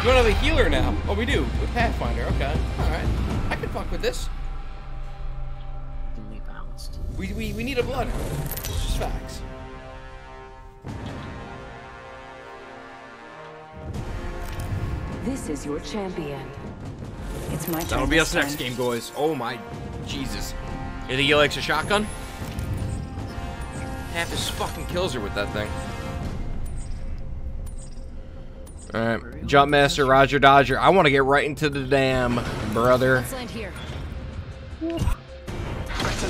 [SPEAKER 5] We don't have a healer now. Oh, we do. With Pathfinder. Okay. Alright. I can fuck with this. We, we, we need a bloodhound. It's just facts.
[SPEAKER 6] This is your champion.
[SPEAKER 8] It's my turn.
[SPEAKER 5] That'll be
[SPEAKER 8] this
[SPEAKER 5] us next game, boys. Oh my Jesus. You think he likes a shotgun? Half his fucking kills are with that thing. Alright. Jump Master, Roger Dodger. I want to get right into the dam, brother.
[SPEAKER 8] Let's land here.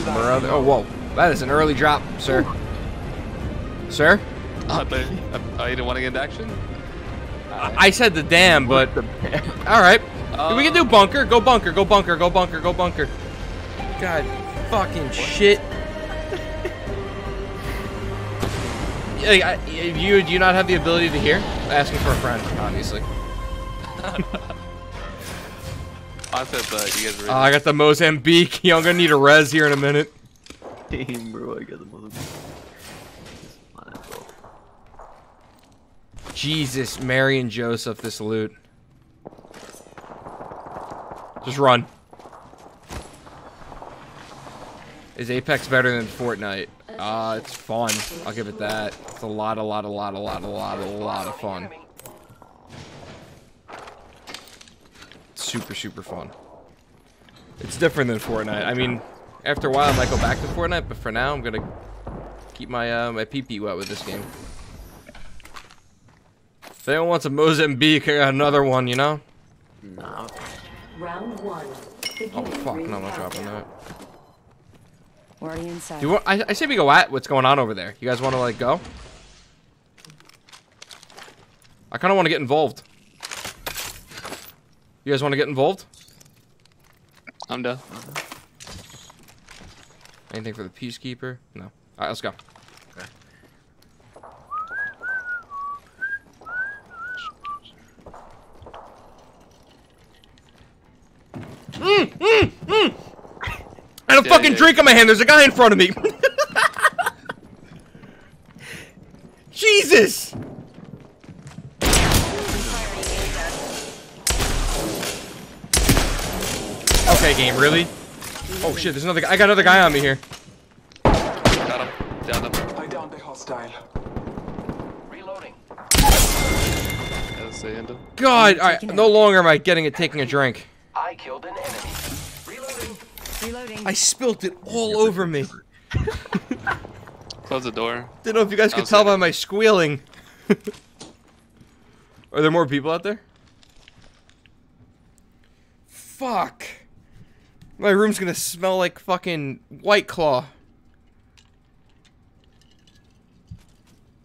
[SPEAKER 5] Brother. Oh, whoa. That is an early drop, sir. Sir?
[SPEAKER 10] Oh, but, oh, you didn't want to get into action?
[SPEAKER 5] I I said the dam, but. Alright. we can do bunker. Go bunker. Go bunker. Go bunker. Go bunker. God fucking shit. Yeah, I- you do you not have the ability to hear? Asking for a friend, obviously. [laughs]
[SPEAKER 10] I said that you guys were.
[SPEAKER 5] Uh, I got the Mozambique. [laughs] Yo, I'm gonna need a res here in a minute.
[SPEAKER 11] Damn, bro, I got the mother. Might as well.
[SPEAKER 5] Jesus, Mary and Joseph, this loot. Just run. Is Apex better than Fortnite? Uh, it's fun. I'll give it that. It's a lot, a lot, a lot, a lot, a lot, a lot of fun. Super, super fun. It's different than Fortnite. I mean, after a while I might go back to Fortnite, but for now I'm gonna keep my uh, my pee pee wet with this game. If anyone wants a Mozambique, I got another one, you know?
[SPEAKER 11] Nah.
[SPEAKER 6] Round one.
[SPEAKER 5] Oh fuck, no, I'm not dropping that.
[SPEAKER 8] We're already inside.
[SPEAKER 5] Do you want, I, I say we go at what's going on over there. You guys want to like go? I kind of want to get involved. You guys want to get involved?
[SPEAKER 10] I'm done.
[SPEAKER 5] Anything for the peacekeeper? No. All right, let's go. Mm, mm, mm. I had a
[SPEAKER 10] Yeah,
[SPEAKER 5] fucking
[SPEAKER 10] yeah.
[SPEAKER 5] drink in my hand. There's a guy in front of me. [laughs] Jesus! Okay, game, really? Oh shit, there's another guy. I got another guy on me here.
[SPEAKER 10] Got him. Down him.
[SPEAKER 4] I downed a hostile.
[SPEAKER 9] Reloading.
[SPEAKER 10] Let's say into.
[SPEAKER 5] God, alright, no longer am I getting it taking a drink.
[SPEAKER 9] I killed an enemy. Reloading.
[SPEAKER 8] Reloading.
[SPEAKER 5] I spilt it all over me. [laughs]
[SPEAKER 10] Close the door.
[SPEAKER 5] Didn't know if you guys could tell by my squealing. [laughs] Are there more people out there? Fuck. My room's gonna smell like fucking White Claw.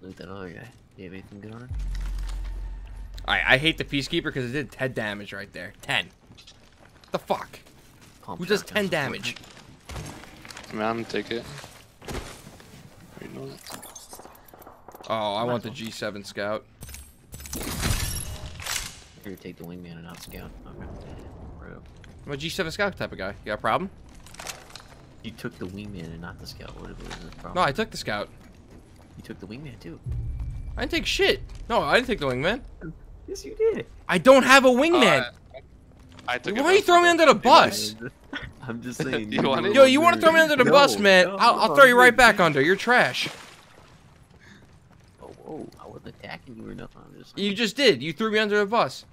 [SPEAKER 11] Look at that other guy. Do you have anything good on it?
[SPEAKER 5] I I hate the Peacekeeper because it did 10 damage right there. 10. The fuck?
[SPEAKER 11] Pump
[SPEAKER 5] Who does 10
[SPEAKER 11] for
[SPEAKER 5] damage?
[SPEAKER 10] Man, I'm gonna take it.
[SPEAKER 5] Oh, I want the G7 Scout.
[SPEAKER 11] Here, take the wingman and not scout. Okay. Right up.
[SPEAKER 5] I'm a G7 Scout type of guy. You got a problem?
[SPEAKER 11] You took the wingman and not the scout. What was the problem?
[SPEAKER 5] No, I took the Scout.
[SPEAKER 11] You took the wingman too.
[SPEAKER 5] I didn't take shit. No, I didn't take the wingman.
[SPEAKER 11] Yes, you did.
[SPEAKER 5] I don't have a wingman.
[SPEAKER 10] Uh, I took
[SPEAKER 5] Why
[SPEAKER 10] it
[SPEAKER 5] are you
[SPEAKER 10] back.
[SPEAKER 5] throwing me under the bus? [laughs]
[SPEAKER 11] I'm just [laughs] saying.
[SPEAKER 10] You want it?
[SPEAKER 5] Yo, you want to throw me under the
[SPEAKER 11] No,
[SPEAKER 5] bus, man?
[SPEAKER 11] no,
[SPEAKER 5] I'll, I'll throw you right back under. You're trash.
[SPEAKER 11] Oh, whoa, I wasn't attacking you or nothing. I'm just.
[SPEAKER 5] You just did. You threw me under the bus.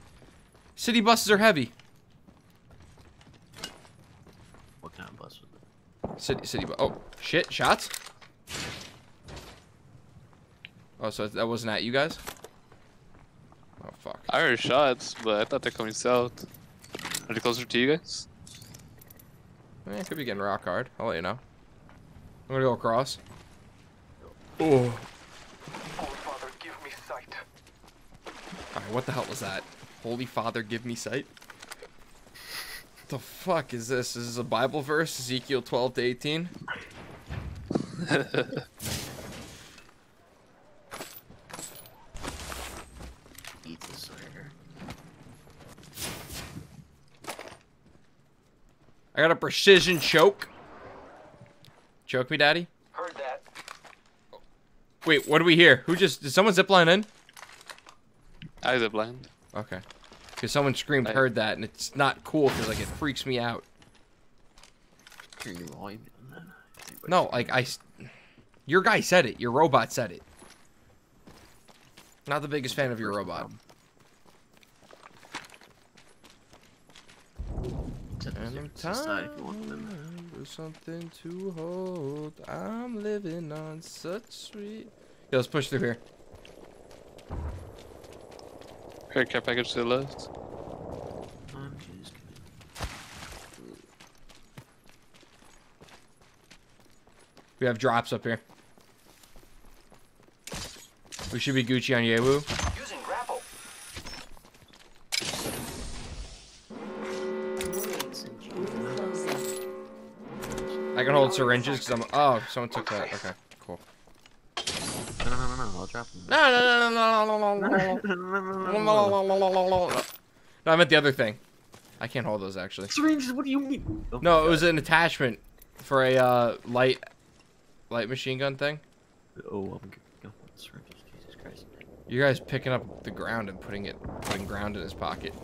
[SPEAKER 5] City buses are heavy.
[SPEAKER 11] What kind of bus was it?
[SPEAKER 5] City, city bus. Oh, shit. Shots? Oh, so that wasn't at you guys? Oh, fuck.
[SPEAKER 10] I heard shots, but I thought they're coming south. Are they closer to you guys?
[SPEAKER 5] Eh, could be getting rock hard. I'll let you know. I'm gonna go across. Oh.
[SPEAKER 4] Holy Father, give me sight.
[SPEAKER 5] Alright, what the hell was that? Holy Father, give me sight? the fuck is this? Is this a Bible verse? Ezekiel 12 to 18? [laughs]
[SPEAKER 11] Eat this later.
[SPEAKER 5] I got a precision choke. Choke me, daddy.
[SPEAKER 9] Heard that.
[SPEAKER 5] Wait, what do we hear? Who just did someone zipline in?
[SPEAKER 10] Eyes are blind.
[SPEAKER 5] Okay. Because someone screamed,
[SPEAKER 10] I-
[SPEAKER 5] heard that, and it's not cool because like it freaks me out.
[SPEAKER 11] Turn your volume down
[SPEAKER 5] No, like I. your guy said it. Your robot said it. Not the biggest fan of your robot.
[SPEAKER 11] Set
[SPEAKER 5] And I'm
[SPEAKER 11] if you want them.
[SPEAKER 5] tired of something to hold. I'm living on such sweet. Yeah, let's push through here.
[SPEAKER 10] Her care package to the left.
[SPEAKER 11] I'm just gonna-
[SPEAKER 5] We have drops up here. We should be Gucci on Yewu. I can hold syringes because I'm. Oh, someone took that. Okay, cool.
[SPEAKER 11] No, no, no, no, no. I'll drop them.
[SPEAKER 5] No, no, no, no, no, no, no. I meant the other thing. I can't hold those actually.
[SPEAKER 11] Syringes? What do you mean? Oh
[SPEAKER 5] no, it was an attachment for a uh, light, light machine gun thing.
[SPEAKER 11] Oh, I'm going syringes. Jesus Christ.
[SPEAKER 5] You guys picking up the ground and putting it, putting ground in his pocket.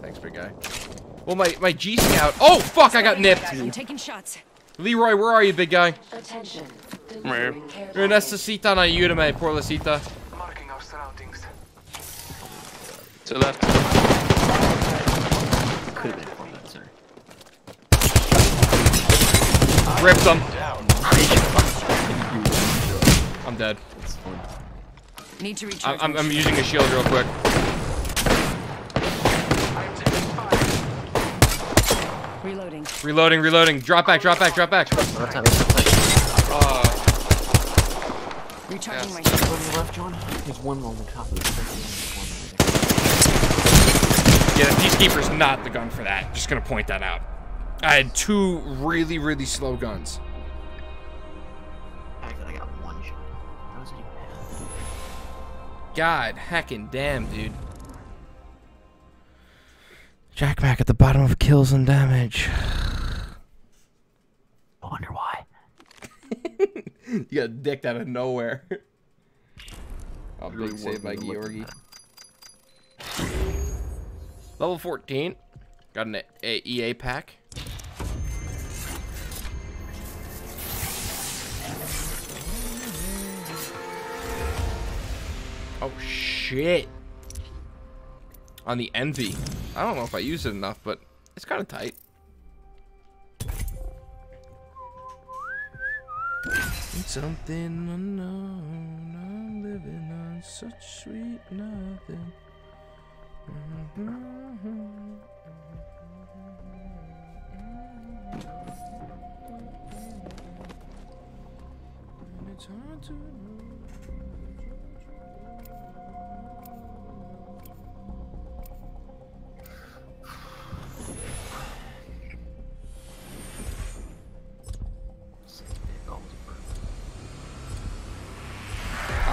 [SPEAKER 5] Thanks, big guy. Well, my my G Scout. Oh fuck! I got nipped.
[SPEAKER 8] I'm taking shots.
[SPEAKER 5] Leroy, where are you, big guy?
[SPEAKER 6] Attention.
[SPEAKER 10] Where?
[SPEAKER 6] Delivering care
[SPEAKER 5] Yo necesita una ayuda, me, por cita.
[SPEAKER 4] Marking our surroundings.
[SPEAKER 10] To left.
[SPEAKER 11] Could have been for that, sir.
[SPEAKER 5] Ripped him.
[SPEAKER 9] Down.
[SPEAKER 5] I'm dead.
[SPEAKER 8] Need to recharge.
[SPEAKER 5] I'm, I'm,
[SPEAKER 8] my
[SPEAKER 5] I'm
[SPEAKER 8] shield.
[SPEAKER 5] using a shield real quick.
[SPEAKER 4] I'm taking fire.
[SPEAKER 8] Reloading.
[SPEAKER 5] Reloading, reloading. Drop back, drop back, drop back.
[SPEAKER 11] Left side, left side.
[SPEAKER 8] Recharging
[SPEAKER 10] Yes.
[SPEAKER 8] my
[SPEAKER 11] Go
[SPEAKER 8] shield.
[SPEAKER 11] the left, John. There's one on the top of the second one. There's one right
[SPEAKER 5] Yeah, the Peacekeeper's not the gun for that. Just gonna point that out. I had two really, really slow guns.
[SPEAKER 11] there. Actually, I got one shot. How was even?
[SPEAKER 5] God, heckin' damn, dude. Jack back at the bottom of kills and damage.
[SPEAKER 11] I wonder why. [laughs]
[SPEAKER 5] you got dicked out of nowhere. Oh,
[SPEAKER 11] Really
[SPEAKER 5] big save by
[SPEAKER 11] wasn't even looking
[SPEAKER 5] Georgi. Level 14. Got an a EA pack. Oh shit. On the Envy. I don't know if I use it enough, but it's kind of tight. It's something unknown. I'm living on such sweet nothing. Mm-hmm. Mm-hmm. Mm-hmm. And it's hard to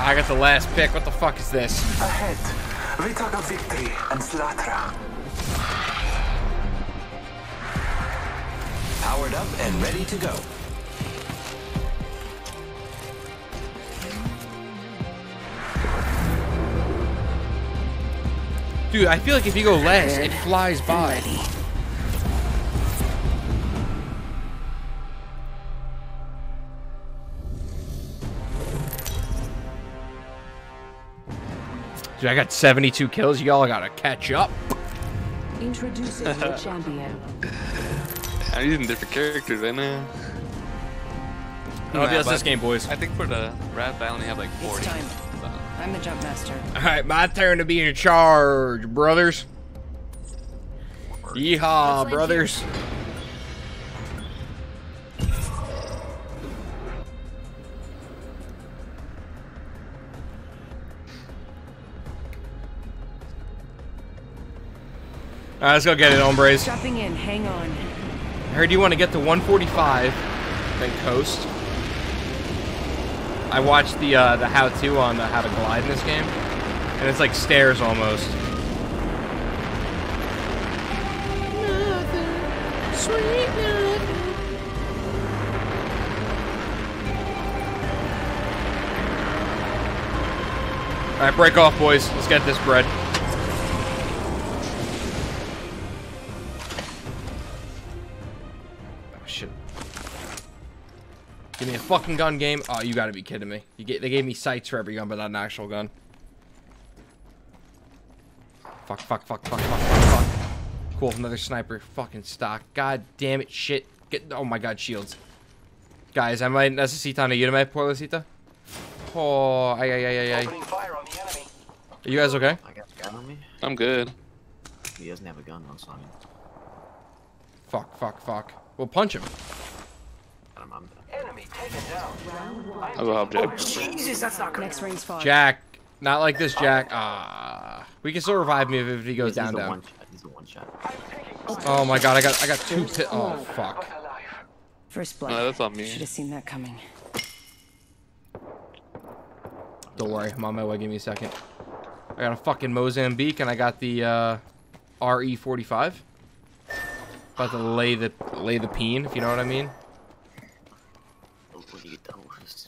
[SPEAKER 5] I got the last pick. What the fuck is this?
[SPEAKER 4] Ahead. We talk of victory and slaughter.
[SPEAKER 9] Powered up and ready to go.
[SPEAKER 5] Dude, I feel like if you go last, it flies by. Dude, I got 72 kills. Y'all gotta catch up.
[SPEAKER 6] Introducing your [laughs] champion.
[SPEAKER 10] I'm using different characters right now.
[SPEAKER 5] Oh, How
[SPEAKER 10] Nah,
[SPEAKER 5] does this game, boys?
[SPEAKER 10] I think for the rap, I only have like 40.
[SPEAKER 8] It's time. I'm the jump master.
[SPEAKER 5] All right, my turn to be in charge, brothers. Yeehaw, brothers. All right, let's go get it, hombres.
[SPEAKER 8] Dropping in. Hang on.
[SPEAKER 5] I heard you want to get to 145, then coast. I watched the uh, the how-to on uh, how to glide in this game, and it's like stairs almost. Alright, break off, boys. Let's get this bread. Give me a fucking gun game. Oh, you gotta be kidding me. You get, they gave me sights for every gun, but not an actual gun. Fuck, fuck, fuck, fuck, fuck, fuck, fuck. Cool, another sniper. Fucking stock. God damn it, shit. Get, oh my god, shields. Guys, am I necesito una ayuda, pueblecita? Oh, ay, ay, ay, ay, ay.
[SPEAKER 9] Opening fire on the enemy.
[SPEAKER 5] Are you guys okay?
[SPEAKER 11] I got a gun on me.
[SPEAKER 10] I'm good.
[SPEAKER 11] He doesn't have a gun though, so I'm,
[SPEAKER 5] Fuck, fuck, fuck. Well, punch him.
[SPEAKER 11] I'm, I'm
[SPEAKER 9] Enemy taken down.
[SPEAKER 10] I'll go help Jack.
[SPEAKER 8] Jesus, that's not good. Next ring's far.
[SPEAKER 5] Jack. Not like this, Jack. Ah. we can still revive me if, if he goes
[SPEAKER 11] he's,
[SPEAKER 5] down,
[SPEAKER 11] he's a
[SPEAKER 5] down.
[SPEAKER 11] One shot. He's a one shot.
[SPEAKER 5] Oh my god, I got I got two pi- Oh, fuck.
[SPEAKER 8] First blood.
[SPEAKER 10] No, that's on me.
[SPEAKER 8] Should have seen that coming.
[SPEAKER 5] Don't worry, I'm on my way. Give me a second. I got a fucking Mozambique and I got the uh, RE45. About to lay the lay the peen, if you know what I mean.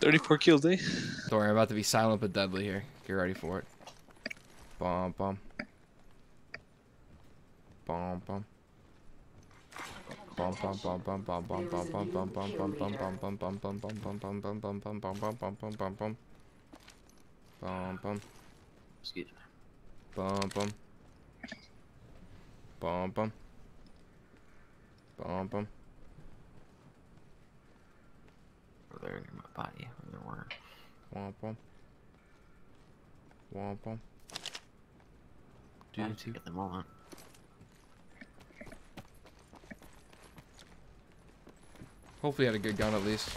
[SPEAKER 10] 34 kills, eh?
[SPEAKER 5] Don't worry, I'm about to be silent but deadly here. Get ready for it. Bomb, bomb. Bomb, bomb.
[SPEAKER 11] Excuse me.
[SPEAKER 5] Bum bum. Bum bum. Bum bum.
[SPEAKER 11] There near my body. Where there were.
[SPEAKER 5] Womp womp. Womp womp.
[SPEAKER 11] Yeah,
[SPEAKER 5] Do
[SPEAKER 11] just get them on.
[SPEAKER 5] Hopefully, you had a good gun at least.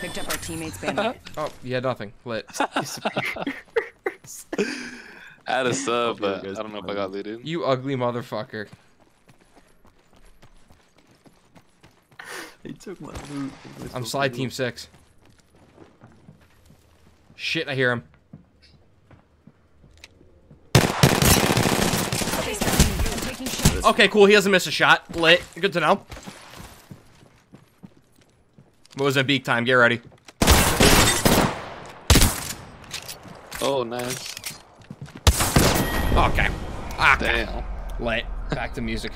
[SPEAKER 8] Picked up our teammate's [laughs] bandit.
[SPEAKER 5] Oh, yeah, nothing. Lit. [laughs]
[SPEAKER 10] I had a sub, but I don't know if I got looted.
[SPEAKER 5] You ugly motherfucker.
[SPEAKER 11] Took my loot.
[SPEAKER 5] I'm slide team six. Shit, I hear him. Okay, cool. He doesn't miss a shot. Lit. Good to know. Mozambique time. Get ready.
[SPEAKER 10] Oh, nice.
[SPEAKER 5] Okay. Ah,
[SPEAKER 10] Damn.
[SPEAKER 5] lit. Back to music.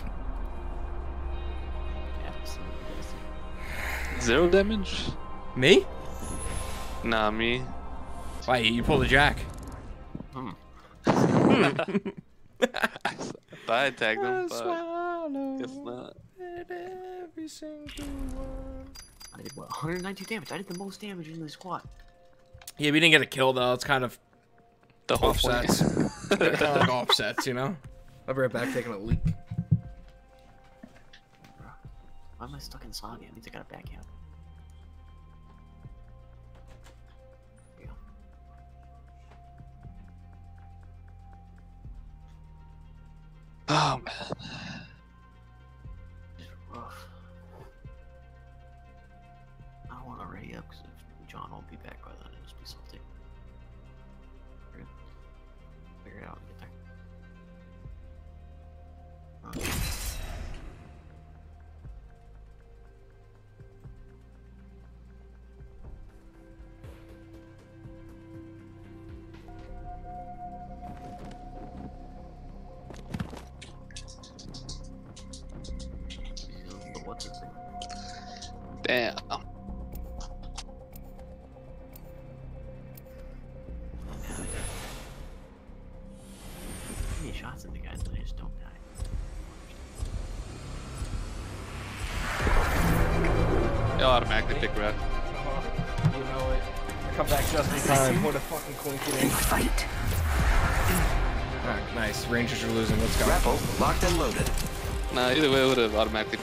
[SPEAKER 10] Zero damage?
[SPEAKER 5] Me?
[SPEAKER 10] Nah, me.
[SPEAKER 5] Why, you pulled a jack.
[SPEAKER 11] Hmm.
[SPEAKER 10] I thought [laughs] I tagged him, but guess not.
[SPEAKER 11] I did what? 192 damage. I did the most damage in the squad.
[SPEAKER 5] Yeah, we didn't get a kill though. It's kind of
[SPEAKER 10] The whole
[SPEAKER 5] offsets. kind of like offsets, you know. I'll be right back taking a leak.
[SPEAKER 11] Why am I stuck in Saga? It means I gotta back out. There you go.
[SPEAKER 10] Oh, man.
[SPEAKER 11] It's rough. I don't want to ready up because if John won't be back by then, it'll just be salty. Figure it out and get there. Uh,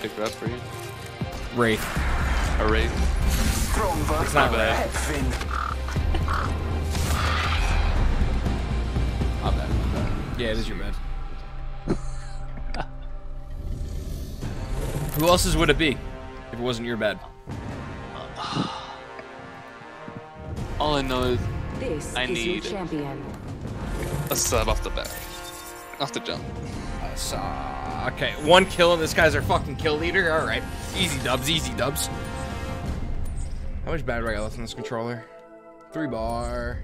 [SPEAKER 10] automatically picked red for you.
[SPEAKER 5] Wraith.
[SPEAKER 10] A raid.
[SPEAKER 4] Throwing bug
[SPEAKER 5] It's not
[SPEAKER 10] My bad.
[SPEAKER 4] Not fin.
[SPEAKER 10] Bad, my bad.
[SPEAKER 5] Yeah, it is your bed. [laughs] Who else's would it be if it wasn't your bed?
[SPEAKER 10] All I know is
[SPEAKER 6] This
[SPEAKER 10] I
[SPEAKER 6] is your
[SPEAKER 10] need-
[SPEAKER 6] champion.
[SPEAKER 10] a sub off the bat. Off the jump.
[SPEAKER 5] Uh, so, Okay, one kill and this guy's our fucking kill leader? Alright. Easy dubs, easy dubs. How much battery I got left on this controller? Three bar.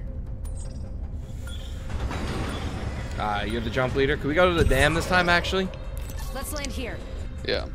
[SPEAKER 5] Ah, uh, you're the jump leader. Can we go to the dam this time, actually?
[SPEAKER 8] Let's land here.
[SPEAKER 10] Yeah.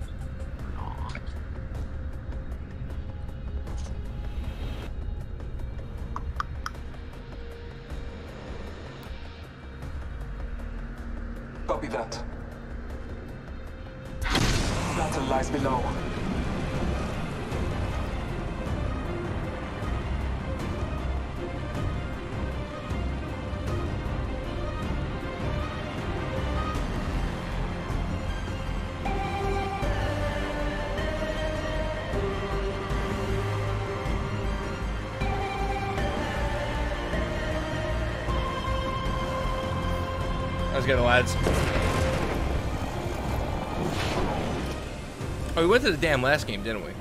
[SPEAKER 5] Went to the damn last game, didn't we?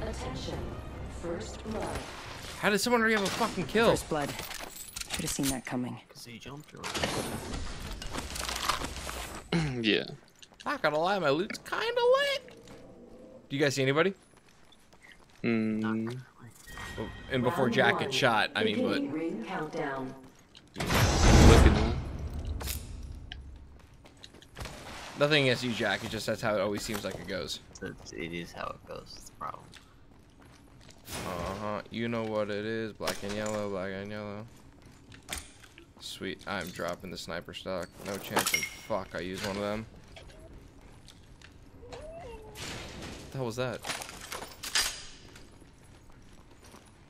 [SPEAKER 6] Attention. First blood.
[SPEAKER 5] How did someone already have a fucking kill?
[SPEAKER 8] First blood. Should have seen that coming.
[SPEAKER 11] Because he jumped or [clears throat]
[SPEAKER 10] yeah.
[SPEAKER 5] Not gonna lie, my loot's kinda lit. Do you guys see anybody?
[SPEAKER 10] Mm.
[SPEAKER 5] Well, And before
[SPEAKER 6] Round
[SPEAKER 5] Jack
[SPEAKER 6] one.
[SPEAKER 5] gets shot, I mean, but
[SPEAKER 6] Beginning ring countdown.
[SPEAKER 10] Looking at
[SPEAKER 5] nothing against you, Jack. It just that's how it always seems like it goes.
[SPEAKER 11] It's, it is how it goes. It's the problem.
[SPEAKER 5] Uh huh. You know what it is. Black and yellow, black and yellow. Sweet. I'm dropping the sniper stock. No chance in fuck I use one of them. What the hell was that?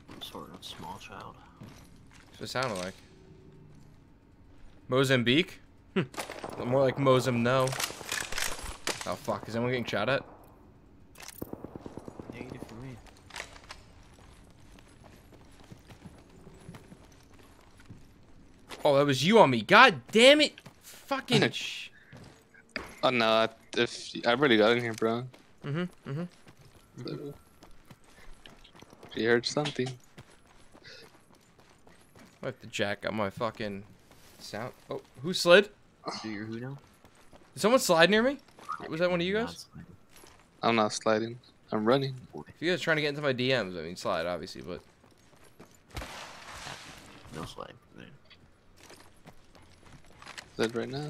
[SPEAKER 11] Some sort of a small child.
[SPEAKER 5] That's what it sounded like. Mozambique? Hmm. More like Mozam no. Oh fuck, is anyone getting shot at?
[SPEAKER 11] Negative for me.
[SPEAKER 5] Oh, that was you on me. God damn it. Fucking [laughs] sh-
[SPEAKER 10] Oh no, I, if I already got in here, bro.
[SPEAKER 5] Mm-hmm. Mm-hmm.
[SPEAKER 10] So, you heard something.
[SPEAKER 5] I have to jack up my fucking sound. Oh, who slid?
[SPEAKER 11] Do your who now?
[SPEAKER 5] Did someone slide near me? Was that one of you guys?
[SPEAKER 10] I'm not sliding. I'm running.
[SPEAKER 5] If you guys are trying to get into my DMs, I mean slide obviously, but
[SPEAKER 11] No slide. There.
[SPEAKER 10] Slide right now.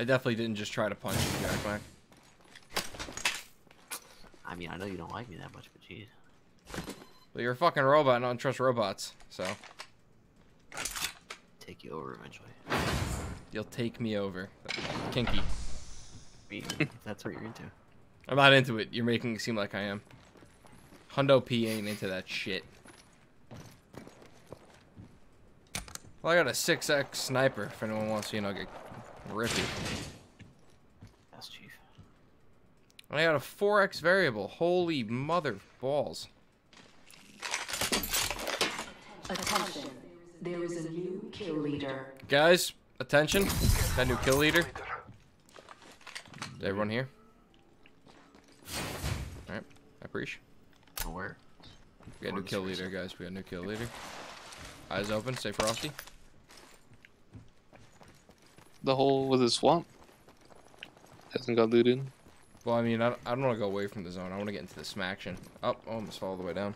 [SPEAKER 5] I definitely didn't just try to punch you, Jack Mac.
[SPEAKER 11] I mean, I know you don't like me that much, but jeez.
[SPEAKER 5] But you're a fucking robot, and I don't trust robots, so
[SPEAKER 11] Take you over eventually.
[SPEAKER 5] you'll take me over. Kinky.
[SPEAKER 11] I mean, if [laughs] that's what you're into.
[SPEAKER 5] I'm not into it. You're making it seem like I am. Hundo P ain't into that shit. Well, I got a 6x sniper if anyone wants to, you know, get rippy.
[SPEAKER 11] That's chief.
[SPEAKER 5] And I got a 4x variable. Holy mother balls.
[SPEAKER 6] Attention. There is a new kill leader.
[SPEAKER 5] Guys, attention. That new kill leader. Is everyone here? Alright, I appreciate.
[SPEAKER 11] Where?
[SPEAKER 5] We got a new kill leader, guys. We got a new kill leader. Eyes open, stay frosty.
[SPEAKER 10] The hole was a swamp. Hasn't got looted.
[SPEAKER 5] Well, I mean, I, I don't want to go away from the zone. I want to get into the smaction. Oh, I almost fall all the way down.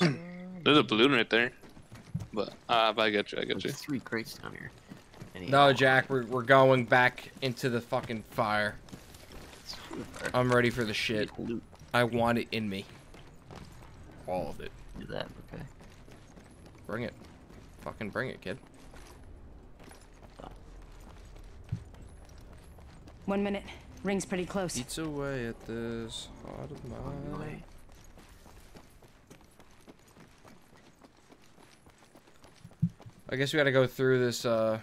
[SPEAKER 5] [clears throat]
[SPEAKER 10] There's a balloon right there. But uh, I get you. I get you.
[SPEAKER 11] There's three crates down here. Any
[SPEAKER 5] No, Jack, we're, we're going back into the fucking fire. I'm ready for the shit. I want it in me. All of it.
[SPEAKER 11] Do that, okay?
[SPEAKER 5] Bring it. Fucking bring it, kid.
[SPEAKER 8] One minute. Ring's pretty close.
[SPEAKER 5] Eats away at this heart of mine. I guess we gotta go through this, uh,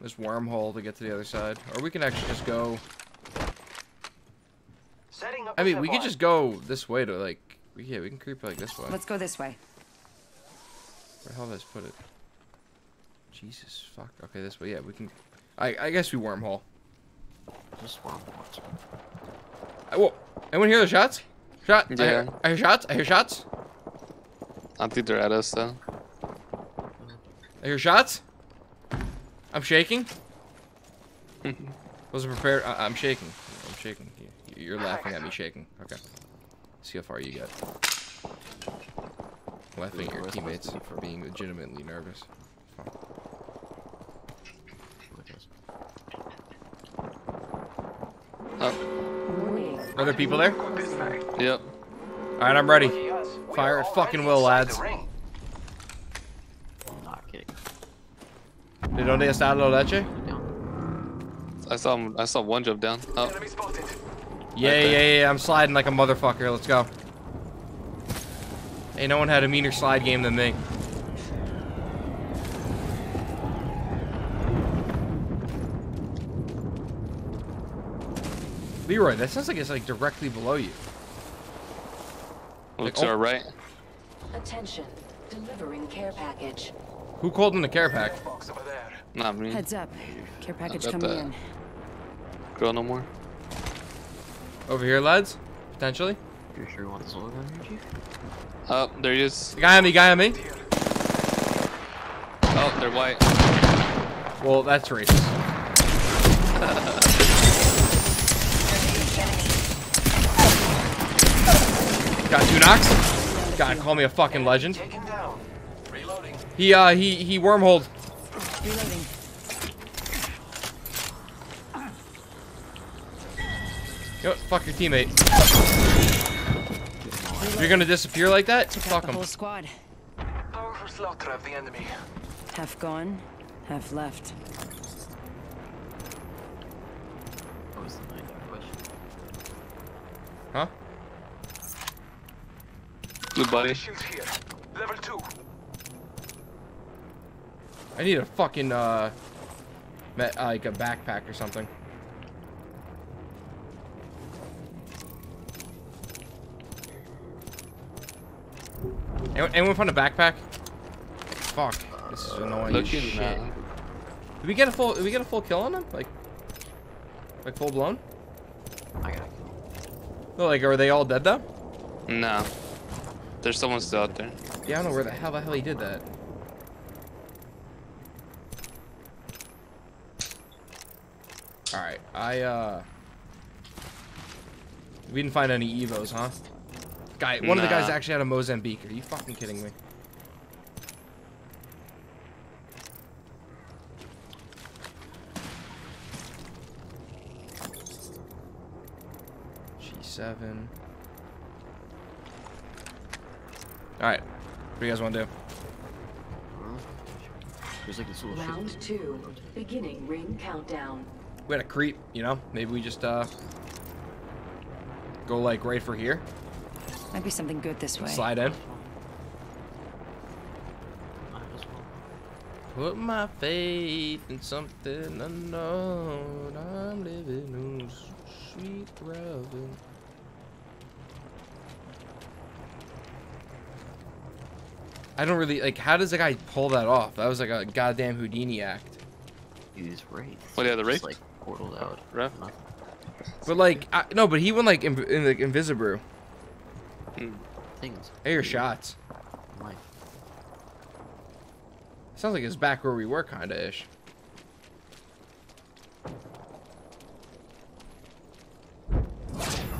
[SPEAKER 5] this wormhole to get to the other side. Or we can actually just go...
[SPEAKER 9] Setting up
[SPEAKER 5] I
[SPEAKER 9] a
[SPEAKER 5] mean, we could just go this way to, like... we- Yeah, we can creep, like, this way.
[SPEAKER 8] Let's go this way.
[SPEAKER 5] Where the hell did I put it? Jesus, fuck. Okay, this way. Yeah, we can... I, I guess we wormhole.
[SPEAKER 11] Just one once.
[SPEAKER 5] Uh, whoa. Anyone hear the shots? Shot. I, hear,
[SPEAKER 10] Yeah.
[SPEAKER 5] I hear shots. I hear shots.
[SPEAKER 10] I think they're at us though.
[SPEAKER 5] I hear shots. I'm shaking. [laughs] Wasn't prepared. I, I'm shaking. I'm shaking. You- You're laughing at me shaking. Okay. See how far you get. laughing at your teammates for being legitimately nervous.
[SPEAKER 11] What is?
[SPEAKER 5] Are there people there?
[SPEAKER 10] Yep.
[SPEAKER 5] All right, I'm ready.
[SPEAKER 9] Lucky us, we
[SPEAKER 5] Fire
[SPEAKER 9] are
[SPEAKER 5] at fucking will, lads.
[SPEAKER 9] the ring.
[SPEAKER 11] Not kidding.
[SPEAKER 5] ¿De dónde está la leche?
[SPEAKER 11] Down.
[SPEAKER 10] I saw him. I saw one jump down. Oh,
[SPEAKER 5] Yeah,
[SPEAKER 10] Right there.
[SPEAKER 5] yeah, yeah. I'm sliding like a motherfucker. Let's go. Hey, no one had a meaner slide game than me. Leroy, that sounds like it's like directly below you.
[SPEAKER 10] looks
[SPEAKER 5] oh.
[SPEAKER 10] alright.
[SPEAKER 6] Attention. Delivering care package.
[SPEAKER 5] Who called in the care pack?
[SPEAKER 4] Box over there.
[SPEAKER 10] Not me.
[SPEAKER 8] Heads up. Care package coming
[SPEAKER 10] that.
[SPEAKER 8] in.
[SPEAKER 10] Girl no more.
[SPEAKER 5] Over here, lads? Potentially?
[SPEAKER 11] You sure you want this logo down here, Chief?
[SPEAKER 10] Oh, there he is.
[SPEAKER 5] The guy on me, guy on me.
[SPEAKER 10] Oh, they're white.
[SPEAKER 5] Well, that's racist. [laughs] Got two knocks. God, call me a fucking legend.
[SPEAKER 9] Taken down. Reloading.
[SPEAKER 5] He uh he he wormholed.
[SPEAKER 8] Reloading.
[SPEAKER 5] Yo, fuck your teammate. If you're gonna disappear like that,
[SPEAKER 8] Took
[SPEAKER 5] fuck him.
[SPEAKER 8] whole squad.
[SPEAKER 4] Powerful slaughter of the enemy.
[SPEAKER 8] Half gone, half left.
[SPEAKER 11] What was the night question?
[SPEAKER 5] Huh?
[SPEAKER 10] Good buddy.
[SPEAKER 4] Shields here. Level two.
[SPEAKER 5] I need a fucking uh, me- uh, like a backpack or something. Anyone, anyone find a backpack? Fuck, this is annoying as
[SPEAKER 10] Looking
[SPEAKER 5] shit.
[SPEAKER 10] now.
[SPEAKER 5] Did we get a full? Did we get a full kill on him? Like, like full blown?
[SPEAKER 11] I gotta go.
[SPEAKER 5] No, like are they all dead though?
[SPEAKER 10] No, There's someone still out there.
[SPEAKER 5] Yeah, I don't know where the hell the hell he did that. All right, I uh, we didn't find any evos, huh? Guy, one of the guys actually had a Mozambique. Are you fucking kidding me? G7. All right, what do you guys want to do?
[SPEAKER 11] There's like this little.
[SPEAKER 6] Round two. Beginning ring countdown.
[SPEAKER 5] We had a creep, you know? Maybe we just uh go like right for here,
[SPEAKER 8] Might be something good this way.
[SPEAKER 5] slide in.
[SPEAKER 11] Might as well.
[SPEAKER 5] Put my faith in something unknown. I'm living on sweet robin. I don't really like. How does a guy pull that off? That was like a goddamn Houdini act.
[SPEAKER 11] Use Wraith.
[SPEAKER 10] Oh, yeah, the
[SPEAKER 11] Just,
[SPEAKER 10] Wraith?
[SPEAKER 11] like portaled out.
[SPEAKER 10] Ref?
[SPEAKER 5] But like, I, no, but he went like in, in like Invisibrew. Hmm.
[SPEAKER 11] Things.
[SPEAKER 5] Hey, your shots.
[SPEAKER 11] Life.
[SPEAKER 5] Sounds like it's back where we were, kinda ish.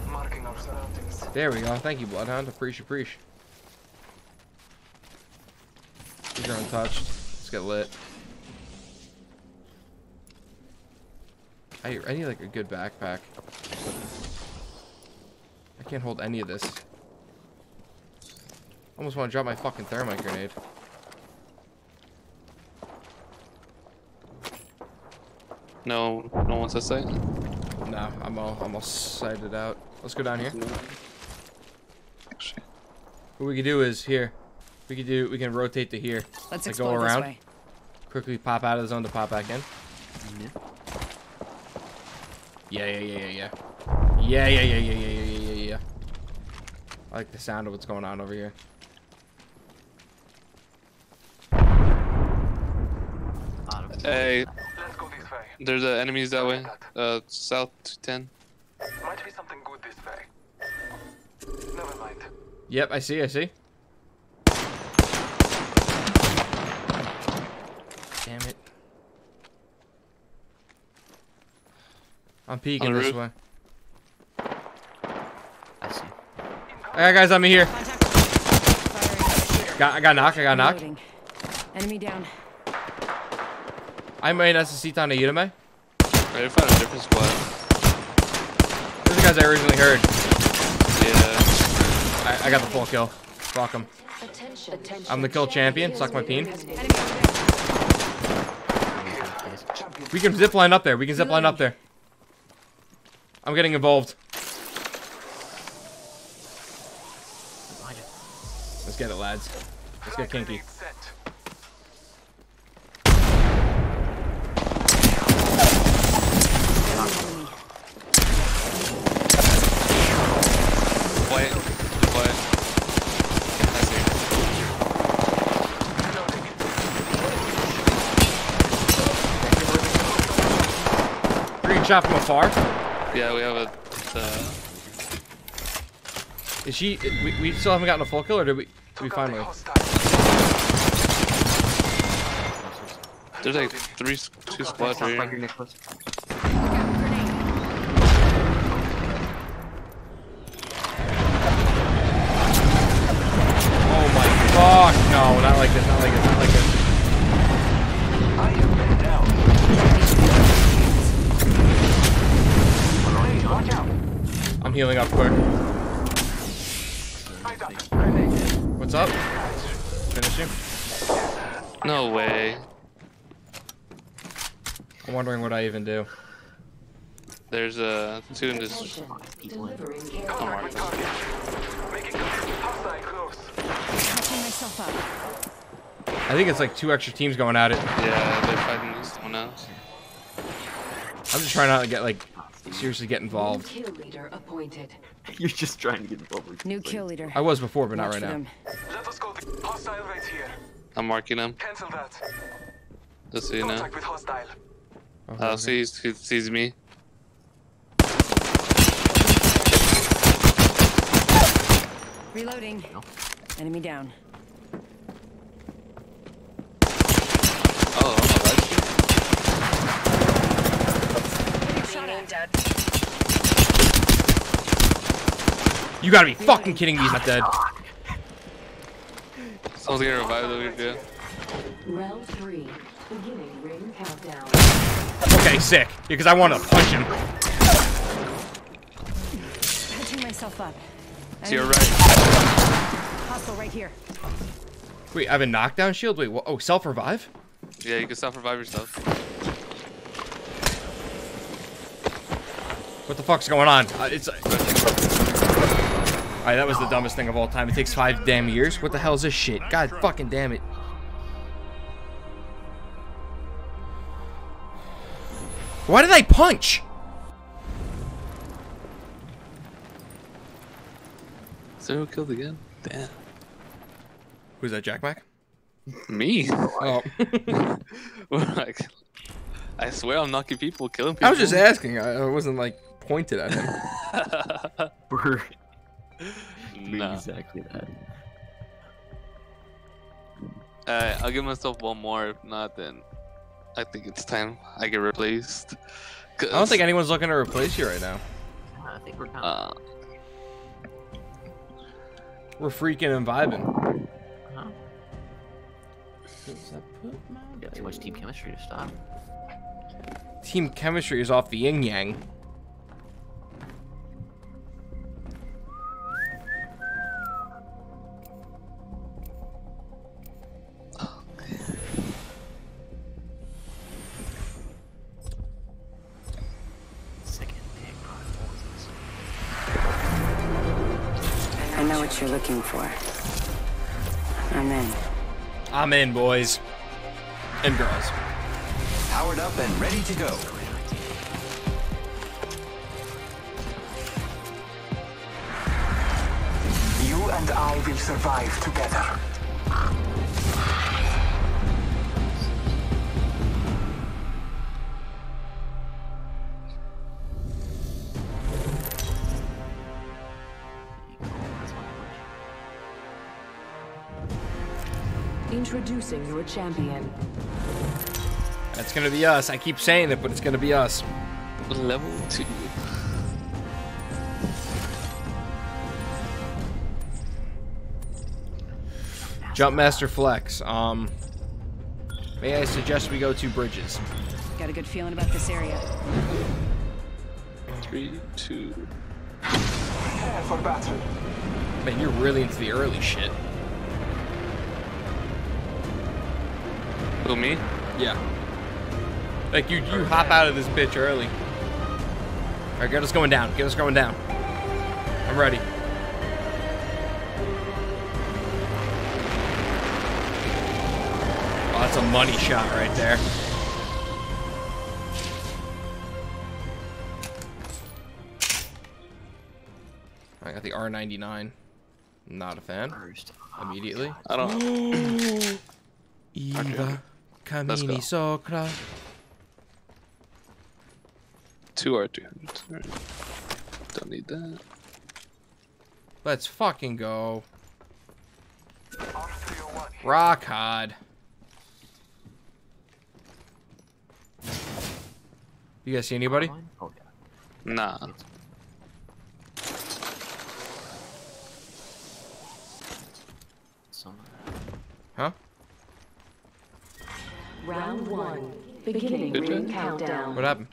[SPEAKER 4] Marking our surroundings.
[SPEAKER 5] There we go. Thank you, Bloodhound. Appreciate, appreciate. These are untouched. Let's get lit. I, I need like a good backpack. I can't hold any of this. Almost want to drop my fucking thermite grenade.
[SPEAKER 10] No, no one's at site.
[SPEAKER 5] No, I'm all I'm all sighted out. Let's go down here. What we can do is here. We can do we can rotate to here.
[SPEAKER 8] Let's
[SPEAKER 5] like
[SPEAKER 8] explore
[SPEAKER 5] go
[SPEAKER 8] this
[SPEAKER 5] around.
[SPEAKER 8] way.
[SPEAKER 5] Quickly pop out of the zone to pop back in.
[SPEAKER 11] Yeah.
[SPEAKER 5] Yeah, yeah, yeah, yeah, yeah. Yeah, yeah, yeah, yeah, yeah, yeah, yeah, yeah. I like the sound of what's going on over here.
[SPEAKER 10] Hey, there's uh, enemies that way. Uh, south to 10.
[SPEAKER 4] Might be something good this way. Never mind.
[SPEAKER 5] Yep, I see, I see. I'm peeking
[SPEAKER 10] On the
[SPEAKER 5] this
[SPEAKER 10] roof.
[SPEAKER 5] way.
[SPEAKER 11] I see.
[SPEAKER 5] I got guys on me here. Got, I got knocked. I got
[SPEAKER 8] knocked. Enemy down.
[SPEAKER 5] I may necesita ayúdame.
[SPEAKER 10] I found a different squad.
[SPEAKER 5] Those are the guys I originally heard.
[SPEAKER 10] Yeah.
[SPEAKER 5] I, I got the full kill. Fuck them. I'm the kill champion. Suck my peen. We can zip line up there. We can zip line up there. I'm getting involved. Let's get it, lads. Let's get kinky. Shot from afar.
[SPEAKER 10] Yeah, we have a. Uh,
[SPEAKER 5] Is she? We, we still haven't gotten a full kill, or did we? Did we finally?
[SPEAKER 10] there's like three, two squads
[SPEAKER 11] here.
[SPEAKER 5] Oh my fuck! No, not like this. Not like this. Not like this. Healing up quick. What's up? Finish him.
[SPEAKER 10] No way.
[SPEAKER 5] I'm wondering what I even do.
[SPEAKER 10] There's uh, two in this.
[SPEAKER 11] People in.
[SPEAKER 6] Delivering
[SPEAKER 10] Come on.
[SPEAKER 6] package.
[SPEAKER 4] Making hostile close.
[SPEAKER 8] Catching myself up.
[SPEAKER 5] I think it's like two extra teams going at it.
[SPEAKER 10] Yeah, they're fighting someone else.
[SPEAKER 5] I'm just trying not to get like seriously get involved.
[SPEAKER 6] New
[SPEAKER 5] involved.
[SPEAKER 6] kill leader appointed. [laughs]
[SPEAKER 11] You're just trying to get involved. with
[SPEAKER 8] New kill leader.
[SPEAKER 5] I was before, but not right
[SPEAKER 8] for
[SPEAKER 5] now.
[SPEAKER 4] Let us go. Hostile right here.
[SPEAKER 10] I'm marking them.
[SPEAKER 4] Cancel that.
[SPEAKER 10] Just so you know.
[SPEAKER 4] Contact with hostile.
[SPEAKER 5] Okay, uh,
[SPEAKER 10] Oh,
[SPEAKER 5] okay.
[SPEAKER 10] sees he sees me.
[SPEAKER 8] Reloading. Enemy down.
[SPEAKER 10] Oh, I'm not that
[SPEAKER 5] You gotta be fucking kidding me! He's not dead.
[SPEAKER 10] Someone's getting revived over here.
[SPEAKER 6] Round three. Beginning ring countdown.
[SPEAKER 5] Okay, sick. Because I want to punch him.
[SPEAKER 8] Catching myself up.
[SPEAKER 10] To your
[SPEAKER 8] Enemy-
[SPEAKER 10] right.
[SPEAKER 8] Hostile right here.
[SPEAKER 5] Wait, I have a knockdown shield. Wait, what? Oh, self revive.
[SPEAKER 10] Yeah, you can self revive yourself.
[SPEAKER 5] What the fuck's going on? Uh, it's. Alright, that was the dumbest thing of all time. It takes five damn years. What the hell is this shit? God fucking damn it. Why did I punch?
[SPEAKER 10] Zero killed again. Damn.
[SPEAKER 5] Who's that, Jack Mac?
[SPEAKER 10] Me?
[SPEAKER 5] Oh. [laughs]
[SPEAKER 10] like, I swear I'm knocking people, killing people.
[SPEAKER 5] I was just asking. I, I wasn't like pointed at him. [laughs]
[SPEAKER 11] We're
[SPEAKER 10] Nah.
[SPEAKER 11] exactly that.
[SPEAKER 10] Uh, I'll give myself one more. If not, then I think it's time I get replaced.
[SPEAKER 5] I don't think anyone's looking to replace you right now.
[SPEAKER 11] I think we're done.
[SPEAKER 10] Uh,
[SPEAKER 5] We're freaking and vibing.
[SPEAKER 11] Huh? Got too much team chemistry to stop.
[SPEAKER 5] Team chemistry is off the yin yang.
[SPEAKER 8] Know what you're looking for. I'm in.
[SPEAKER 5] I'm in, boys. And girls.
[SPEAKER 12] Powered up and ready to go.
[SPEAKER 4] You and I will survive together.
[SPEAKER 6] Introducing your champion.
[SPEAKER 5] That's gonna be us. I keep saying it, but it's gonna be us.
[SPEAKER 10] level two.
[SPEAKER 5] Jumpmaster Flex. Um, may I suggest we go to bridges?
[SPEAKER 8] Got a good feeling about this area.
[SPEAKER 10] Three, two.
[SPEAKER 4] Prepare for battle.
[SPEAKER 5] Man, you're really into the early shit.
[SPEAKER 10] Who me?
[SPEAKER 5] Yeah. Like you, you hop out of this bitch early. All right, get us going down. Get us going down. I'm ready. Oh, that's a money shot right there. I got the R99. Not a fan. Immediately.
[SPEAKER 10] Oh, I don't. [gasps]
[SPEAKER 5] Eva
[SPEAKER 10] Let's go. Two R300s. Alright. Don't need that.
[SPEAKER 5] Let's fucking go. Rock hard. You guys see anybody?
[SPEAKER 11] Oh yeah.
[SPEAKER 10] Nah.
[SPEAKER 11] Some.
[SPEAKER 5] Huh?
[SPEAKER 6] Round one. Beginning
[SPEAKER 10] Good
[SPEAKER 6] ring countdown.
[SPEAKER 5] What happened?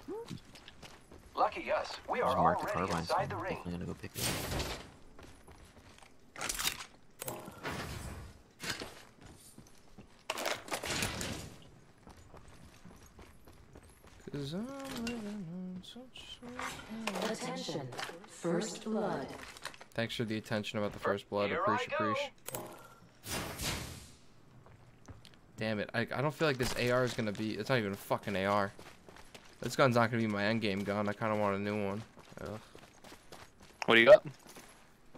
[SPEAKER 9] Lucky us, we are
[SPEAKER 11] mark the
[SPEAKER 9] already
[SPEAKER 11] carbine, so
[SPEAKER 9] inside the ring.
[SPEAKER 11] definitely gonna go pick it up.
[SPEAKER 5] Cause I'm living on such sweet-
[SPEAKER 6] Attention. First blood.
[SPEAKER 5] Thanks for the attention about the first blood.
[SPEAKER 9] Here I
[SPEAKER 5] Appreciate, appreciate. Damn it. I, I don't feel like this AR is gonna be. It's not even a fucking AR. This gun's not gonna be my endgame gun. I kind of want a new one. Ugh.
[SPEAKER 10] What do you got?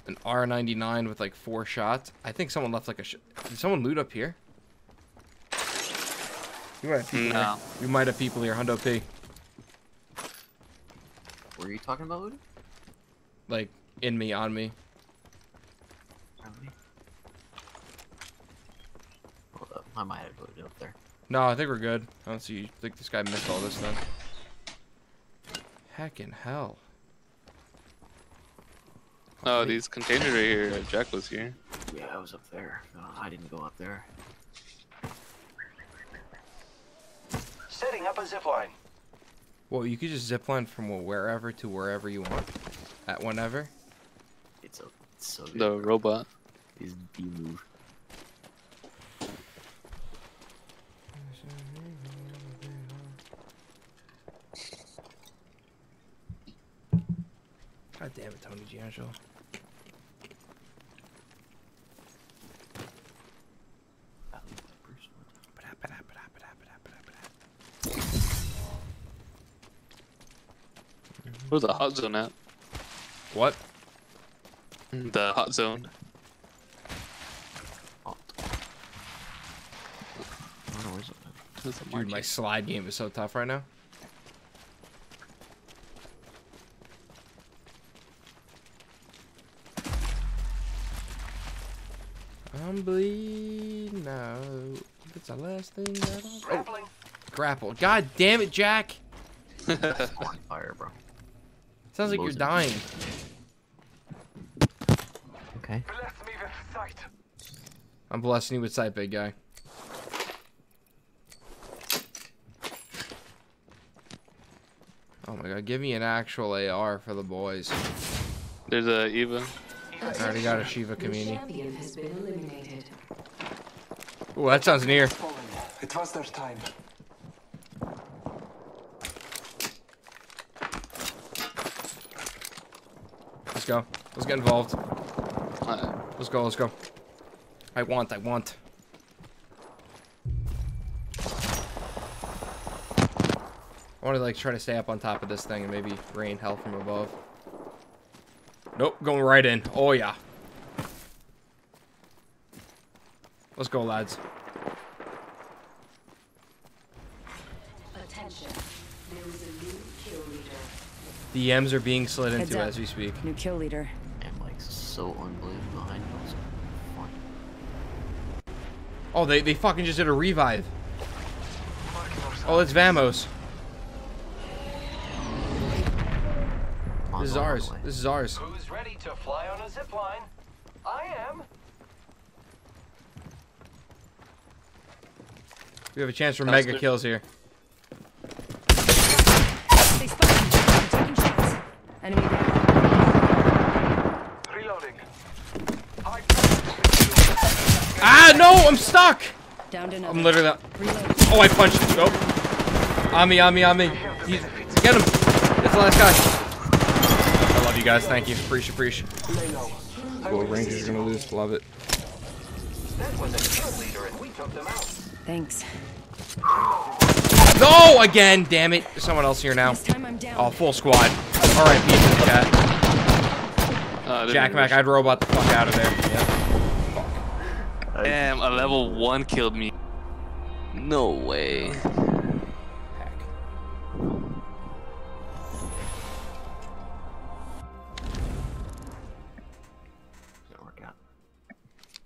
[SPEAKER 5] An R99 with like four shots. I think someone left like a. Sh Did someone loot up here? You might have people
[SPEAKER 10] No.
[SPEAKER 5] here. We might have people here. Hundo P.
[SPEAKER 11] Were you talking about looting?
[SPEAKER 5] Like in me, on me.
[SPEAKER 11] Probably. Hold up, I might have looted up there.
[SPEAKER 5] No, I think we're good. I don't see. I think this guy missed all this then. Heck in hell.
[SPEAKER 10] Oh, these containers right here. uh, Jack was here.
[SPEAKER 11] Yeah, I was up there. Uh, I didn't go up there.
[SPEAKER 9] Setting up a zipline.
[SPEAKER 5] Well, you could just zipline from wherever to wherever you want, at whenever.
[SPEAKER 11] It's a it's so good.
[SPEAKER 10] The robot.
[SPEAKER 11] Is the move.
[SPEAKER 5] God damn it, Tony Giangelo.
[SPEAKER 11] That the.
[SPEAKER 10] Where's the hot zone at?
[SPEAKER 5] What?
[SPEAKER 10] The hot zone.
[SPEAKER 11] Oh. I don't know where's it.
[SPEAKER 10] There's a
[SPEAKER 5] Dude, my slide game is so tough right now. I'm bleeding now. That's the last thing that I'll... Oh, grapple. God damn it, Jack!
[SPEAKER 11] Fire, bro.
[SPEAKER 5] Sounds like you're dying.
[SPEAKER 11] Okay.
[SPEAKER 9] Bless me with sight.
[SPEAKER 5] I'm blessing you with sight, big guy. Oh my god, give me an actual AR for the boys.
[SPEAKER 10] There's a Eva.
[SPEAKER 5] I already got a Shiva Kamini.
[SPEAKER 6] champion has been eliminated.
[SPEAKER 5] Ooh, that sounds near.
[SPEAKER 4] It was their time.
[SPEAKER 5] Let's go. Let's get involved.
[SPEAKER 10] Uh,
[SPEAKER 5] Let's go, let's go. I want, I want. I want to like try to stay up on top of this thing and maybe rain hell from above. Nope, going right in. Oh yeah. Let's go, lads.
[SPEAKER 6] Attention. There is a new kill leader.
[SPEAKER 5] The M's are being slid
[SPEAKER 8] Heads
[SPEAKER 5] into
[SPEAKER 8] up.
[SPEAKER 5] as we speak.
[SPEAKER 8] New kill leader.
[SPEAKER 11] And like so unbelievable behind me. It was funny.
[SPEAKER 5] Oh, they, they fucking just did a revive. Oh, it's Vamos.
[SPEAKER 11] Come on,
[SPEAKER 5] This is
[SPEAKER 11] go all the
[SPEAKER 5] ours. This is ours.
[SPEAKER 9] Who's ready to fly on a zipline? I am.
[SPEAKER 5] We have a chance for
[SPEAKER 10] Sounds
[SPEAKER 5] mega
[SPEAKER 10] good.
[SPEAKER 5] kills here.
[SPEAKER 8] They spotted me. I'm taking shots. Enemy down.
[SPEAKER 4] Reloading.
[SPEAKER 5] Ah, no, I'm stuck.
[SPEAKER 8] Down to another.
[SPEAKER 5] I'm literally.
[SPEAKER 8] Reload.
[SPEAKER 5] Oh, I punched him. Nope. On me, on me, on me. He's, get him. That's the last guy. I love you guys. Thank you. Appreciate, appreciate. Cool, Rangers are gonna lose. Love it.
[SPEAKER 9] That was a kill leader and we took them out.
[SPEAKER 8] Thanks.
[SPEAKER 5] No, again. Damn it. There's someone else here now.
[SPEAKER 8] This time I'm down.
[SPEAKER 5] Oh, full squad. All right, peace in the chat.
[SPEAKER 10] Uh,
[SPEAKER 5] Jack
[SPEAKER 10] even
[SPEAKER 5] Mac, I'd robot the fuck out of there. Yep.
[SPEAKER 10] Damn, a level one killed me. No way.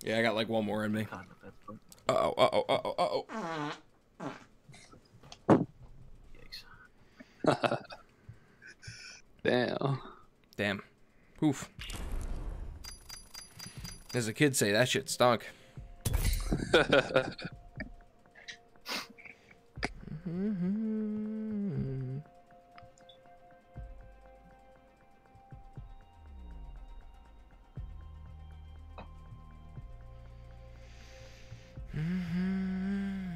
[SPEAKER 5] Yeah, I got like one more in me.
[SPEAKER 11] God, but.
[SPEAKER 5] Uh oh, uh oh, uh oh, uh oh.
[SPEAKER 11] Yikes. [laughs]
[SPEAKER 10] Damn.
[SPEAKER 5] Damn. Poof. As the kids say, that shit stunk. [laughs] Mm-hmm.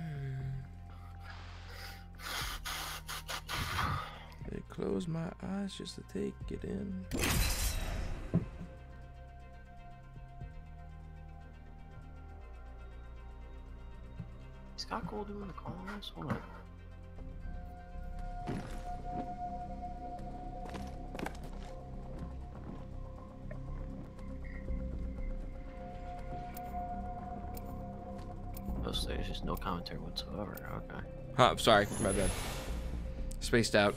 [SPEAKER 5] I close my eyes just to take it in.
[SPEAKER 11] Scott Cole doing the call on this? Hold on. So there's just no commentary whatsoever. Okay.
[SPEAKER 5] Huh, sorry, my bad. Spaced out.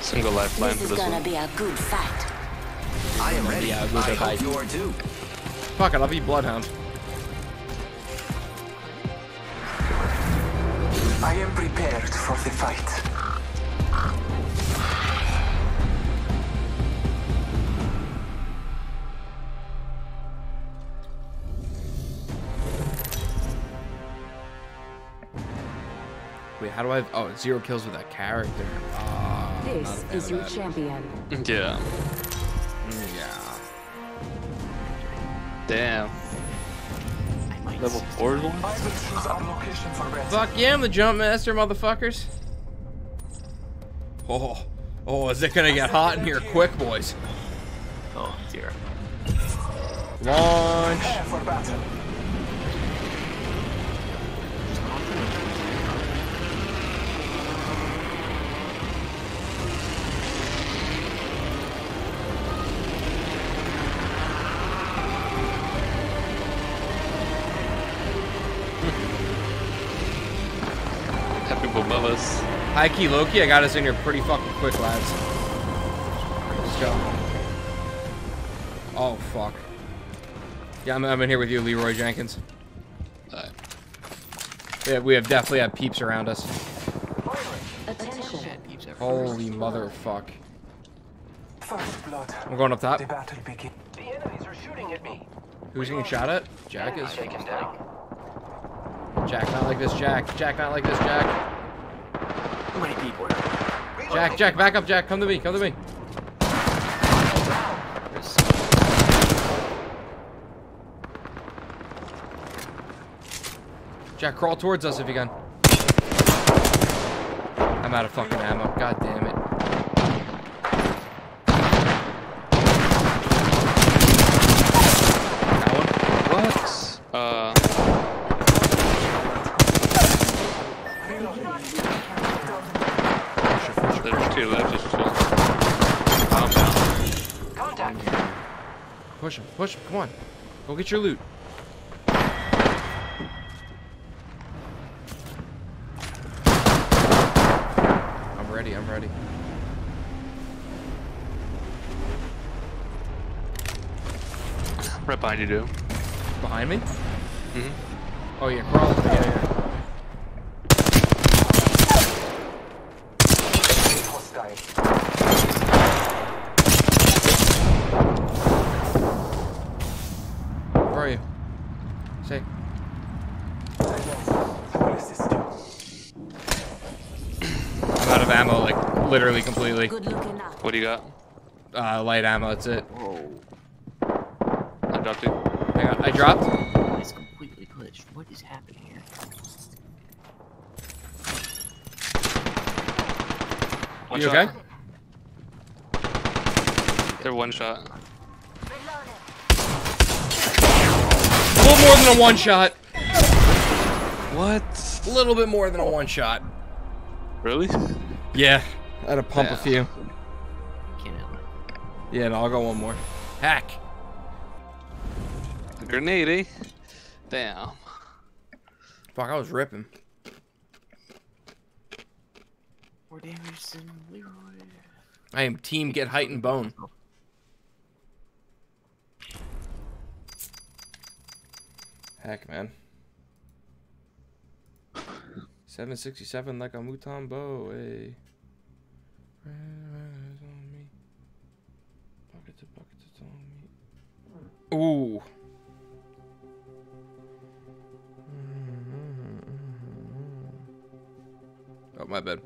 [SPEAKER 10] Single lifeline
[SPEAKER 3] This
[SPEAKER 10] for
[SPEAKER 3] is
[SPEAKER 10] this
[SPEAKER 3] gonna
[SPEAKER 10] one.
[SPEAKER 3] be a good fight.
[SPEAKER 12] I am ready.
[SPEAKER 5] Yeah,
[SPEAKER 12] I hope
[SPEAKER 5] fight.
[SPEAKER 12] you are too.
[SPEAKER 5] Fuck it, I'll be Bloodhound.
[SPEAKER 4] I am prepared for the fight.
[SPEAKER 5] Wait, how do I? Oh, it's zero kills with that character. I'm not a
[SPEAKER 6] This is your
[SPEAKER 5] that.
[SPEAKER 6] champion.
[SPEAKER 10] Yeah.
[SPEAKER 5] Mm, Yeah.
[SPEAKER 10] Damn. Level four is one?
[SPEAKER 4] I will choose our location for rest.
[SPEAKER 5] Fuck yeah, I'm the jump master, motherfuckers. Oh, oh, is it gonna get hot in here quick, boys?
[SPEAKER 11] Oh dear.
[SPEAKER 5] Launch. High key, low key, I got us in here pretty fucking quick, lads. Let's go. Oh fuck. Yeah, I'm, I'm in here with you, Leroy Jenkins.
[SPEAKER 10] Alright.
[SPEAKER 5] Yeah, we have definitely had peeps around us.
[SPEAKER 6] Attention.
[SPEAKER 5] Holy motherfuck.
[SPEAKER 4] First blood.
[SPEAKER 5] I'm going up top.
[SPEAKER 4] The battle begins.
[SPEAKER 9] The enemies are shooting at me.
[SPEAKER 5] Who's getting shot at? Jack is.
[SPEAKER 9] Taken down.
[SPEAKER 5] Jack, not like this, Jack. Jack, not like this, Jack.
[SPEAKER 11] People
[SPEAKER 5] Jack, Jack, back up, Jack. Come to me, come to me. Jack, crawl towards us if you can. I'm out of fucking ammo. God damn it. Got one?
[SPEAKER 10] What? Uh, there's two left. Just chill. Calm down.
[SPEAKER 9] Contact.
[SPEAKER 5] Push him, push him. Come on. Go get your loot. I'm ready, I'm ready.
[SPEAKER 10] Right behind you, dude.
[SPEAKER 5] Behind me?
[SPEAKER 10] Mhm.
[SPEAKER 5] Oh yeah, crawl. Yeah, yeah. Say. I'm out of ammo, like literally completely.
[SPEAKER 3] Good looking up.
[SPEAKER 10] What do you got?
[SPEAKER 5] Uh, light ammo. That's it.
[SPEAKER 11] Whoa.
[SPEAKER 10] I dropped it.
[SPEAKER 5] Hang on, I dropped.
[SPEAKER 11] It's completely glitched. What is happening here?
[SPEAKER 10] One
[SPEAKER 5] You
[SPEAKER 10] shot.
[SPEAKER 5] okay?
[SPEAKER 10] They're one shot.
[SPEAKER 5] Little more than a one shot.
[SPEAKER 10] What?
[SPEAKER 5] A little bit more than a one shot.
[SPEAKER 10] Really?
[SPEAKER 5] Yeah. I had to pump a
[SPEAKER 10] Yeah.
[SPEAKER 5] few.
[SPEAKER 11] Can't handle it.
[SPEAKER 5] Yeah, no, I'll go one more. Hack.
[SPEAKER 10] Grenade, eh? Damn.
[SPEAKER 5] Fuck, I was ripping.
[SPEAKER 11] More damage than Leroy.
[SPEAKER 5] I am team get height and bone. Heck, man. 767 like a Mutombo, bow. Ooh. Mm-hmm, mm-hmm, mm-hmm. Oh, my bad.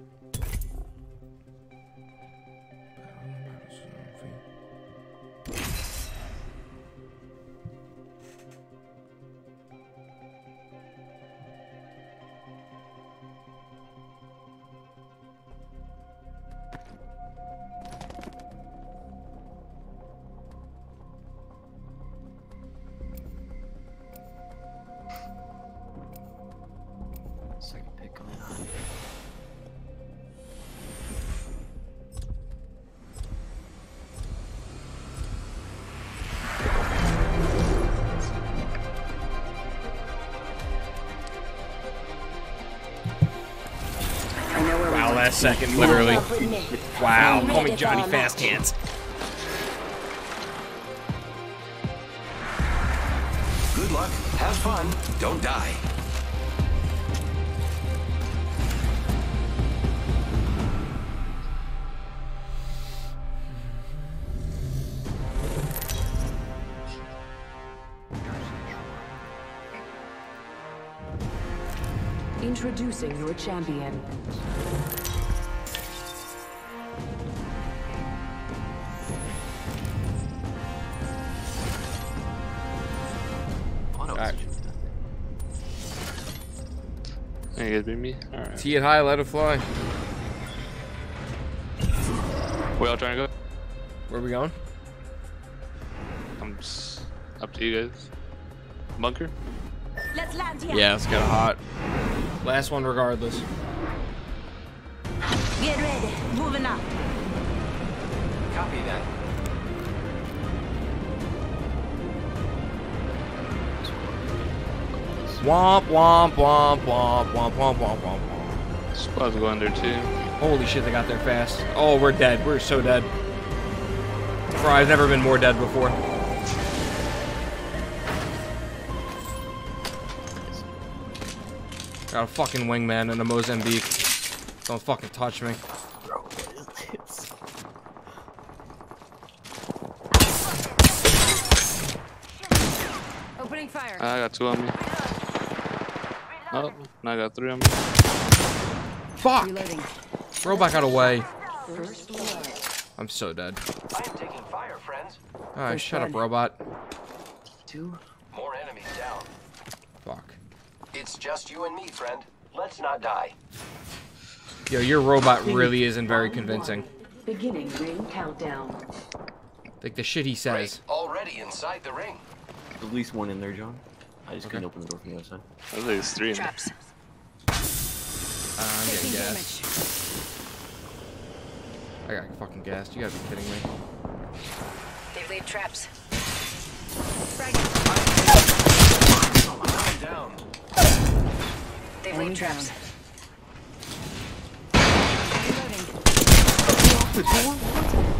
[SPEAKER 11] Second,
[SPEAKER 5] literally.
[SPEAKER 3] Up with me.
[SPEAKER 5] Wow,
[SPEAKER 3] I'm
[SPEAKER 5] call me Johnny Fast. Hands.
[SPEAKER 12] Good luck, have fun, don't die.
[SPEAKER 6] Introducing your champion.
[SPEAKER 10] You guys beat me? Alright.
[SPEAKER 5] Tee it high, let it fly.
[SPEAKER 10] Where y'all trying to go?
[SPEAKER 5] Where are we going?
[SPEAKER 10] I'm just up to you guys. Bunker?
[SPEAKER 3] Let's land here.
[SPEAKER 5] Yeah, it's kind of hot. Last one regardless.
[SPEAKER 3] Get ready. Moving up.
[SPEAKER 9] Copy that.
[SPEAKER 5] Womp, womp, womp, womp, womp, womp, womp, womp, womp.
[SPEAKER 10] Squad's going there too.
[SPEAKER 5] Holy shit, they got there fast. Oh, we're dead. We're so dead. Bro, I've never been more dead before. Got a fucking wingman and a Mozambique. Don't fucking touch me.
[SPEAKER 11] Bro, what is this?
[SPEAKER 8] Opening fire.
[SPEAKER 10] I got two on me. Now I got three on me.
[SPEAKER 5] Fuck!
[SPEAKER 8] Reloading.
[SPEAKER 5] Robot got away.
[SPEAKER 6] First blood.
[SPEAKER 5] I'm so dead.
[SPEAKER 9] I am taking fire, friends.
[SPEAKER 5] Alright,
[SPEAKER 8] First
[SPEAKER 5] shut up, robot.
[SPEAKER 11] Two.
[SPEAKER 9] More enemies down.
[SPEAKER 5] Fuck.
[SPEAKER 9] It's just you and me, friend. Let's not die.
[SPEAKER 5] Yo, your robot really isn't very convincing.
[SPEAKER 6] Beginning ring countdown.
[SPEAKER 5] Like the shit he says.
[SPEAKER 9] Already inside the ring.
[SPEAKER 11] There's at least one in there, John. I just
[SPEAKER 5] Okay.
[SPEAKER 11] couldn't open the door from the other side.
[SPEAKER 10] I think there's three in there.
[SPEAKER 8] Traps.
[SPEAKER 5] Uh, I'm getting
[SPEAKER 8] Taking
[SPEAKER 5] gas. I got fucking gassed. You gotta be kidding me.
[SPEAKER 8] They've laid traps.
[SPEAKER 9] Down.
[SPEAKER 8] They've laid traps.
[SPEAKER 6] down.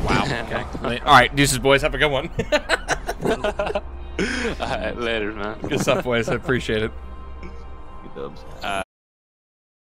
[SPEAKER 5] Wow. [laughs] Okay. All right, deuces, boys. Have a good one. [laughs]
[SPEAKER 10] Alright, later, man.
[SPEAKER 5] good stuff, boys. I appreciate it.
[SPEAKER 11] Good dubs.
[SPEAKER 10] Uh,